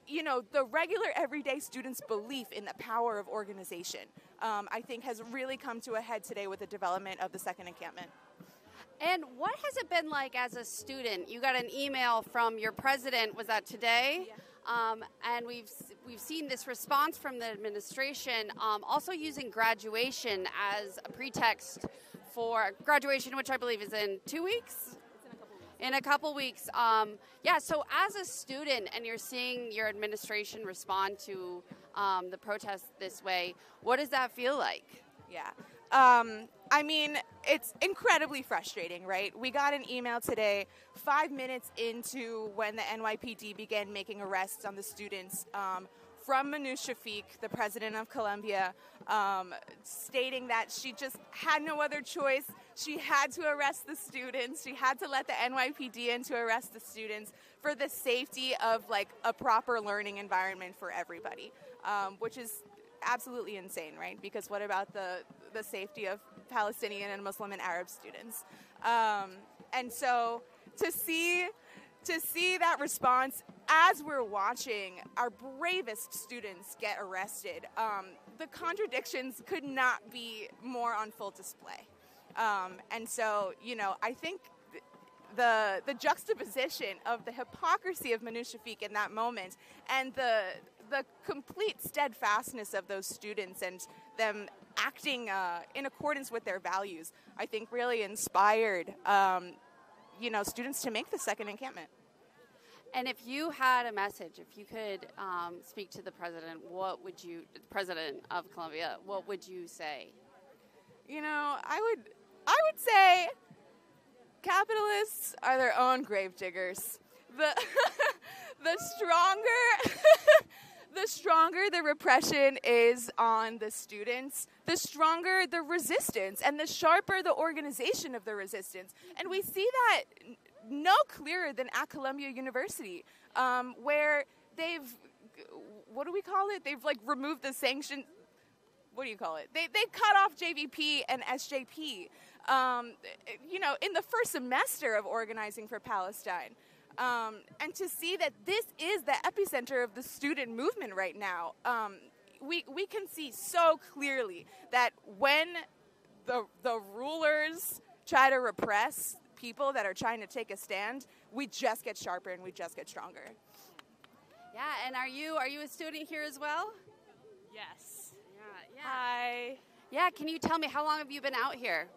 you know the regular everyday students' belief in the power of organization. Um, I think has really come to a head today with the development of the second encampment. And what has it been like as a student? You got an email from your president. Was that today? Yeah. Um, and we've we've seen this response from the administration, um, also using graduation as a pretext for graduation, which I believe is in two weeks. In a couple weeks, um, yeah. So, as a student, and you're seeing your administration respond to um, the protest this way, what does that feel like? Yeah. I mean, it's incredibly frustrating, right? We got an email today, five minutes into when the NYPD began making arrests on the students. Um, from Minouche Shafik, the president of Columbia, um, stating that she just had no other choice. She had to arrest the students. She had to let the NYPD in to arrest the students for the safety of like a proper learning environment for everybody, um, which is absolutely insane, right? Because what about the the safety of Palestinian and Muslim and Arab students? Um, and so to see to see that response as we're watching our bravest students get arrested, um, the contradictions could not be more on full display. Um, and so, you know, I think the the juxtaposition of the hypocrisy of Minouche Shafik in that moment and the the complete steadfastness of those students and them acting uh, in accordance with their values, I think really inspired, um, you know, students to make the second encampment. And if you had a message, if you could um, speak to the president, what would you, the president of Columbia, what would you say? You know, I would, I would say, capitalists are their own grave diggers. The the stronger the stronger the repression is on the students, the stronger the resistance and the sharper the organization of the resistance. And we see that no clearer than at Columbia University, um, where they've what do we call it? They've like removed the sanction. What do you call it? They they cut off JVP and SJP. Um, you know, in the first semester of organizing for Palestine. Um, and to see that this is the epicenter of the student movement right now, um, we, we can see so clearly that when the, the rulers try to repress people that are trying to take a stand, we just get sharper and we just get stronger. Yeah, and are you are you a student here as well? Yes. Yeah, yeah. Hi. Yeah, can you tell me how long have you been out here?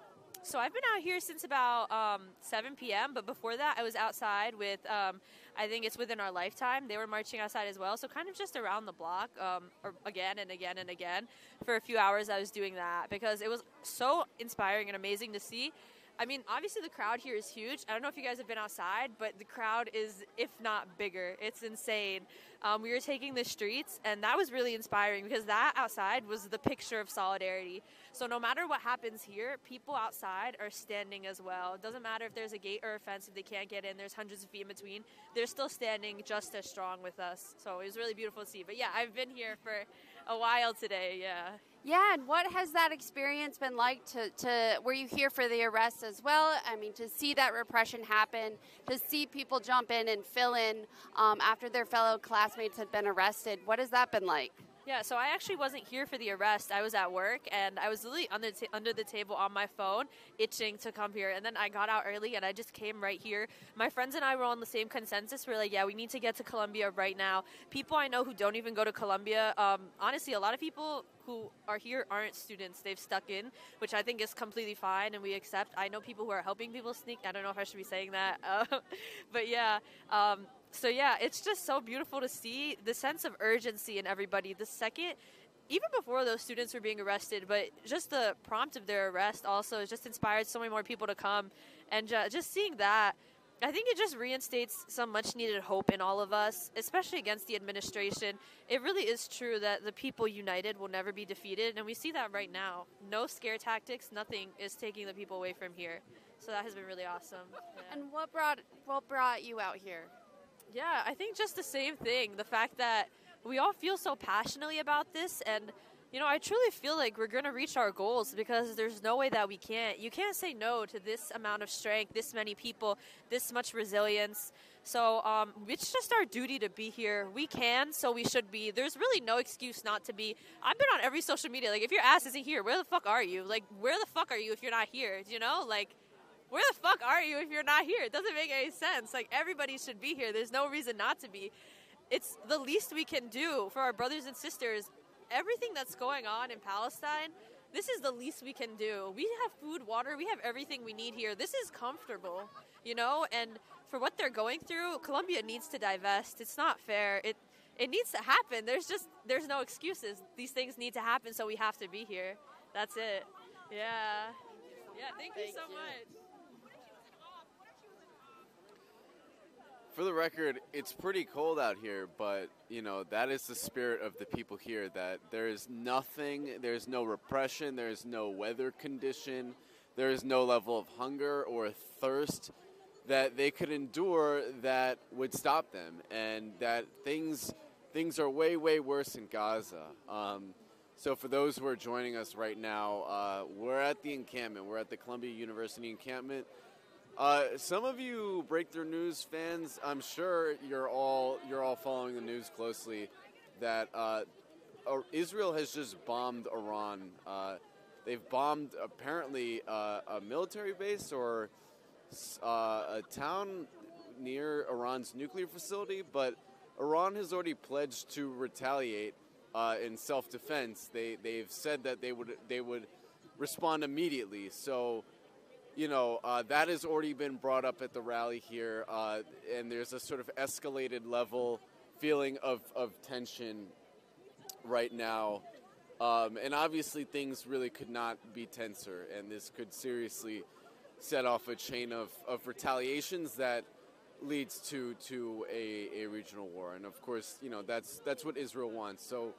So I've been out here since about um, 7 p.m. But before that, I was outside with. Um, I think it's within our lifetime. They were marching outside as well, so kind of just around the block, um, or again and again and again. For a few hours, I was doing that because it was so inspiring and amazing to see. I mean, obviously the crowd here is huge. I don't know if you guys have been outside, but the crowd is, if not bigger, it's insane. Um, we were taking the streets, and that was really inspiring because that outside was the picture of solidarity. So no matter what happens here, people outside are standing as well. It doesn't matter if there's a gate or a fence, if they can't get in, there's hundreds of feet in between. They're still standing just as strong with us. So it was really beautiful to see. But yeah, I've been here for a while today, yeah. Yeah, and what has that experience been like to, to were you here for the arrest as well? I mean, to see that repression happen, to see people jump in and fill in um, after their fellow classmates had been arrested. What has that been like? Yeah, so I actually wasn't here for the arrest. I was at work and I was literally under, under the table on my phone, itching to come here. And then I got out early and I just came right here. My friends and I were on the same consensus. We're like, yeah, we need to get to Columbia right now. People I know who don't even go to Columbia, um, honestly, a lot of people who are here aren't students. They've stuck in, which I think is completely fine and we accept. I know people who are helping people sneak. I don't know if I should be saying that. Uh, but yeah. Um, so yeah, it's just so beautiful to see the sense of urgency in everybody. The second, even before those students were being arrested, but just the prompt of their arrest also just inspired so many more people to come, and ju- just seeing that. I think it just reinstates some much needed hope in all of us, especially against the administration. It really is true that the people united will never be defeated, and we see that right now. No scare tactics, nothing is taking the people away from here. So that has been really awesome. Yeah. And what brought what brought you out here? Yeah, I think just the same thing. The fact that we all feel so passionately about this, and you know, I truly feel like we're going to reach our goals because there's no way that we can't. You can't say no to this amount of strength, this many people, this much resilience. So um, it's just our duty to be here. We can, so we should be. There's really no excuse not to be. I've been on every social media. Like, if your ass isn't here, where the fuck are you? Like, where the fuck are you if you're not here? You know, like where the fuck are you if you're not here? It doesn't make any sense. Like everybody should be here. There's no reason not to be. It's the least we can do for our brothers and sisters. Everything that's going on in Palestine, this is the least we can do. We have food, water, we have everything we need here. This is comfortable, you know, and for what they're going through, Columbia needs to divest. It's not fair. It it needs to happen. There's just there's no excuses. These things need to happen, so we have to be here. That's it. Yeah. Yeah, thank, you so much. For the record, it's pretty cold out here, but you know that is the spirit of the people here. That there is nothing, there is no repression, there is no weather condition, there is no level of hunger or thirst that they could endure that would stop them, and that things things are way way worse in Gaza. Um, so for those who are joining us right now, uh, we're at the encampment. We're at the Columbia University encampment. Uh, some of you Breakthrough News fans, I'm sure you're all you're all following the news closely. That uh, uh, Israel has just bombed Iran. Uh, they've bombed apparently uh, a military base or uh, a town near Iran's nuclear facility, but Iran has already pledged to retaliate in self-defense. They they've said that they would they would respond immediately. So you know, uh, that has already been brought up at the rally here, uh, and there's a sort of escalated level feeling of, of tension right now. Um, and obviously, things really could not be tenser, and this could seriously set off a chain of, of retaliations that leads to to a, a regional war. And of course, you know that's that's what Israel wants. So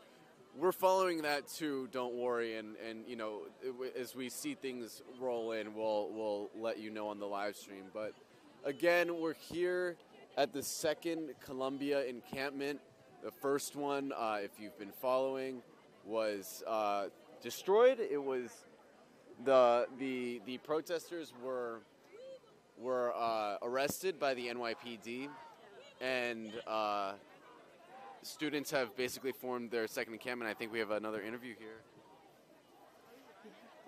we're following that too. Don't worry. And and you know as we see things roll in, we'll we'll let you know on the live stream. But again, we're here at the second Columbia encampment. The first one, uh, if you've been following, was uh, destroyed. It was the the the protesters were were uh, arrested by the NYPD, and uh, students have basically formed their second encampment. I think we have another interview here.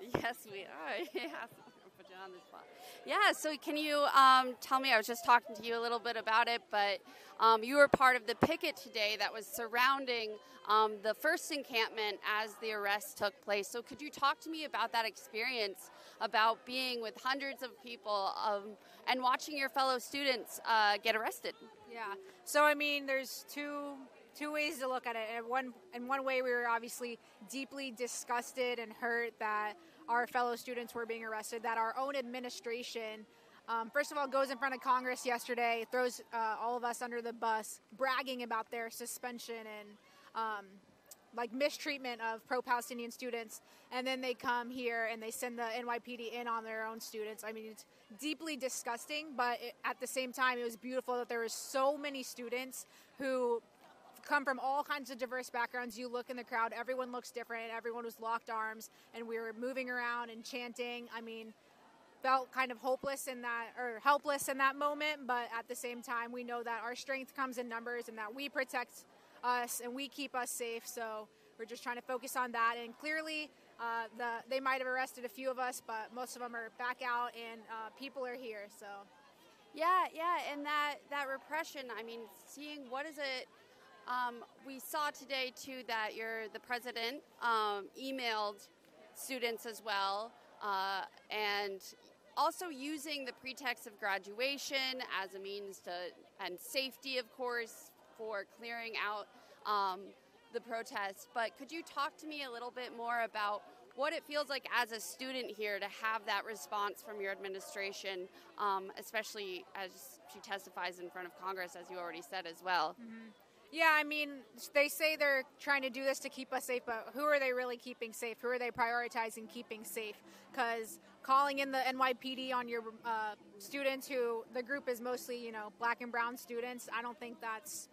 Yes, we are. yes, put you on the spot. Yeah. So, can you um, tell me? I was just talking to you a little bit about it, but um, you were part of the picket today that was surrounding um, the first encampment as the arrest took place. So, could you talk to me about that experience, about being with hundreds of people um, and watching your fellow students uh, get arrested? Yeah. So I mean, there's two two ways to look at it. And one in one way, we were obviously deeply disgusted and hurt that our fellow students were being arrested. That our own administration. Um, first of all, goes in front of Congress yesterday, throws uh, all of us under the bus, bragging about their suspension and um, like mistreatment of pro-Palestinian students, and then they come here and they send the NYPD in on their own students. I mean, it's deeply disgusting, but it, at the same time, it was beautiful that there were so many students who come from all kinds of diverse backgrounds. You look in the crowd, everyone looks different. Everyone was locked arms, and we were moving around and chanting. I mean, felt kind of hopeless in that or helpless in that moment, but at the same time, we know that our strength comes in numbers and that we protect us and we keep us safe. So we're just trying to focus on that. And clearly, uh, the, they might have arrested a few of us, but most of them are back out, and uh, people are here. So. Yeah, yeah, and that that repression. I mean, seeing what is it? Um, we saw today too that the president um, emailed students as well, uh, and also using the pretext of graduation as a means to and safety, of course, for clearing out um, the protests. But could you talk to me a little bit more about? What it feels like as a student here to have that response from your administration, um, especially as she testifies in front of Congress, as you already said as well. Mm-hmm. Yeah, I mean, they say they're trying to do this to keep us safe, but who are they really keeping safe? Who are they prioritizing keeping safe? Because calling in the NYPD on your uh, students, who the group is mostly, you know, black and brown students, I don't think that's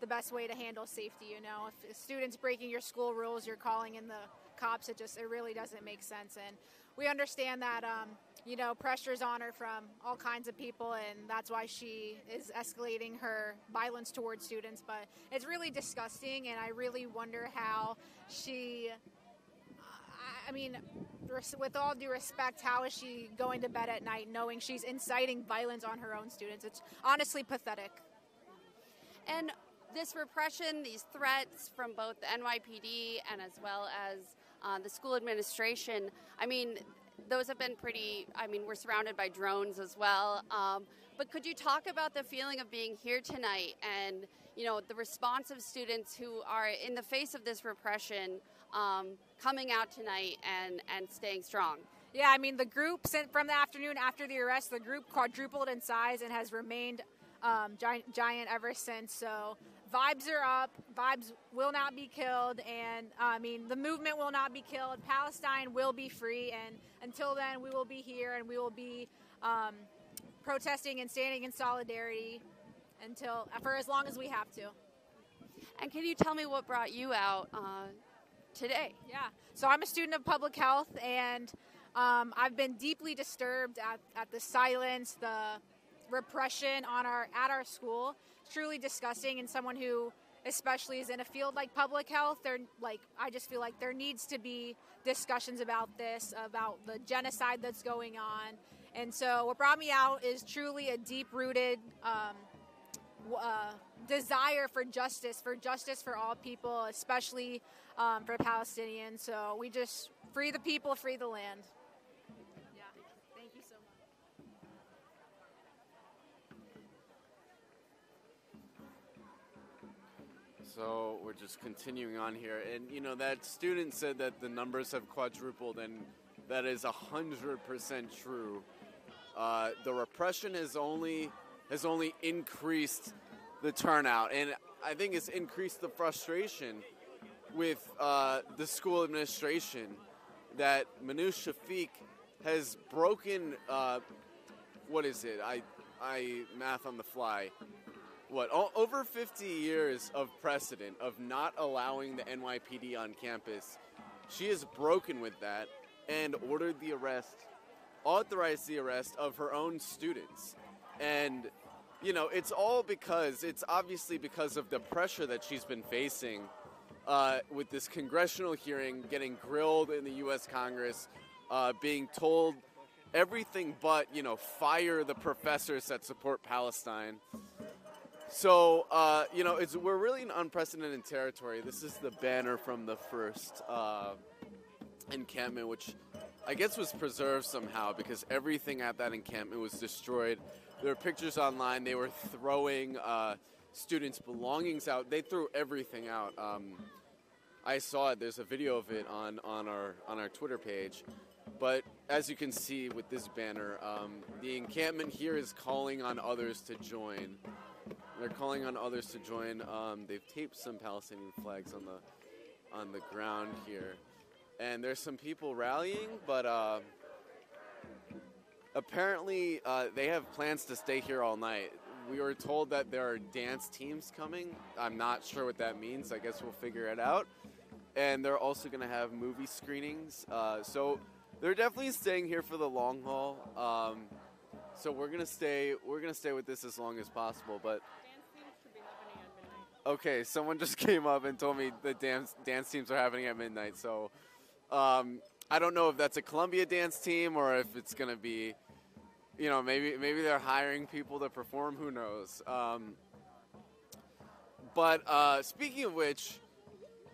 the best way to handle safety. You know, if a student's breaking your school rules, you're calling in the cops. It just, it really doesn't make sense. And we understand that. Um, you know, pressure's on her from all kinds of people, and that's why she is escalating her violence towards students. But it's really disgusting, and I really wonder how she. I mean, with all due respect, how is she going to bed at night knowing she's inciting violence on her own students? It's honestly pathetic. And this repression, these threats from both the NYPD and as well as uh, the school administration, I mean, those have been pretty. I mean, we're surrounded by drones as well. Um, but could you talk about the feeling of being here tonight and you know the response of students who are in the face of this repression um, coming out tonight and and staying strong? Yeah, I mean the group sent from the afternoon after the arrest, the group quadrupled in size and has remained um, giant, giant ever since. So vibes are up. Vibes will not be killed, and uh, I mean the movement will not be killed. Palestine will be free, and until then, we will be here and we will be um, protesting and standing in solidarity until for as long as we have to. And can you tell me what brought you out uh, today? Yeah. So I'm a student of public health, and um, I've been deeply disturbed at, at the silence, the repression on our at our school. Truly disgusting, and someone who especially is in a field like public health there like i just feel like there needs to be discussions about this about the genocide that's going on. And so what brought me out is truly a deep rooted um, uh, desire for justice for justice for all people especially um, for palestinians. So we just free the people free the land yeah thank you so much So we're just continuing on here, and you know that student said that the numbers have quadrupled, and that is hundred percent true. Uh, the repression has only has only increased the turnout, and I think it's increased the frustration with uh, the school administration that Minouche Shafik has broken. Uh, what is it? I I math on the fly. What over 50 years of precedent of not allowing the NYPD on campus. She has broken with that and ordered the arrest, authorized the arrest of her own students. And, you know, it's all because, it's obviously because of the pressure that she's been facing uh, with this congressional hearing, getting grilled in the U.S. Congress, uh, being told everything but, you know, fire the professors that support Palestine. So, uh, you know, it's, we're really in unprecedented territory. This is the banner from the first uh, encampment, which I guess was preserved somehow because everything at that encampment was destroyed. There are pictures online. They were throwing uh, students' belongings out. They threw everything out. Um, I saw it. There's a video of it on, on our on our Twitter page. But as you can see with this banner, um, the encampment here is calling on others to join. They're calling on others to join. Um, they've taped some Palestinian flags on the on the ground here, and there's some people rallying, but uh, apparently uh, they have plans to stay here all night. We were told that there are dance teams coming. I'm not sure what that means. I guess we'll figure it out. And they're also going to have movie screenings. Uh, so they're definitely staying here for the long haul. Um, so we're gonna stay. We're gonna stay with this as long as possible. But okay, someone just came up and told me the dance dance teams are happening at midnight. So um, I don't know if that's a Columbia dance team or if it's gonna be, you know, maybe maybe they're hiring people to perform. Who knows? Um, but uh, speaking of which,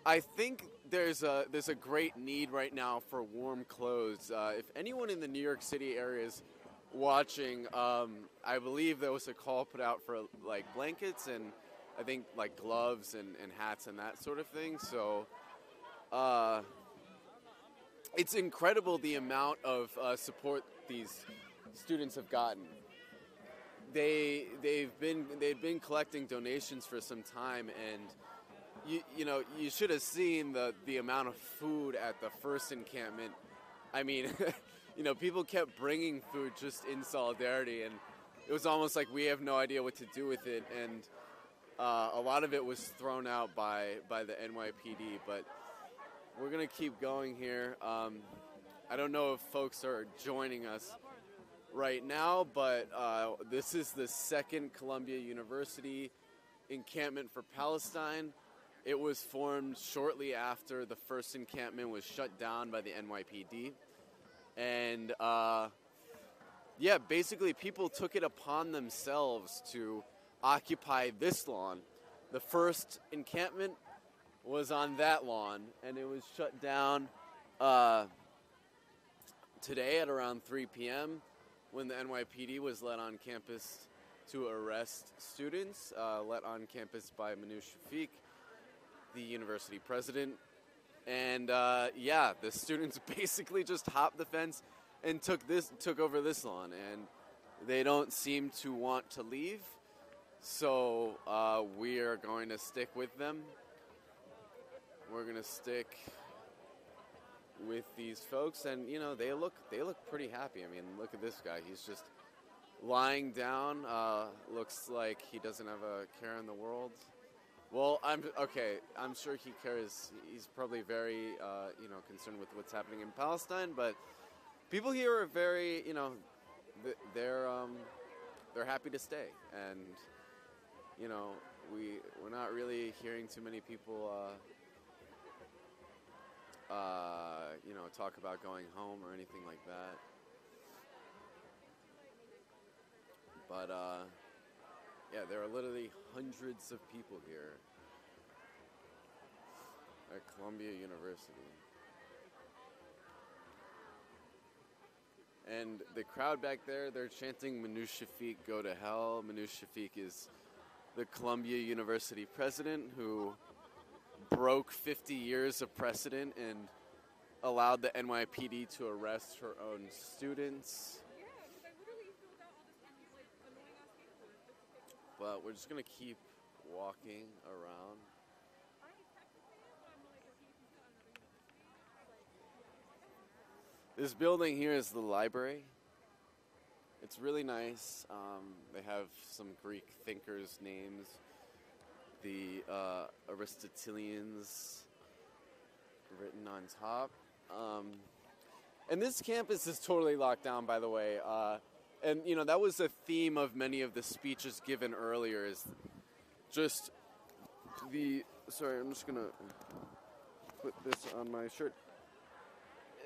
I think there's a there's a great need right now for warm clothes. Uh, if anyone in the New York City area is watching, um, I believe there was a call put out for like blankets and I think like gloves and, and hats and that sort of thing. So uh, it's incredible the amount of uh, support these students have gotten. They they've been they've been collecting donations for some time and you, you know, you should have seen the, the amount of food at the first encampment. I mean, you know, people kept bringing food just in solidarity, and it was almost like we have no idea what to do with it. And uh, a lot of it was thrown out by, by the NYPD, but we're going to keep going here. Um, I don't know if folks are joining us right now, but uh, this is the second Columbia University encampment for Palestine. It was formed shortly after the first encampment was shut down by the NYPD. And uh, yeah, basically, people took it upon themselves to occupy this lawn. The first encampment was on that lawn, and it was shut down uh, today at around 3 p.m. when the NYPD was let on campus to arrest students, uh, let on campus by Minouche Shafik the university president. And uh, yeah, the students basically just hopped the fence and took this took over this lawn, and they don't seem to want to leave. So uh, we are going to stick with them. We're going to stick with these folks, and you know they look they look pretty happy. I mean, look at this guy. He's just lying down. Uh, looks like he doesn't have a care in the world. Well, I'm okay. I'm sure he cares. He's probably very, uh, you know, concerned with what's happening in Palestine. But people here are very, you know, they're um, they're happy to stay, and you know, we we're not really hearing too many people, uh, uh, you know, talk about going home or anything like that. But. Uh, yeah, there are literally hundreds of people here at Columbia University. And the crowd back there, they're chanting Minouche Shafik, go to hell. Minouche Shafik is the Columbia University president who broke 50 years of precedent and allowed the NYPD to arrest her own students. But we're just going to keep walking around. This building here is the library. It's really nice. Um, they have some Greek thinkers' names, the uh, Aristotelians written on top. Um, and this campus is totally locked down, by the way. Uh, and you know that was a theme of many of the speeches given earlier. Is just the sorry, I'm just gonna put this on my shirt.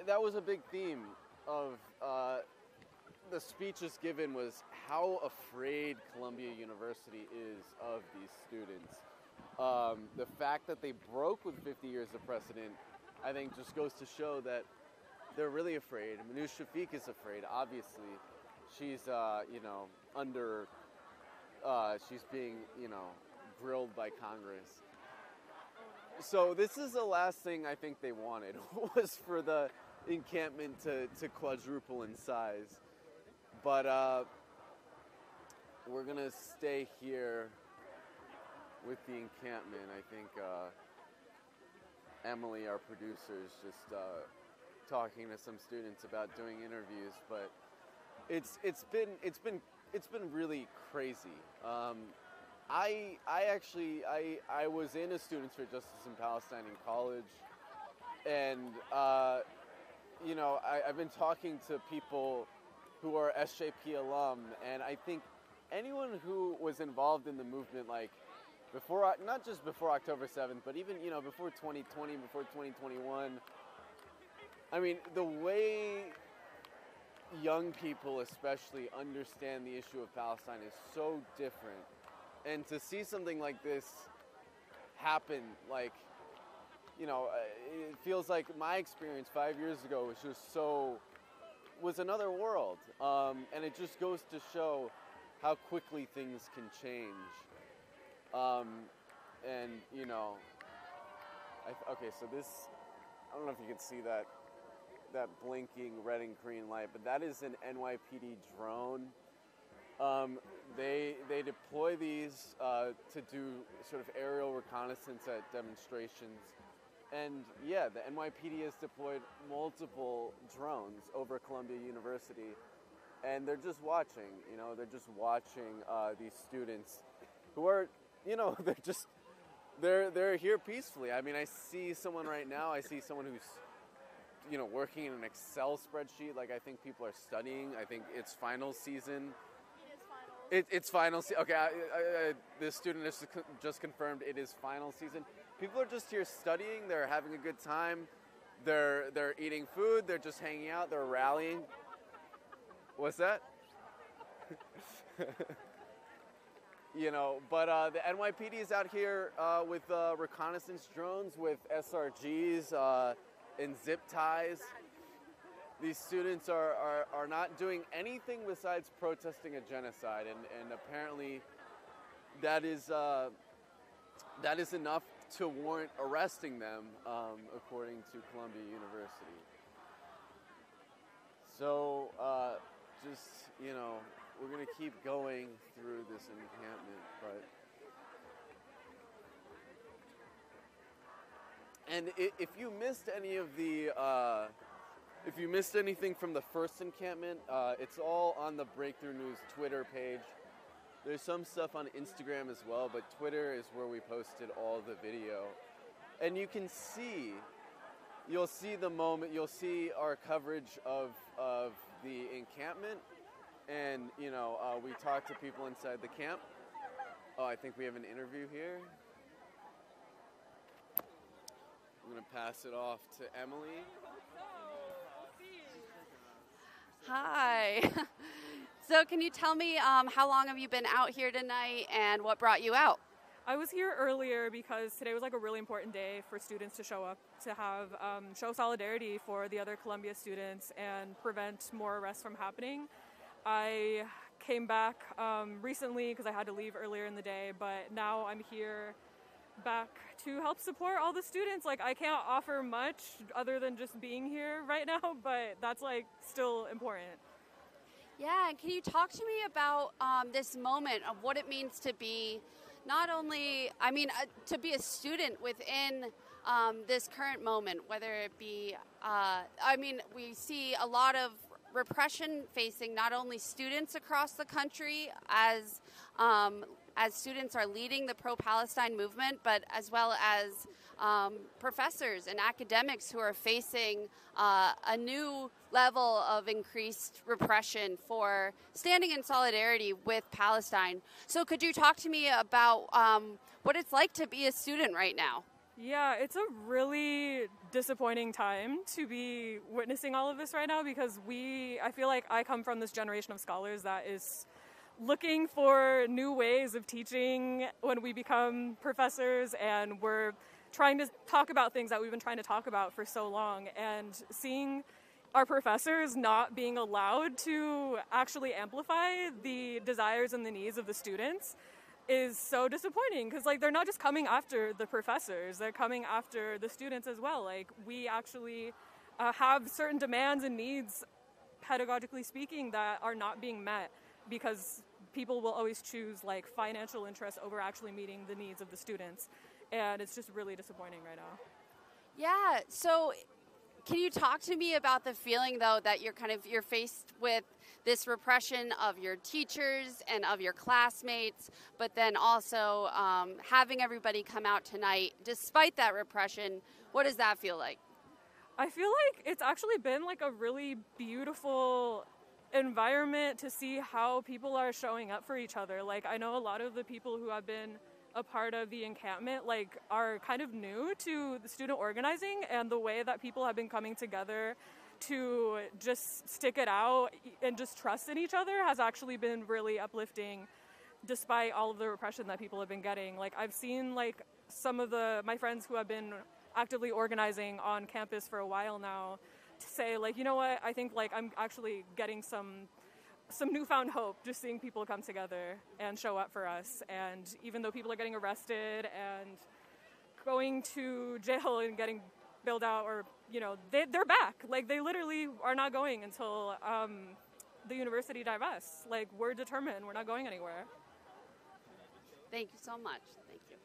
That was a big theme of uh, the speech speeches given was how afraid Columbia University is of these students. Um, the fact that they broke with 50 years of precedent, I think, just goes to show that they're really afraid. Minouche Shafik is afraid, obviously. She's, uh, you know, under, uh, she's being, you know, grilled by Congress. So this is the last thing I think they wanted was for the encampment to, to quadruple in size. But uh, we're gonna stay here with the encampment. I think uh, Emily, our producer, is just uh, talking to some students about doing interviews. But it's it's been it's been it's been really crazy. Um, I I actually I I was in a Students for Justice in Palestine in college, and uh, you know I, I've been talking to people who are SJP alum, and I think anyone who was involved in the movement, like before, not just before October 7th, but even you know before 2020, before 2021. I mean, the way young people, especially, understand the issue of Palestine is so different, and to see something like this happen, like you know, uh, it feels like my experience five years ago was just so was another world, um, and it just goes to show how quickly things can change. Um, and you know, I, okay, so this I don't know if you can see that that blinking red and green light, but that is an NYPD drone. Um, they they deploy these uh, to do sort of aerial reconnaissance at demonstrations. And yeah, the NYPD has deployed multiple drones over Columbia University, and they're just watching. You know, they're just watching uh, these students, who are, you know, they're just they're they're here peacefully. I mean, I see someone right now. I see someone who's, you know, working in an Excel spreadsheet. Like I think people are studying. I think it's final season. It is It, it's final. Se- okay, I, I, I, the student has just confirmed it is final season people are just here studying. They're having a good time. They're they're eating food. They're just hanging out. They're rallying. What's that? you know, but uh, the NYPD is out here uh, with uh, reconnaissance drones, with SRGs uh, and zip ties. These students are, are, are not doing anything besides protesting a genocide, and, and apparently that is, uh, that is enough to warrant arresting them, um, according to Columbia University. So, uh, just, you know, we're going to keep going through this encampment, but. And if you missed any of the, uh, if you missed anything from the first encampment, uh, it's all on the Breakthrough News Twitter page. There's some stuff on Instagram as well, but Twitter is where we posted all the video. And you can see, you'll see the moment, you'll see our coverage of, of the encampment. And, you know, uh, we talked to people inside the camp. Oh, I think we have an interview here. I'm going to pass it off to Emily. Hi. So, can you tell me um, how long have you been out here tonight and what brought you out? I was here earlier because today was like a really important day for students to show up, to have um, show solidarity for the other Columbia students and prevent more arrests from happening. I came back um, recently because I had to leave earlier in the day, but now I'm here back to help support all the students. Like I can't offer much other than just being here right now, but that's like still important. Yeah, and can you talk to me about um, this moment of what it means to be not only, I mean, uh, to be a student within um, this current moment, whether it be, uh, I mean, we see a lot of repression facing not only students across the country as um, as students are leading the pro-Palestine movement, but as well as um, professors and academics who are facing uh, a new level of increased repression for standing in solidarity with Palestine. So, could you talk to me about um, what it's like to be a student right now? Yeah, it's a really disappointing time to be witnessing all of this right now because we, I feel like I come from this generation of scholars that is looking for new ways of teaching when we become professors and we're trying to talk about things that we've been trying to talk about for so long and seeing our professors not being allowed to actually amplify the desires and the needs of the students is so disappointing because like they're not just coming after the professors they're coming after the students as well. Like we actually uh, have certain demands and needs pedagogically speaking that are not being met because people will always choose like financial interests over actually meeting the needs of the students and it's just really disappointing right now Yeah. So, can you talk to me about the feeling though that you're kind of you're faced with this repression of your teachers and of your classmates, but then also um, having everybody come out tonight despite that repression? What does that feel like? I feel like it's actually been like a really beautiful environment to see how people are showing up for each other. Like I know a lot of the people who have been a part of the encampment like are kind of new to the student organizing and the way that people have been coming together to just stick it out and just trust in each other has actually been really uplifting despite all of the repression that people have been getting. Like i've seen like some of the my friends who have been actively organizing on campus for a while now to say like you know what? I think like i'm actually getting some some newfound hope just seeing people come together and show up for us and even though people are getting arrested and going to jail and getting bailed out or you know they, they're back like they literally are not going until um, the university divests like we're determined we're not going anywhere Thank you so much. Thank you.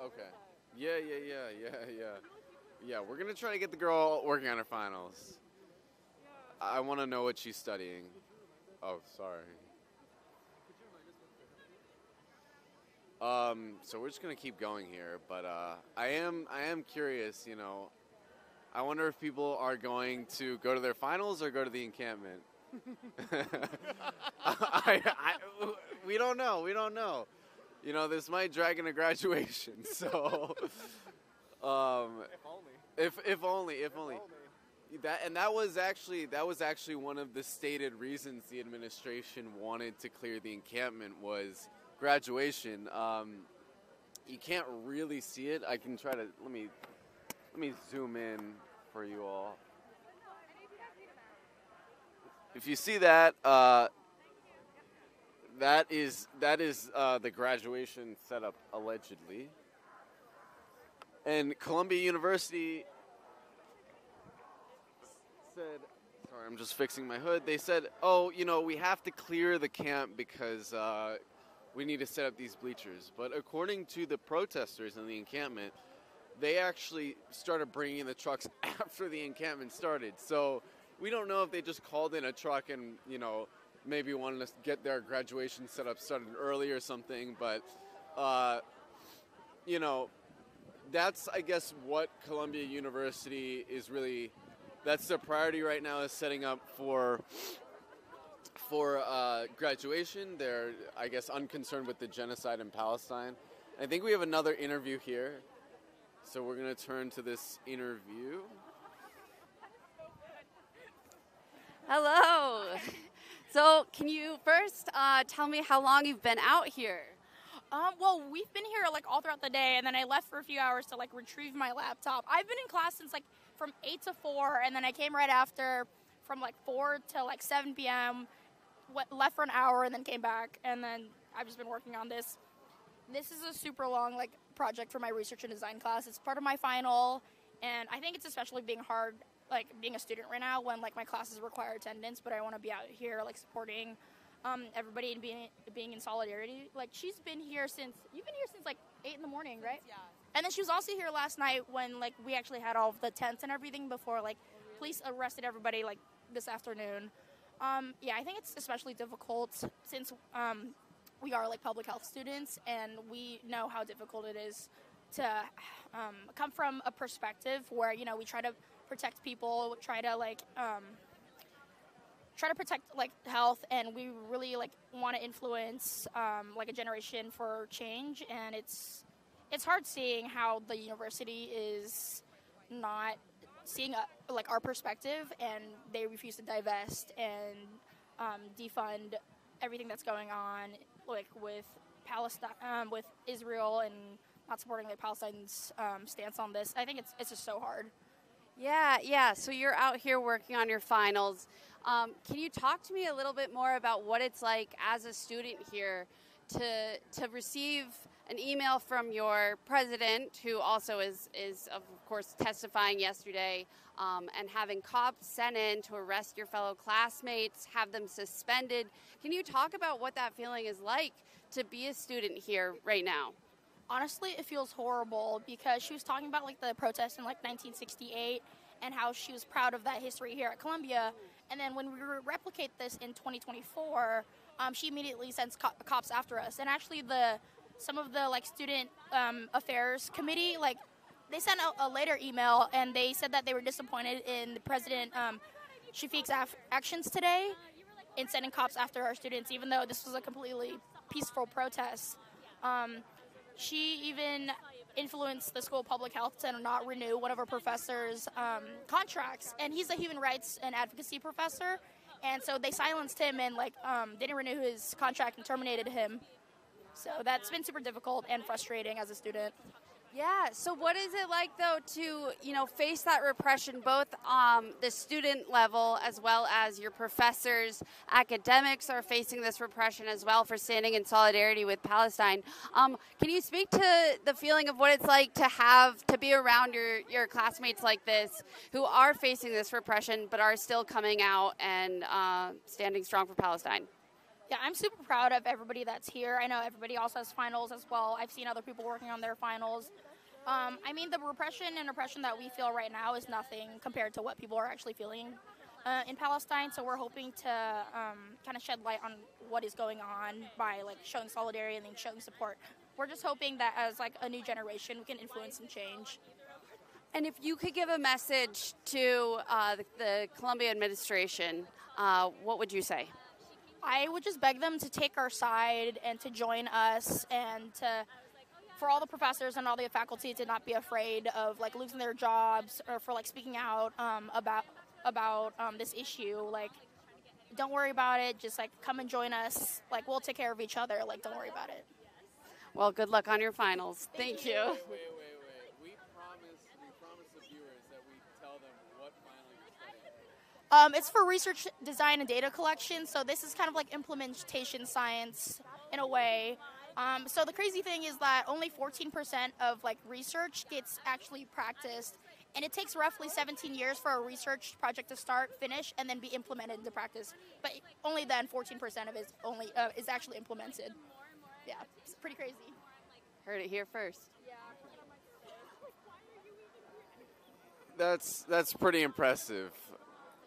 Okay. Yeah, yeah, yeah, yeah, yeah. Yeah, we're gonna try to get the girl working on her finals. I want to know what she's studying. Oh, sorry. Um, so we're just gonna keep going here, but uh, I am I am curious. You know, I wonder if people are going to go to their finals or go to the encampment. I, I, we don't know. We don't know. You know, this might drag into graduation. So, um, if only. If if only. If only. That and that was actually that was actually one of the stated reasons the administration wanted to clear the encampment was graduation. Um, you can't really see it. I can try to let me let me zoom in for you all. If you see that, uh, that is that is uh, the graduation setup allegedly. And Columbia University said, sorry, I'm just fixing my hood. They said, oh, you know, we have to clear the camp because uh, we need to set up these bleachers. But according to the protesters in the encampment, they actually started bringing in the trucks after the encampment started. So we don't know if they just called in a truck and, you know, maybe wanted to get their graduation set up started early or something. But, uh, you know, that's, I guess, what Columbia University is really, that's their priority right now is setting up for for uh, graduation. They're, I guess, unconcerned with the genocide in Palestine. I think we have another interview here. So we're going to turn to this interview. Hello. So, can you first uh, tell me how long you've been out here? Um, well, we've been here like all throughout the day, and then I left for a few hours to like retrieve my laptop. I've been in class since like from eight to four, and then I came right after from like four to like seven p.m. Went, left for an hour, and then came back, and then I've just been working on this. This is a super long like project for my research and design class. It's part of my final, And I think it's especially being hard, like being a student right now when like my classes require attendance, but I want to be out here like supporting um, everybody and being being in solidarity. Like she's been here since you've been here since like eight in the morning, right? Yeah. And then she was also here last night when like we actually had all of the tents and everything before like police arrested everybody like this afternoon. Um, yeah, I think it's especially difficult since um, we are like public health students and we know how difficult it is to um, come from a perspective where you know we try to protect people, try to like um, try to protect like health, and we really like want to influence um, like a generation for change. And it's it's hard seeing how the university is not seeing a, like our perspective, and they refuse to divest and um, defund everything that's going on, like with Palestine, um, with Israel, and not supporting like Palestine's um, stance on this. I think it's it's just so hard. Yeah, yeah. So you're out here working on your finals. Um, can you talk to me a little bit more about what it's like as a student here to to receive an email from your president, who also is is of course testifying yesterday, um, and having cops sent in to arrest your fellow classmates, have them suspended. Can you talk about what that feeling is like to be a student here right now? honestly it feels horrible because she was talking about like the protest in like 1968 and how she was proud of that history here at Columbia. And then when we replicate this in 2024, um, she immediately sends co- cops after us. And actually, the some of the like student um, affairs committee like they sent a, a, later email and they said that they were disappointed in the president um, Shafik's af- actions today in sending cops after our students, even though this was a completely peaceful protest. Um, she even influenced the School of Public Health to not renew one of our professors' um, contracts, and he's a human rights and advocacy professor, and so they silenced him and like um, didn't renew his contract and terminated him. So that's been super difficult and frustrating as a student. Yeah. So, what is it like though to you know face that repression both um, the student level as well as your professors, academics are facing this repression as well for standing in solidarity with Palestine. Um, can you speak to the feeling of what it's like to have to be around your your classmates like this who are facing this repression but are still coming out and uh, standing strong for Palestine? Yeah, I'm super proud of everybody that's here. I know everybody else has finals as well. I've seen other people working on their finals. Um, I mean, the repression and oppression that we feel right now is nothing compared to what people are actually feeling uh, in Palestine. So we're hoping to um, kind of shed light on what is going on by like showing solidarity and showing support. We're just hoping that as like a new generation, we can influence some change. And if you could give a message to uh, the, the, Columbia administration, uh, what would you say? I would just beg them to take our side and to join us and to for all the professors and all the faculty to not be afraid of like losing their jobs or for like speaking out um, about about um, this issue. Like don't worry about it. Just like come and join us. Like we'll take care of each other. Like don't worry about it. Well good luck on your finals. Thank, thank you. you. Um, it's for research, design, and data collection. So this is kind of like implementation science in a way. Um, so the crazy thing is that only 14% of like research gets actually practiced, and it takes roughly 17 years for a research project to start, finish, and then be implemented into practice. But only then 14% of it is only uh, is actually implemented. Yeah, it's pretty crazy. Heard it here first. That's that's pretty impressive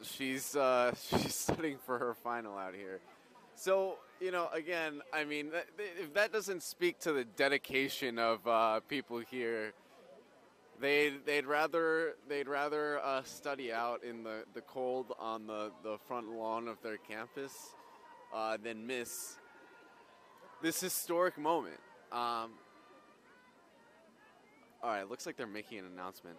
she's uh, she's studying for her final out here. So you know, again, I mean, if that doesn't speak to the dedication of uh, people here, they they'd rather they'd rather uh, study out in the, the cold on the, the front lawn of their campus uh, than miss this historic moment. Um, all right, looks like they're making an announcement.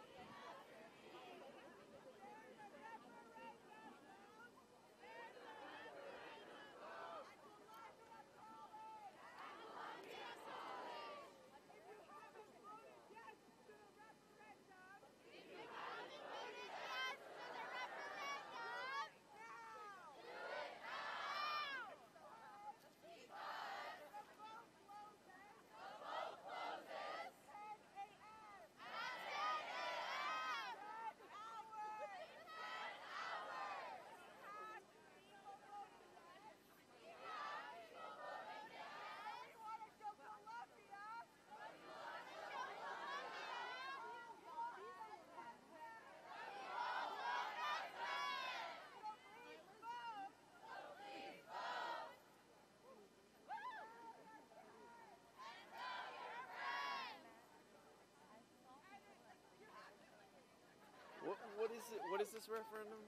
Is this referendum?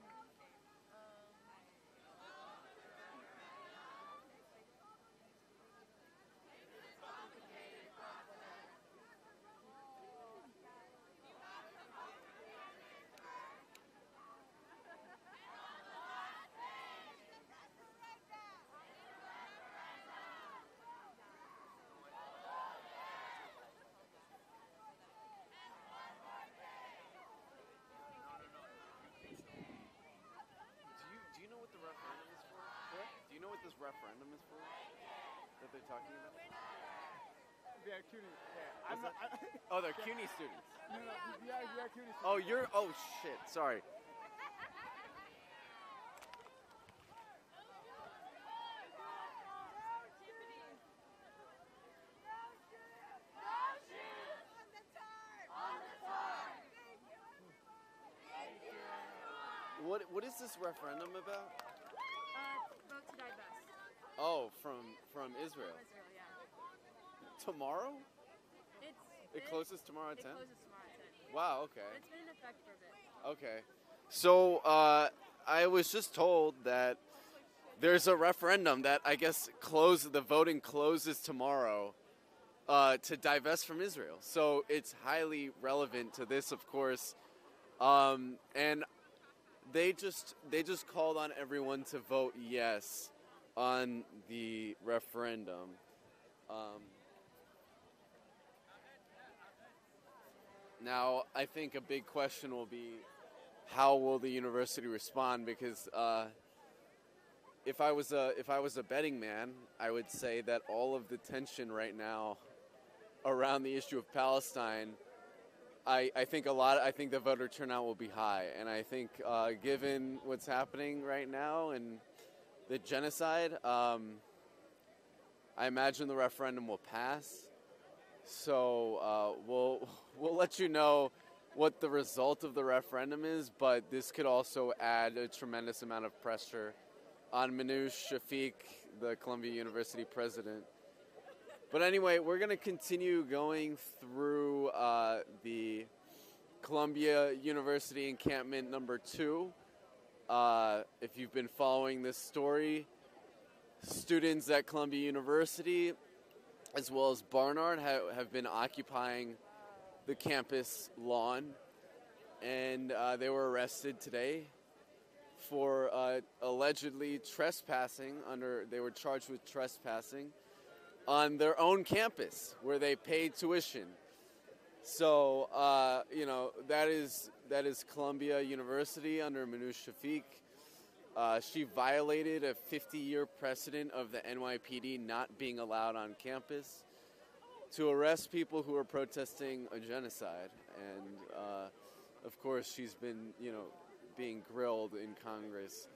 Do you do you know what the referendum is for? Do you know what this referendum is for? That they're talking about? They're CUNY. Yeah, I'm not. Oh, they're CUNY students. No, no, yeah, yeah, CUNY. Oh, you're. Oh shit. Sorry. What What is this referendum about? Vote to divest. Oh, from from Israel. Israel, yeah. Tomorrow? It's It closes tomorrow at it 10? closes tomorrow at 10. Wow. Okay. It's been in effect for a bit. Okay. So uh, I was just told that there's a referendum that I guess close the voting closes tomorrow uh, to divest from Israel. So it's highly relevant to this, of course. Um, and they just they just called on everyone to vote yes on the referendum. Um, Now, I think a big question will be how will the university respond? Because uh, if I was a if I was a betting man, I would say that all of the tension right now around the issue of Palestine, I, I think a lot. I think the voter turnout will be high, and I think uh, given what's happening right now and the genocide, um, I imagine the referendum will pass. So uh, we'll we'll let you know what the result of the referendum is, but this could also add a tremendous amount of pressure on Minouche Shafik, the Columbia University president. But anyway, we're going to continue going through uh, the Columbia University encampment number two. Uh, if you've been following this story, students at Columbia University as well as Barnard ha- have been occupying the campus lawn, and uh, they were arrested today for uh, allegedly trespassing. Under they were charged with trespassing on their own campus where they paid tuition. So uh, you know that is that is Columbia University under Minouche Shafik. Uh, she violated a 50 year precedent of the NYPD not being allowed on campus to arrest people who are protesting a genocide. And uh, of course, she's been, you know, being grilled in Congress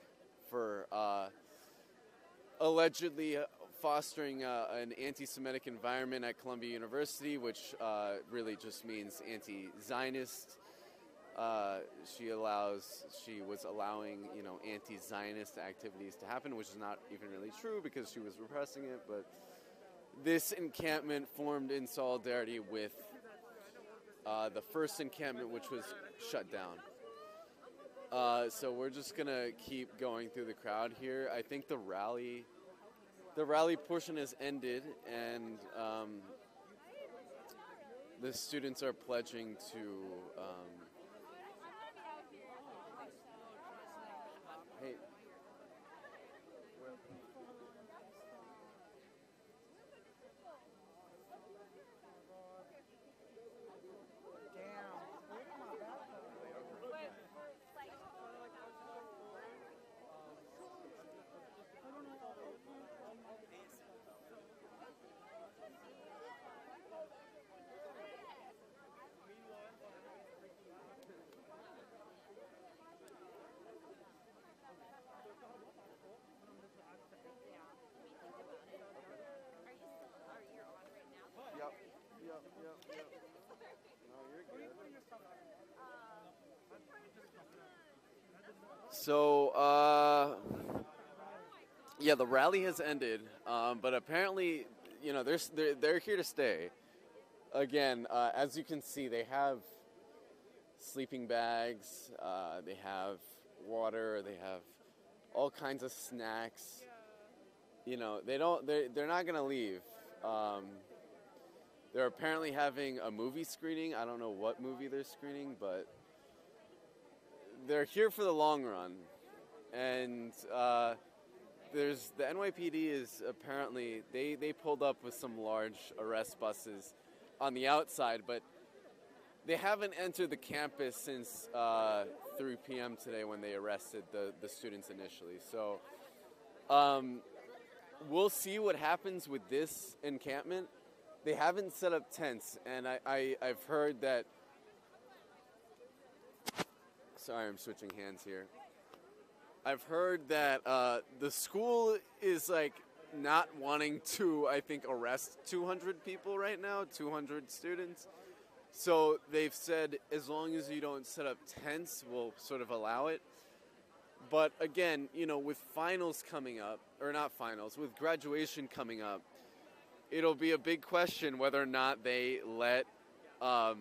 for uh, allegedly fostering uh, an anti Semitic environment at Columbia University, which uh, really just means anti Zionist uh, she allows she was allowing you know anti-Zionist activities to happen, which is not even really true because she was repressing it. But this encampment formed in solidarity with uh, the first encampment, which was shut down. Uh, so we're just gonna keep going through the crowd here. I think the rally, the rally portion has ended, and um, the students are pledging to. Um, Hey. Yep, yep, yep, yep. No, you're good. So, uh, yeah, the rally has ended, um, but apparently, you know, they're, they're, they're here to stay. Again, uh, as you can see, they have sleeping bags. Uh, they have water. They have all kinds of snacks. You know, they don't. They're, they're not gonna leave. Um, they're apparently having a movie screening. I don't know what movie they're screening, but they're here for the long run. And uh, there's the NYPD is apparently they they pulled up with some large arrest buses on the outside, but they haven't entered the campus since uh, 3 p.m. today when they arrested the the students initially. So. Um, we'll see what happens with this encampment. They haven't set up tents, and I, I, I've heard that. Sorry, I'm switching hands here. I've heard that uh, the school is like not wanting to, I think, arrest 200 people right now, 200 students. So they've said as long as you don't set up tents, we'll sort of allow it. But again, you know, with finals coming up, or not finals, with graduation coming up, it'll be a big question whether or not they let, um,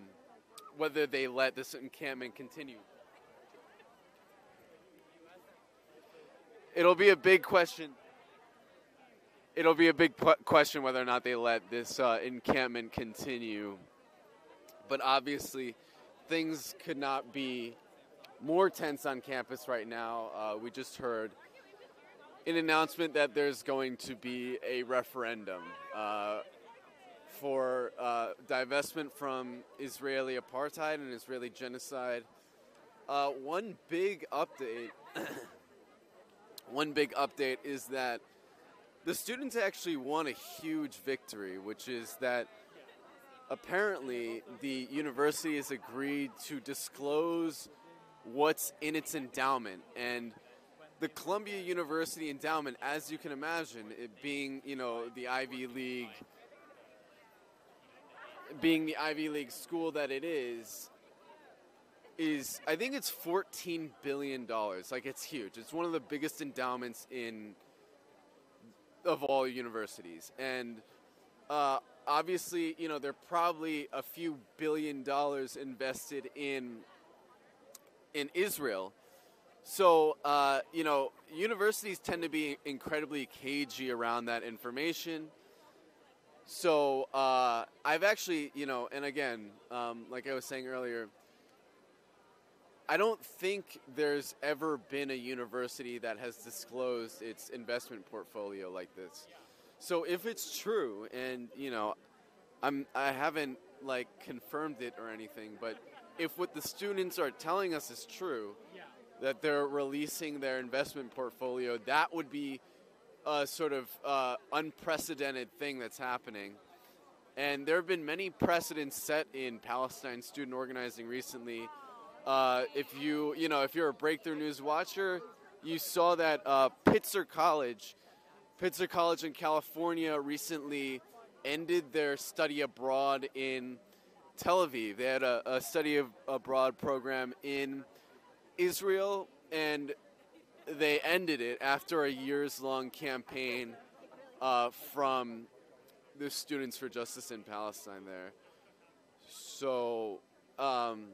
whether they let this encampment continue. It'll be a big question. It'll be a big question whether or not they let this uh, encampment continue. But obviously, things could not be more tense on campus right now. Uh, we just heard an announcement that there's going to be a referendum uh, for uh, divestment from Israeli apartheid and Israeli genocide. Uh, one big update. One big update is that the students actually won a huge victory, which is that apparently the university has agreed to disclose what's in its endowment. And the Columbia University endowment as you can imagine it being you know the Ivy League being the Ivy League school that it is is I think it's 14 billion dollars like it's huge it's one of the biggest endowments in of all universities and uh, obviously you know there are probably a few billion dollars invested in in Israel. So, uh, you know, universities tend to be incredibly cagey around that information. So, uh, I've actually, you know, and again, um, like I was saying earlier, I don't think there's ever been a university that has disclosed its investment portfolio like this. So, if it's true, and you know, I'm I haven't like confirmed it or anything, but if what the students are telling us is true, that they're releasing their investment portfolio, that would be a sort of uh, unprecedented thing that's happening. And there have been many precedents set in Palestine student organizing recently. Uh, if you, you know, if you're a Breakthrough News watcher, you saw that uh, Pitzer College, Pitzer College in California, recently ended their study abroad in Tel Aviv. They had a, a study of abroad program in Israel, and they ended it after a years long campaign uh, from the Students for Justice in Palestine there. So, um,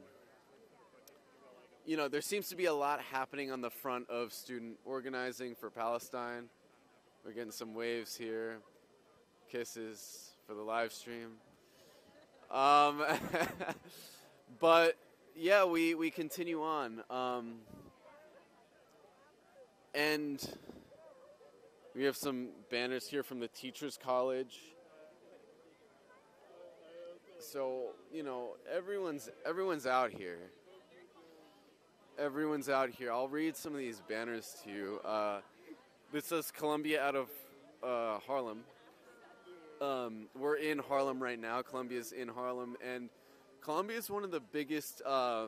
you know, there seems to be a lot happening on the front of student organizing for Palestine. We're getting some waves here, kisses for the live stream. Um, but yeah, we, we continue on. Um, and we have some banners here from the Teachers College. So, you know, everyone's everyone's out here. Everyone's out here. I'll read some of these banners to you. Uh, this says Columbia out of uh, Harlem. Um, we're in Harlem right now. Columbia's in Harlem, and Columbia is one of the biggest uh,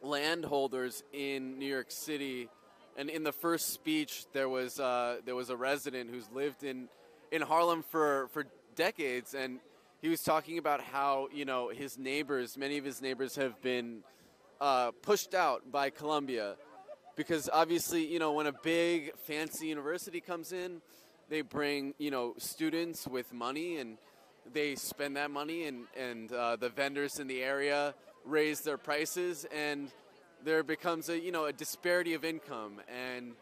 landholders in New York City. And in the first speech, there was uh, there was a resident who's lived in in Harlem for for decades, and he was talking about how you know his neighbors, many of his neighbors, have been uh, pushed out by Columbia because obviously, you know, when a big fancy university comes in, they bring you know students with money and they spend that money and and uh, the vendors in the area raise their prices, and there becomes a you know a disparity of income, and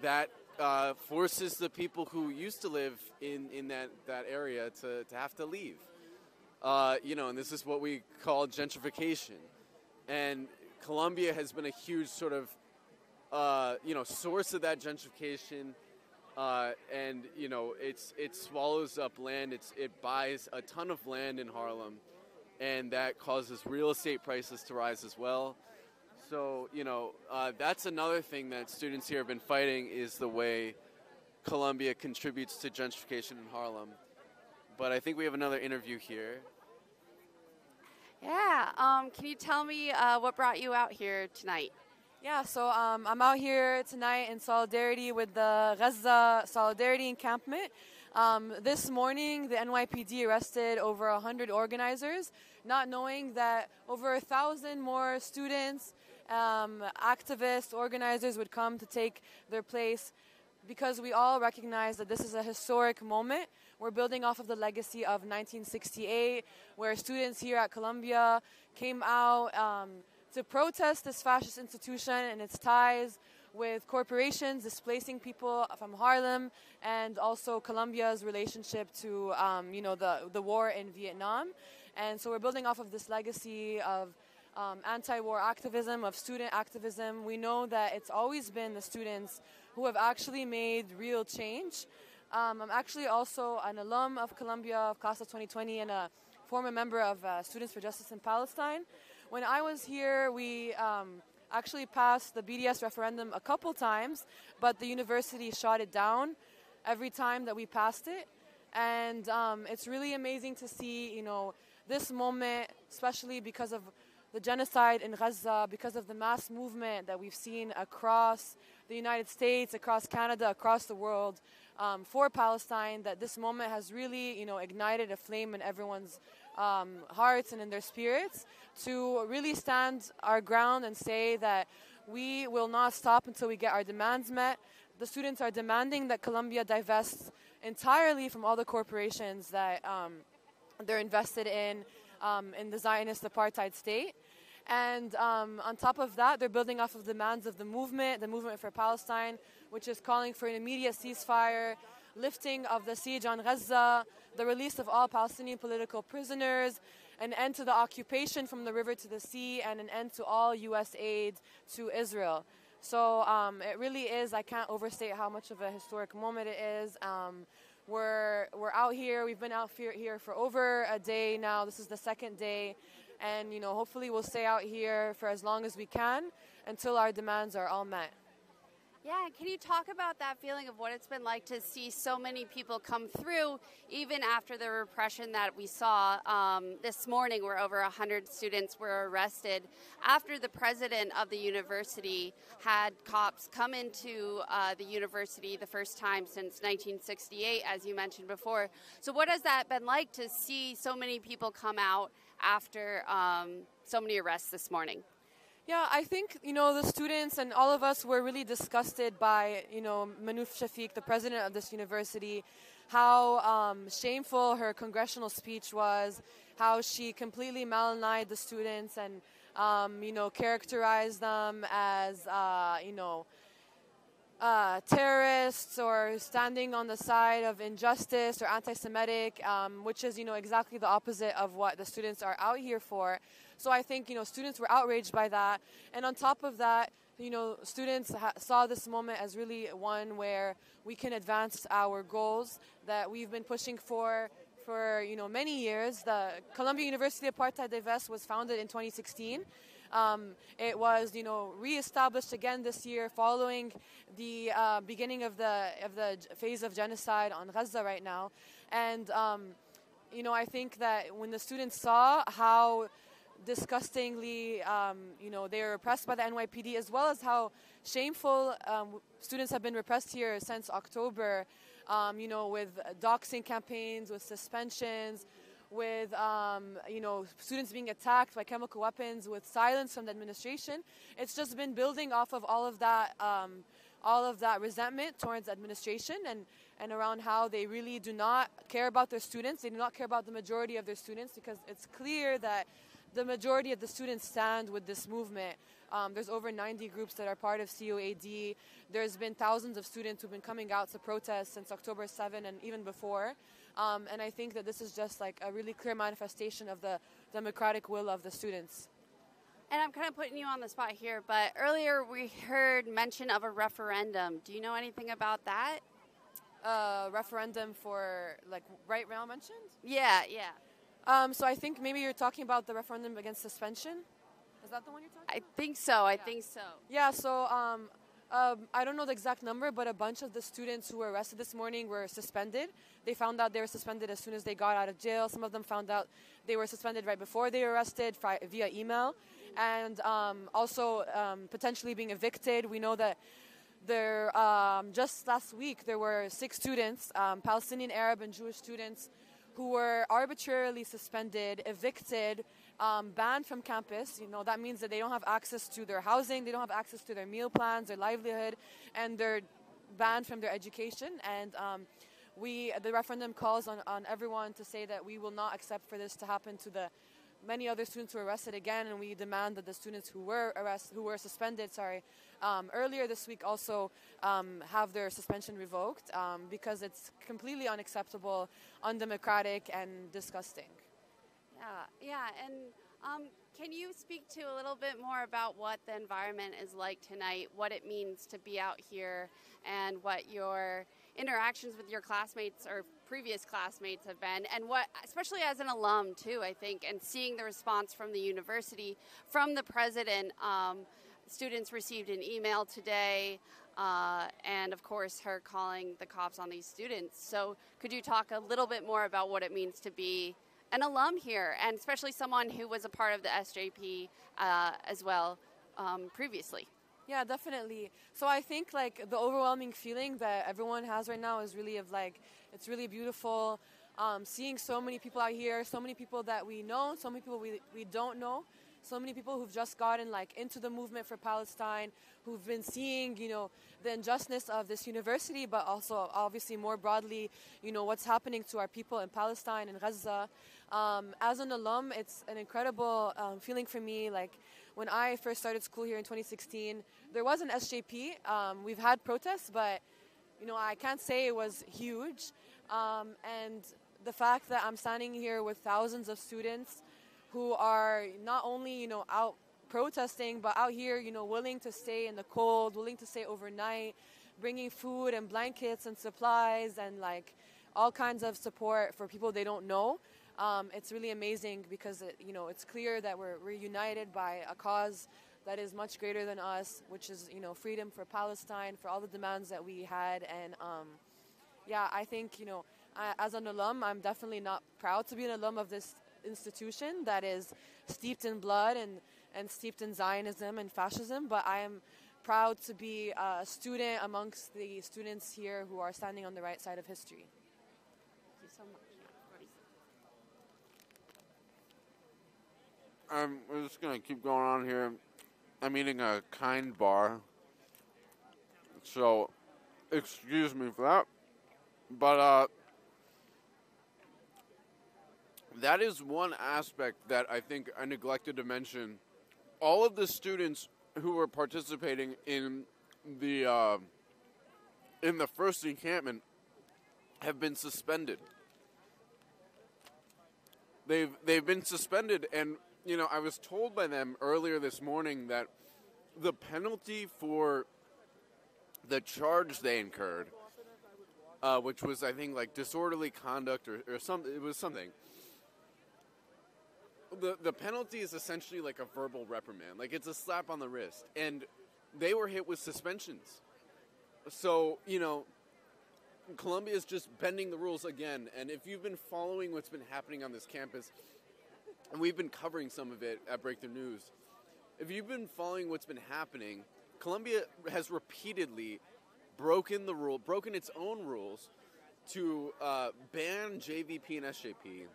that uh, forces the people who used to live in, in that, that area to, to have to leave. Uh, you know, and this is what we call gentrification. And Columbia has been a huge sort of, uh, you know, source of that gentrification. Uh, and you know, it's it swallows up land. It's it buys a ton of land in Harlem, and that causes real estate prices to rise as well. So you know, uh, that's another thing that students here have been fighting is the way Columbia contributes to gentrification in Harlem. But I think we have another interview here. Yeah. Um, can you tell me uh, what brought you out here tonight? Yeah, so um, I'm out here tonight in solidarity with the Gaza Solidarity Encampment. Um, this morning, the NYPD arrested over 100 organizers, not knowing that over a thousand more students, um, activists, organizers would come to take their place because we all recognize that this is a historic moment. We're building off of the legacy of 1968, where students here at Columbia came out um, to protest this fascist institution and its ties with corporations displacing people from Harlem and also Columbia's relationship to, um, you know, the, the war in Vietnam. And so we're building off of this legacy of um, anti-war activism, of student activism. We know that it's always been the students who have actually made real change. Um, I'm actually also an alum of Columbia of CASA 2020 and a former member of uh, Students for Justice in Palestine. When I was here, we um, actually passed the BDS referendum a couple times, but the university shot it down every time that we passed it. And um, it's really amazing to see, you know, this moment, especially because of the genocide in Gaza, because of the mass movement that we've seen across the United States, across Canada, across the world um, for Palestine, that this moment has really, you know, ignited a flame in everyone's um, hearts and in their spirits to really stand our ground and say that we will not stop until we get our demands met. The students are demanding that Columbia divests entirely from all the corporations that um, they're invested in um, in the Zionist apartheid state. And um, on top of that, they're building off of demands of the movement, the movement for Palestine, which is calling for an immediate ceasefire, lifting of the siege on Gaza, the release of all Palestinian political prisoners, an end to the occupation from the river to the sea, and an end to all U.S. aid to Israel. So um, it really is, I can't overstate how much of a historic moment it is. Um, we're, we're out here, we've been out here for over a day now. This is the second day. And, you know, hopefully we'll stay out here for as long as we can until our demands are all met. Yeah, can you talk about that feeling of what it's been like to see so many people come through, even after the repression that we saw um, this morning, where over 100 students were arrested, after the president of the university had cops come into uh, the university the first time since 1968, as you mentioned before. So, what has that been like to see so many people come out after um, so many arrests this morning? Yeah, I think you know the students and all of us were really disgusted by you know Minouche Shafik, the president of this university, how um, shameful her congressional speech was, how she completely malaligned the students and um, you know characterized them as uh, you know. Uh, terrorists or standing on the side of injustice or anti-Semitic, um, which is you know exactly the opposite of what the students are out here for. So I think, you know, students were outraged by that. And on top of that, you know, students ha- saw this moment as really one where we can advance our goals that we've been pushing for for you know many years. The Columbia University Apartheid Divest was founded in 2016. Um, it was you know reestablished again this year following the uh, beginning of the of the phase of genocide on Gaza right now, and um, you know I think that when the students saw how disgustingly, um, you know, they are repressed by the NYPD, as well as how shameful um, students have been repressed here since October, um, you know, with doxing campaigns, with suspensions, with, um, you know, students being attacked by chemical weapons, with silence from the administration. It's just been building off of all of that, um, all of that resentment towards administration and, and around how they really do not care about their students. They do not care about the majority of their students because it's clear that the majority of the students stand with this movement. Um, there's over 90 groups that are part of CUAD. There's been thousands of students who've been coming out to protest since October 7 and even before. Um, and I think that this is just like a really clear manifestation of the democratic will of the students. And I'm kind of putting you on the spot here, but earlier we heard mention of a referendum. Do you know anything about that? Uh, referendum for like right now mentioned? Yeah, yeah. Um, so I think maybe you're talking about the referendum against suspension. Is that the one you're talking? I think so. I think so. Yeah. So um, um, I don't know the exact number, but a bunch of the students who were arrested this morning were suspended. They found out they were suspended as soon as they got out of jail. Some of them found out they were suspended right before they were arrested via email, and um, also um, potentially being evicted. We know that there um, just last week there were six students, um, Palestinian, Arab, and Jewish students, who were arbitrarily suspended, evicted, um, banned from campus. You know that means that they don't have access to their housing, they don't have access to their meal plans, their livelihood, and they're banned from their education. And um, we, the referendum calls on, on everyone to say that we will not accept for this to happen to the many other students who were arrested again, and we demand that the students who were arrested, who were suspended, sorry, um, earlier this week also um, have their suspension revoked um, because it's completely unacceptable, undemocratic, and disgusting. Yeah, yeah. And um, can you speak to a little bit more about what the environment is like tonight, what it means to be out here, and what your interactions with your classmates or previous classmates have been, and what, especially as an alum too, I think, and seeing the response from the university, from the president. Um, students received an email today, uh, and of course, her calling the cops on these students. So, could you talk a little bit more about what it means to be an alum here, and especially someone who was a part of the SJP uh, as well um, previously? Yeah, definitely. So I think like the overwhelming feeling that everyone has right now is really of like it's really beautiful. Um, seeing so many people out here, so many people that we know, so many people we, we don't know, so many people who've just gotten like into the movement for Palestine, who've been seeing, you know, the injustice of this university, but also obviously more broadly, you know, what's happening to our people in Palestine and Gaza. Um, as an alum, it's an incredible um, feeling for me. Like when I first started school here in 2016, there was an SJP. Um, we've had protests, but you know, I can't say it was huge. Um, and the fact that I'm standing here with thousands of students who are not only, you know, out protesting, but out here, you know, willing to stay in the cold, willing to stay overnight, bringing food and blankets and supplies and like all kinds of support for people they don't know. Um, it's really amazing because it, you know it's clear that we're, we're united by a cause that is much greater than us, which is you know freedom for Palestine, for all the demands that we had, and um, yeah, I think you know I, as an alum, I'm definitely not proud to be an alum of this institution that is steeped in blood and and steeped in Zionism and fascism, but I am proud to be a student amongst the students here who are standing on the right side of history. Thank you so much. I'm we're just gonna keep going on here. I'm eating a kind bar, so excuse me for that. But uh, that is one aspect that I think I neglected to mention. All of the students who were participating in the uh, in the first encampment have been suspended. They've they've been suspended, and you know I was told by them earlier this morning that the penalty for the charge they incurred, uh, which was I think like disorderly conduct or, or something, it was something. The the penalty is essentially like a verbal reprimand, like it's a slap on the wrist, and they were hit with suspensions. So you know, Columbia is just bending the rules again. And if you've been following what's been happening on this campus, and we've been covering some of it at Breakthrough News, if you've been following what's been happening, Columbia has repeatedly broken the rule, broken its own rules to uh, ban JVP and SJP,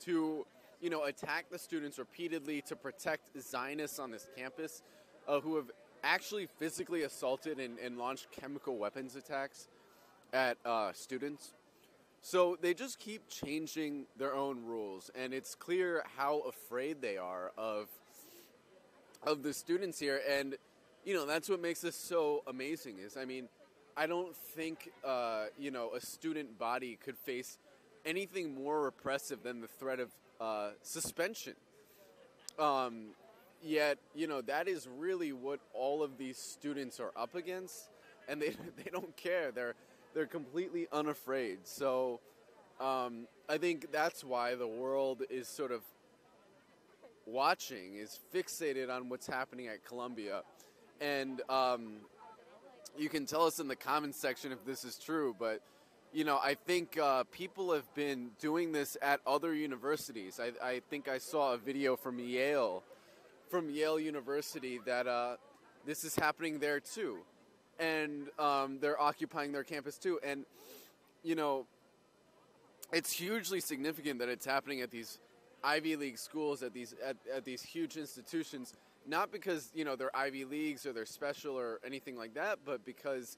to you know attack the students repeatedly, to protect Zionists on this campus, uh, who have actually physically assaulted and, and launched chemical weapons attacks at uh, students. So they just keep changing their own rules, and it's clear how afraid they are of of the students here. And you know that's what makes this so amazing. Is I mean, I don't think uh, you know a student body could face anything more repressive than the threat of uh, suspension. Um, yet, you know, that is really what all of these students are up against, and they they don't care. They're they're completely unafraid. So, um, I think that's why the world is sort of watching, is fixated on what's happening at Columbia, and um, you can tell us in the comments section if this is true, but you know, I think uh, people have been doing this at other universities. I, I, think I saw a video from Yale, from Yale University, that uh, this is happening there too, and um, they're occupying their campus too. And you know, it's hugely significant that it's happening at these Ivy League schools, at these at, at these huge institutions. Not because you know they're Ivy Leagues or they're special or anything like that, but because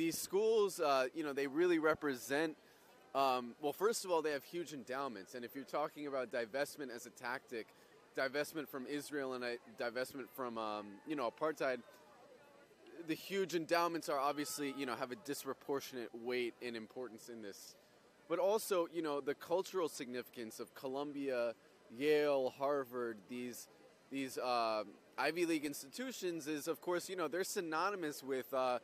these schools, uh, you know, they really represent. Um, well, first of all, they have huge endowments, and if you're talking about divestment as a tactic, divestment from Israel and a divestment from, um, you know, apartheid, the huge endowments are obviously, you know, have a disproportionate weight and importance in this. But also, you know, the cultural significance of Columbia, Yale, Harvard, these these uh, Ivy League institutions is, of course, you know, they're synonymous with. Uh,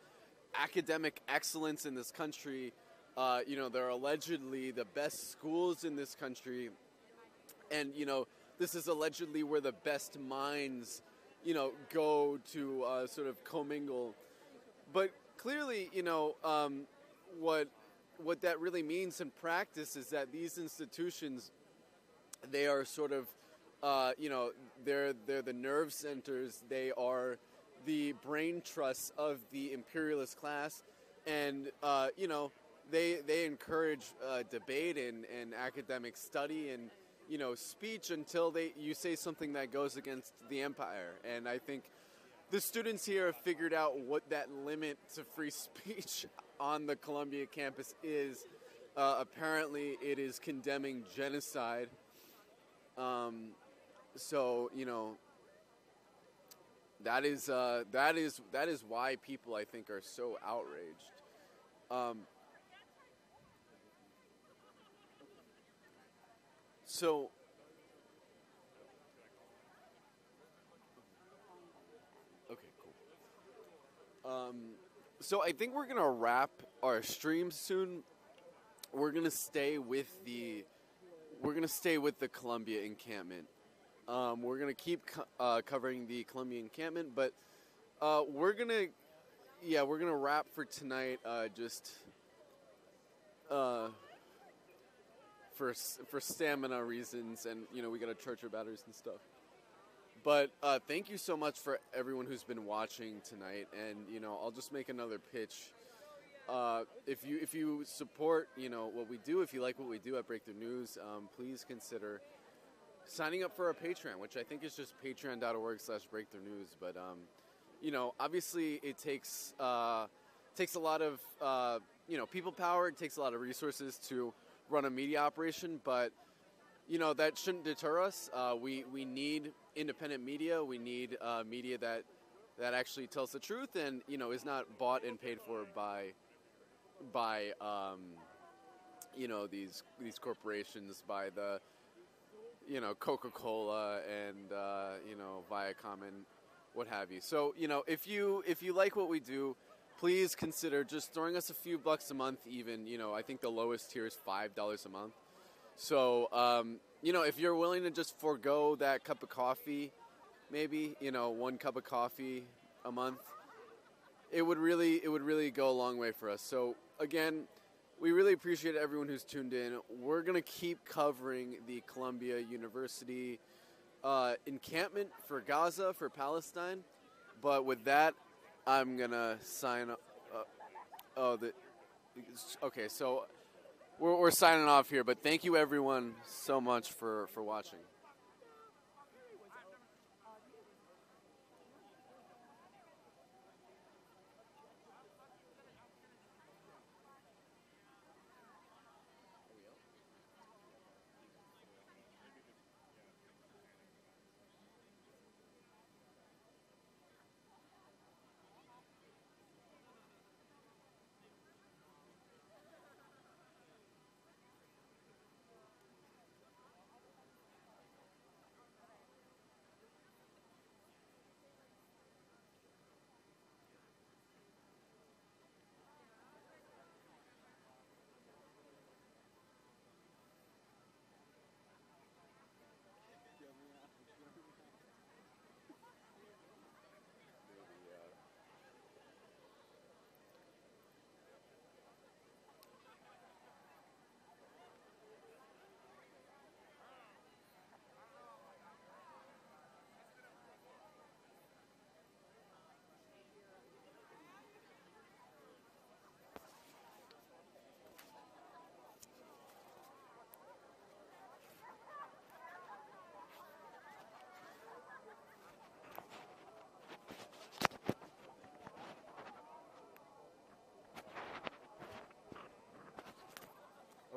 academic excellence in this country. Uh, you know, they're allegedly the best schools in this country. And, you know, this is allegedly where the best minds, you know, go to uh, sort of commingle. But clearly, you know, um, what what that really means in practice is that these institutions, they are sort of, uh, you know, they're they're the nerve centers. They are the brain trusts of the imperialist class, and uh, you know they they encourage uh, debate and, and academic study and you know speech until they you say something that goes against the empire. And I think the students here have figured out what that limit to free speech on the Columbia campus is. Uh, apparently, it is condemning genocide. Um, so you know that is uh, that is that is why people I think are so outraged. Um, so. Okay, cool. Um, so I think we're gonna wrap our stream soon. We're gonna stay with the we're gonna stay with the Columbia encampment. Um, we're gonna keep co- uh, covering the Columbia encampment, but uh, we're gonna, yeah, we're gonna wrap for tonight. Uh, just uh, for for stamina reasons, and you know we got to charge our batteries and stuff. But uh, thank you so much for everyone who's been watching tonight, and you know I'll just make another pitch. Uh, if you if you support you know what we do, if you like what we do at Breakthrough News, um, please consider signing up for our Patreon, which I think is just patreon.org slash breakthrough news. But, um, you know, obviously it takes, uh, takes a lot of, uh, you know, people power. It takes a lot of resources to run a media operation, but, you know, that shouldn't deter us. Uh, we, we need independent media. We need uh, media that, that actually tells the truth and, you know, is not bought and paid for by, by, um, you know, these, these corporations, by the, you know, Coca Cola and uh, you know Viacom and what have you. So you know, if you if you like what we do, please consider just throwing us a few bucks a month. Even you know, I think the lowest tier is five dollars a month. So um, you know, if you're willing to just forego that cup of coffee, maybe you know one cup of coffee a month, it would really it would really go a long way for us. So again we really appreciate everyone who's tuned in. We're going to keep covering the Columbia University uh, encampment for Gaza, for Palestine. But with that, I'm going to sign up. Uh, oh, the, okay, so we're, we're signing off here. But thank you, everyone, so much for, for watching.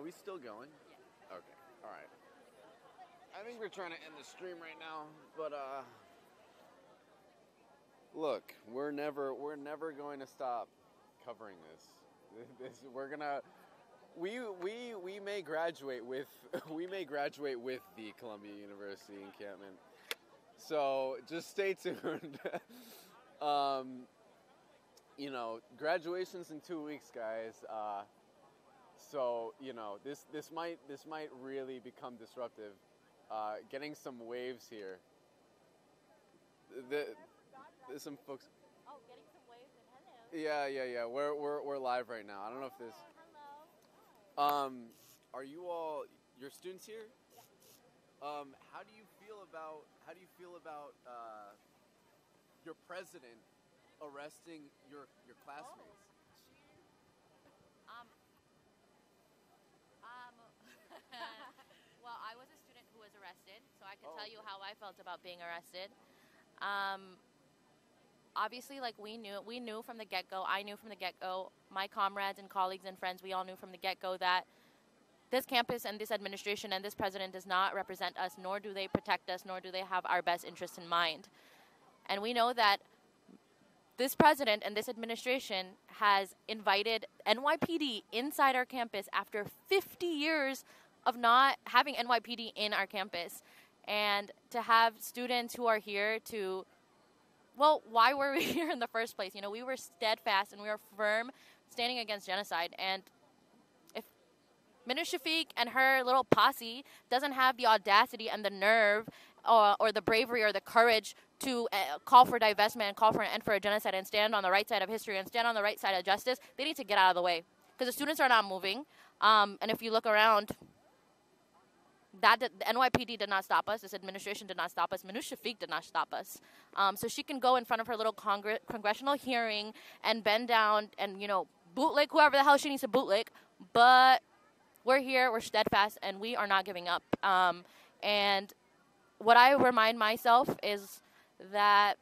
We still going? Yeah. Okay. All right. I think we're trying to end the stream right now, but uh, look, we're never we're never going to stop covering this. This we're gonna we we we may graduate with we may graduate with the Columbia University encampment. So just stay tuned. um, you know, graduation's in two weeks, guys. Uh, so you know this this might this might really become disruptive. Uh, getting some waves here. The, there's some folks. Yeah, yeah, yeah. We're, we're, we're live right now. I don't know if this. Hello. Um, are you all your students here? Um, how do you feel about how do you feel about uh, your president arresting your your classmates? Um, um, well, I was a student who was arrested, so I can Oh, tell you how I felt about being arrested. Um, obviously, like we knew, we knew from the get go. I knew from the get go. My comrades and colleagues and friends, we all knew from the get go that this campus and this administration and this president does not represent us, nor do they protect us, nor do they have our best interests in mind. And we know that this president and this administration has invited NYPD inside our campus after 50 years of not having NYPD in our campus. And to have students who are here to, well, why were we here in the first place? You know, we were steadfast and we were firm standing against genocide. And if Minouche Shafik and her little posse doesn't have the audacity and the nerve uh, or the bravery or the courage to uh, call for divestment and call for an end for a genocide and stand on the right side of history and stand on the right side of justice, they need to get out of the way because the students are not moving. Um, and if you look around, that did, the NYPD did not stop us. This administration did not stop us. Minouche Shafik did not stop us. Um, so she can go in front of her little congre- congressional hearing and bend down and you know bootleg whoever the hell she needs to bootleg. But we're here, we're steadfast, and we are not giving up. Um, and what I remind myself is that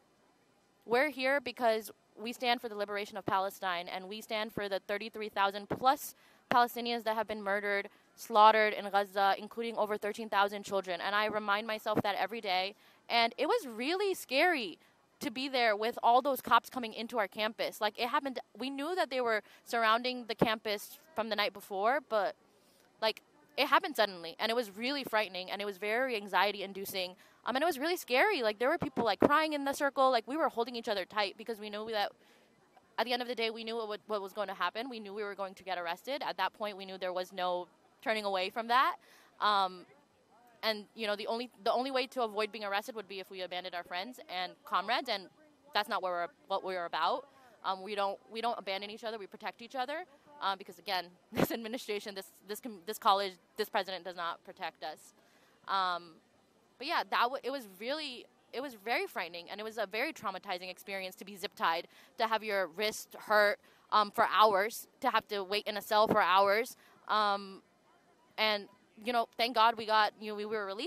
we're here because we stand for the liberation of Palestine and we stand for the 33,000 plus Palestinians that have been murdered, slaughtered in Gaza, including over 13,000 children. And I remind myself that every day. And it was really scary to be there with all those cops coming into our campus. Like it happened, we knew that they were surrounding the campus from the night before, but like it happened suddenly and it was really frightening and it was very anxiety inducing um, and it was really scary like there were people like crying in the circle like we were holding each other tight because we knew that at the end of the day we knew what, what was going to happen we knew we were going to get arrested at that point we knew there was no turning away from that. Um, and you know the only the only way to avoid being arrested would be if we abandoned our friends and comrades and that's not what we're what we're about. Um, we don't we don't abandon each other we protect each other um, because again, this administration, this this this college, this president does not protect us. Um, but yeah, that w- it was really it was very frightening, and it was a very traumatizing experience to be zip tied, to have your wrist hurt um, for hours, to have to wait in a cell for hours, um, and you know, thank God we got you know we were released.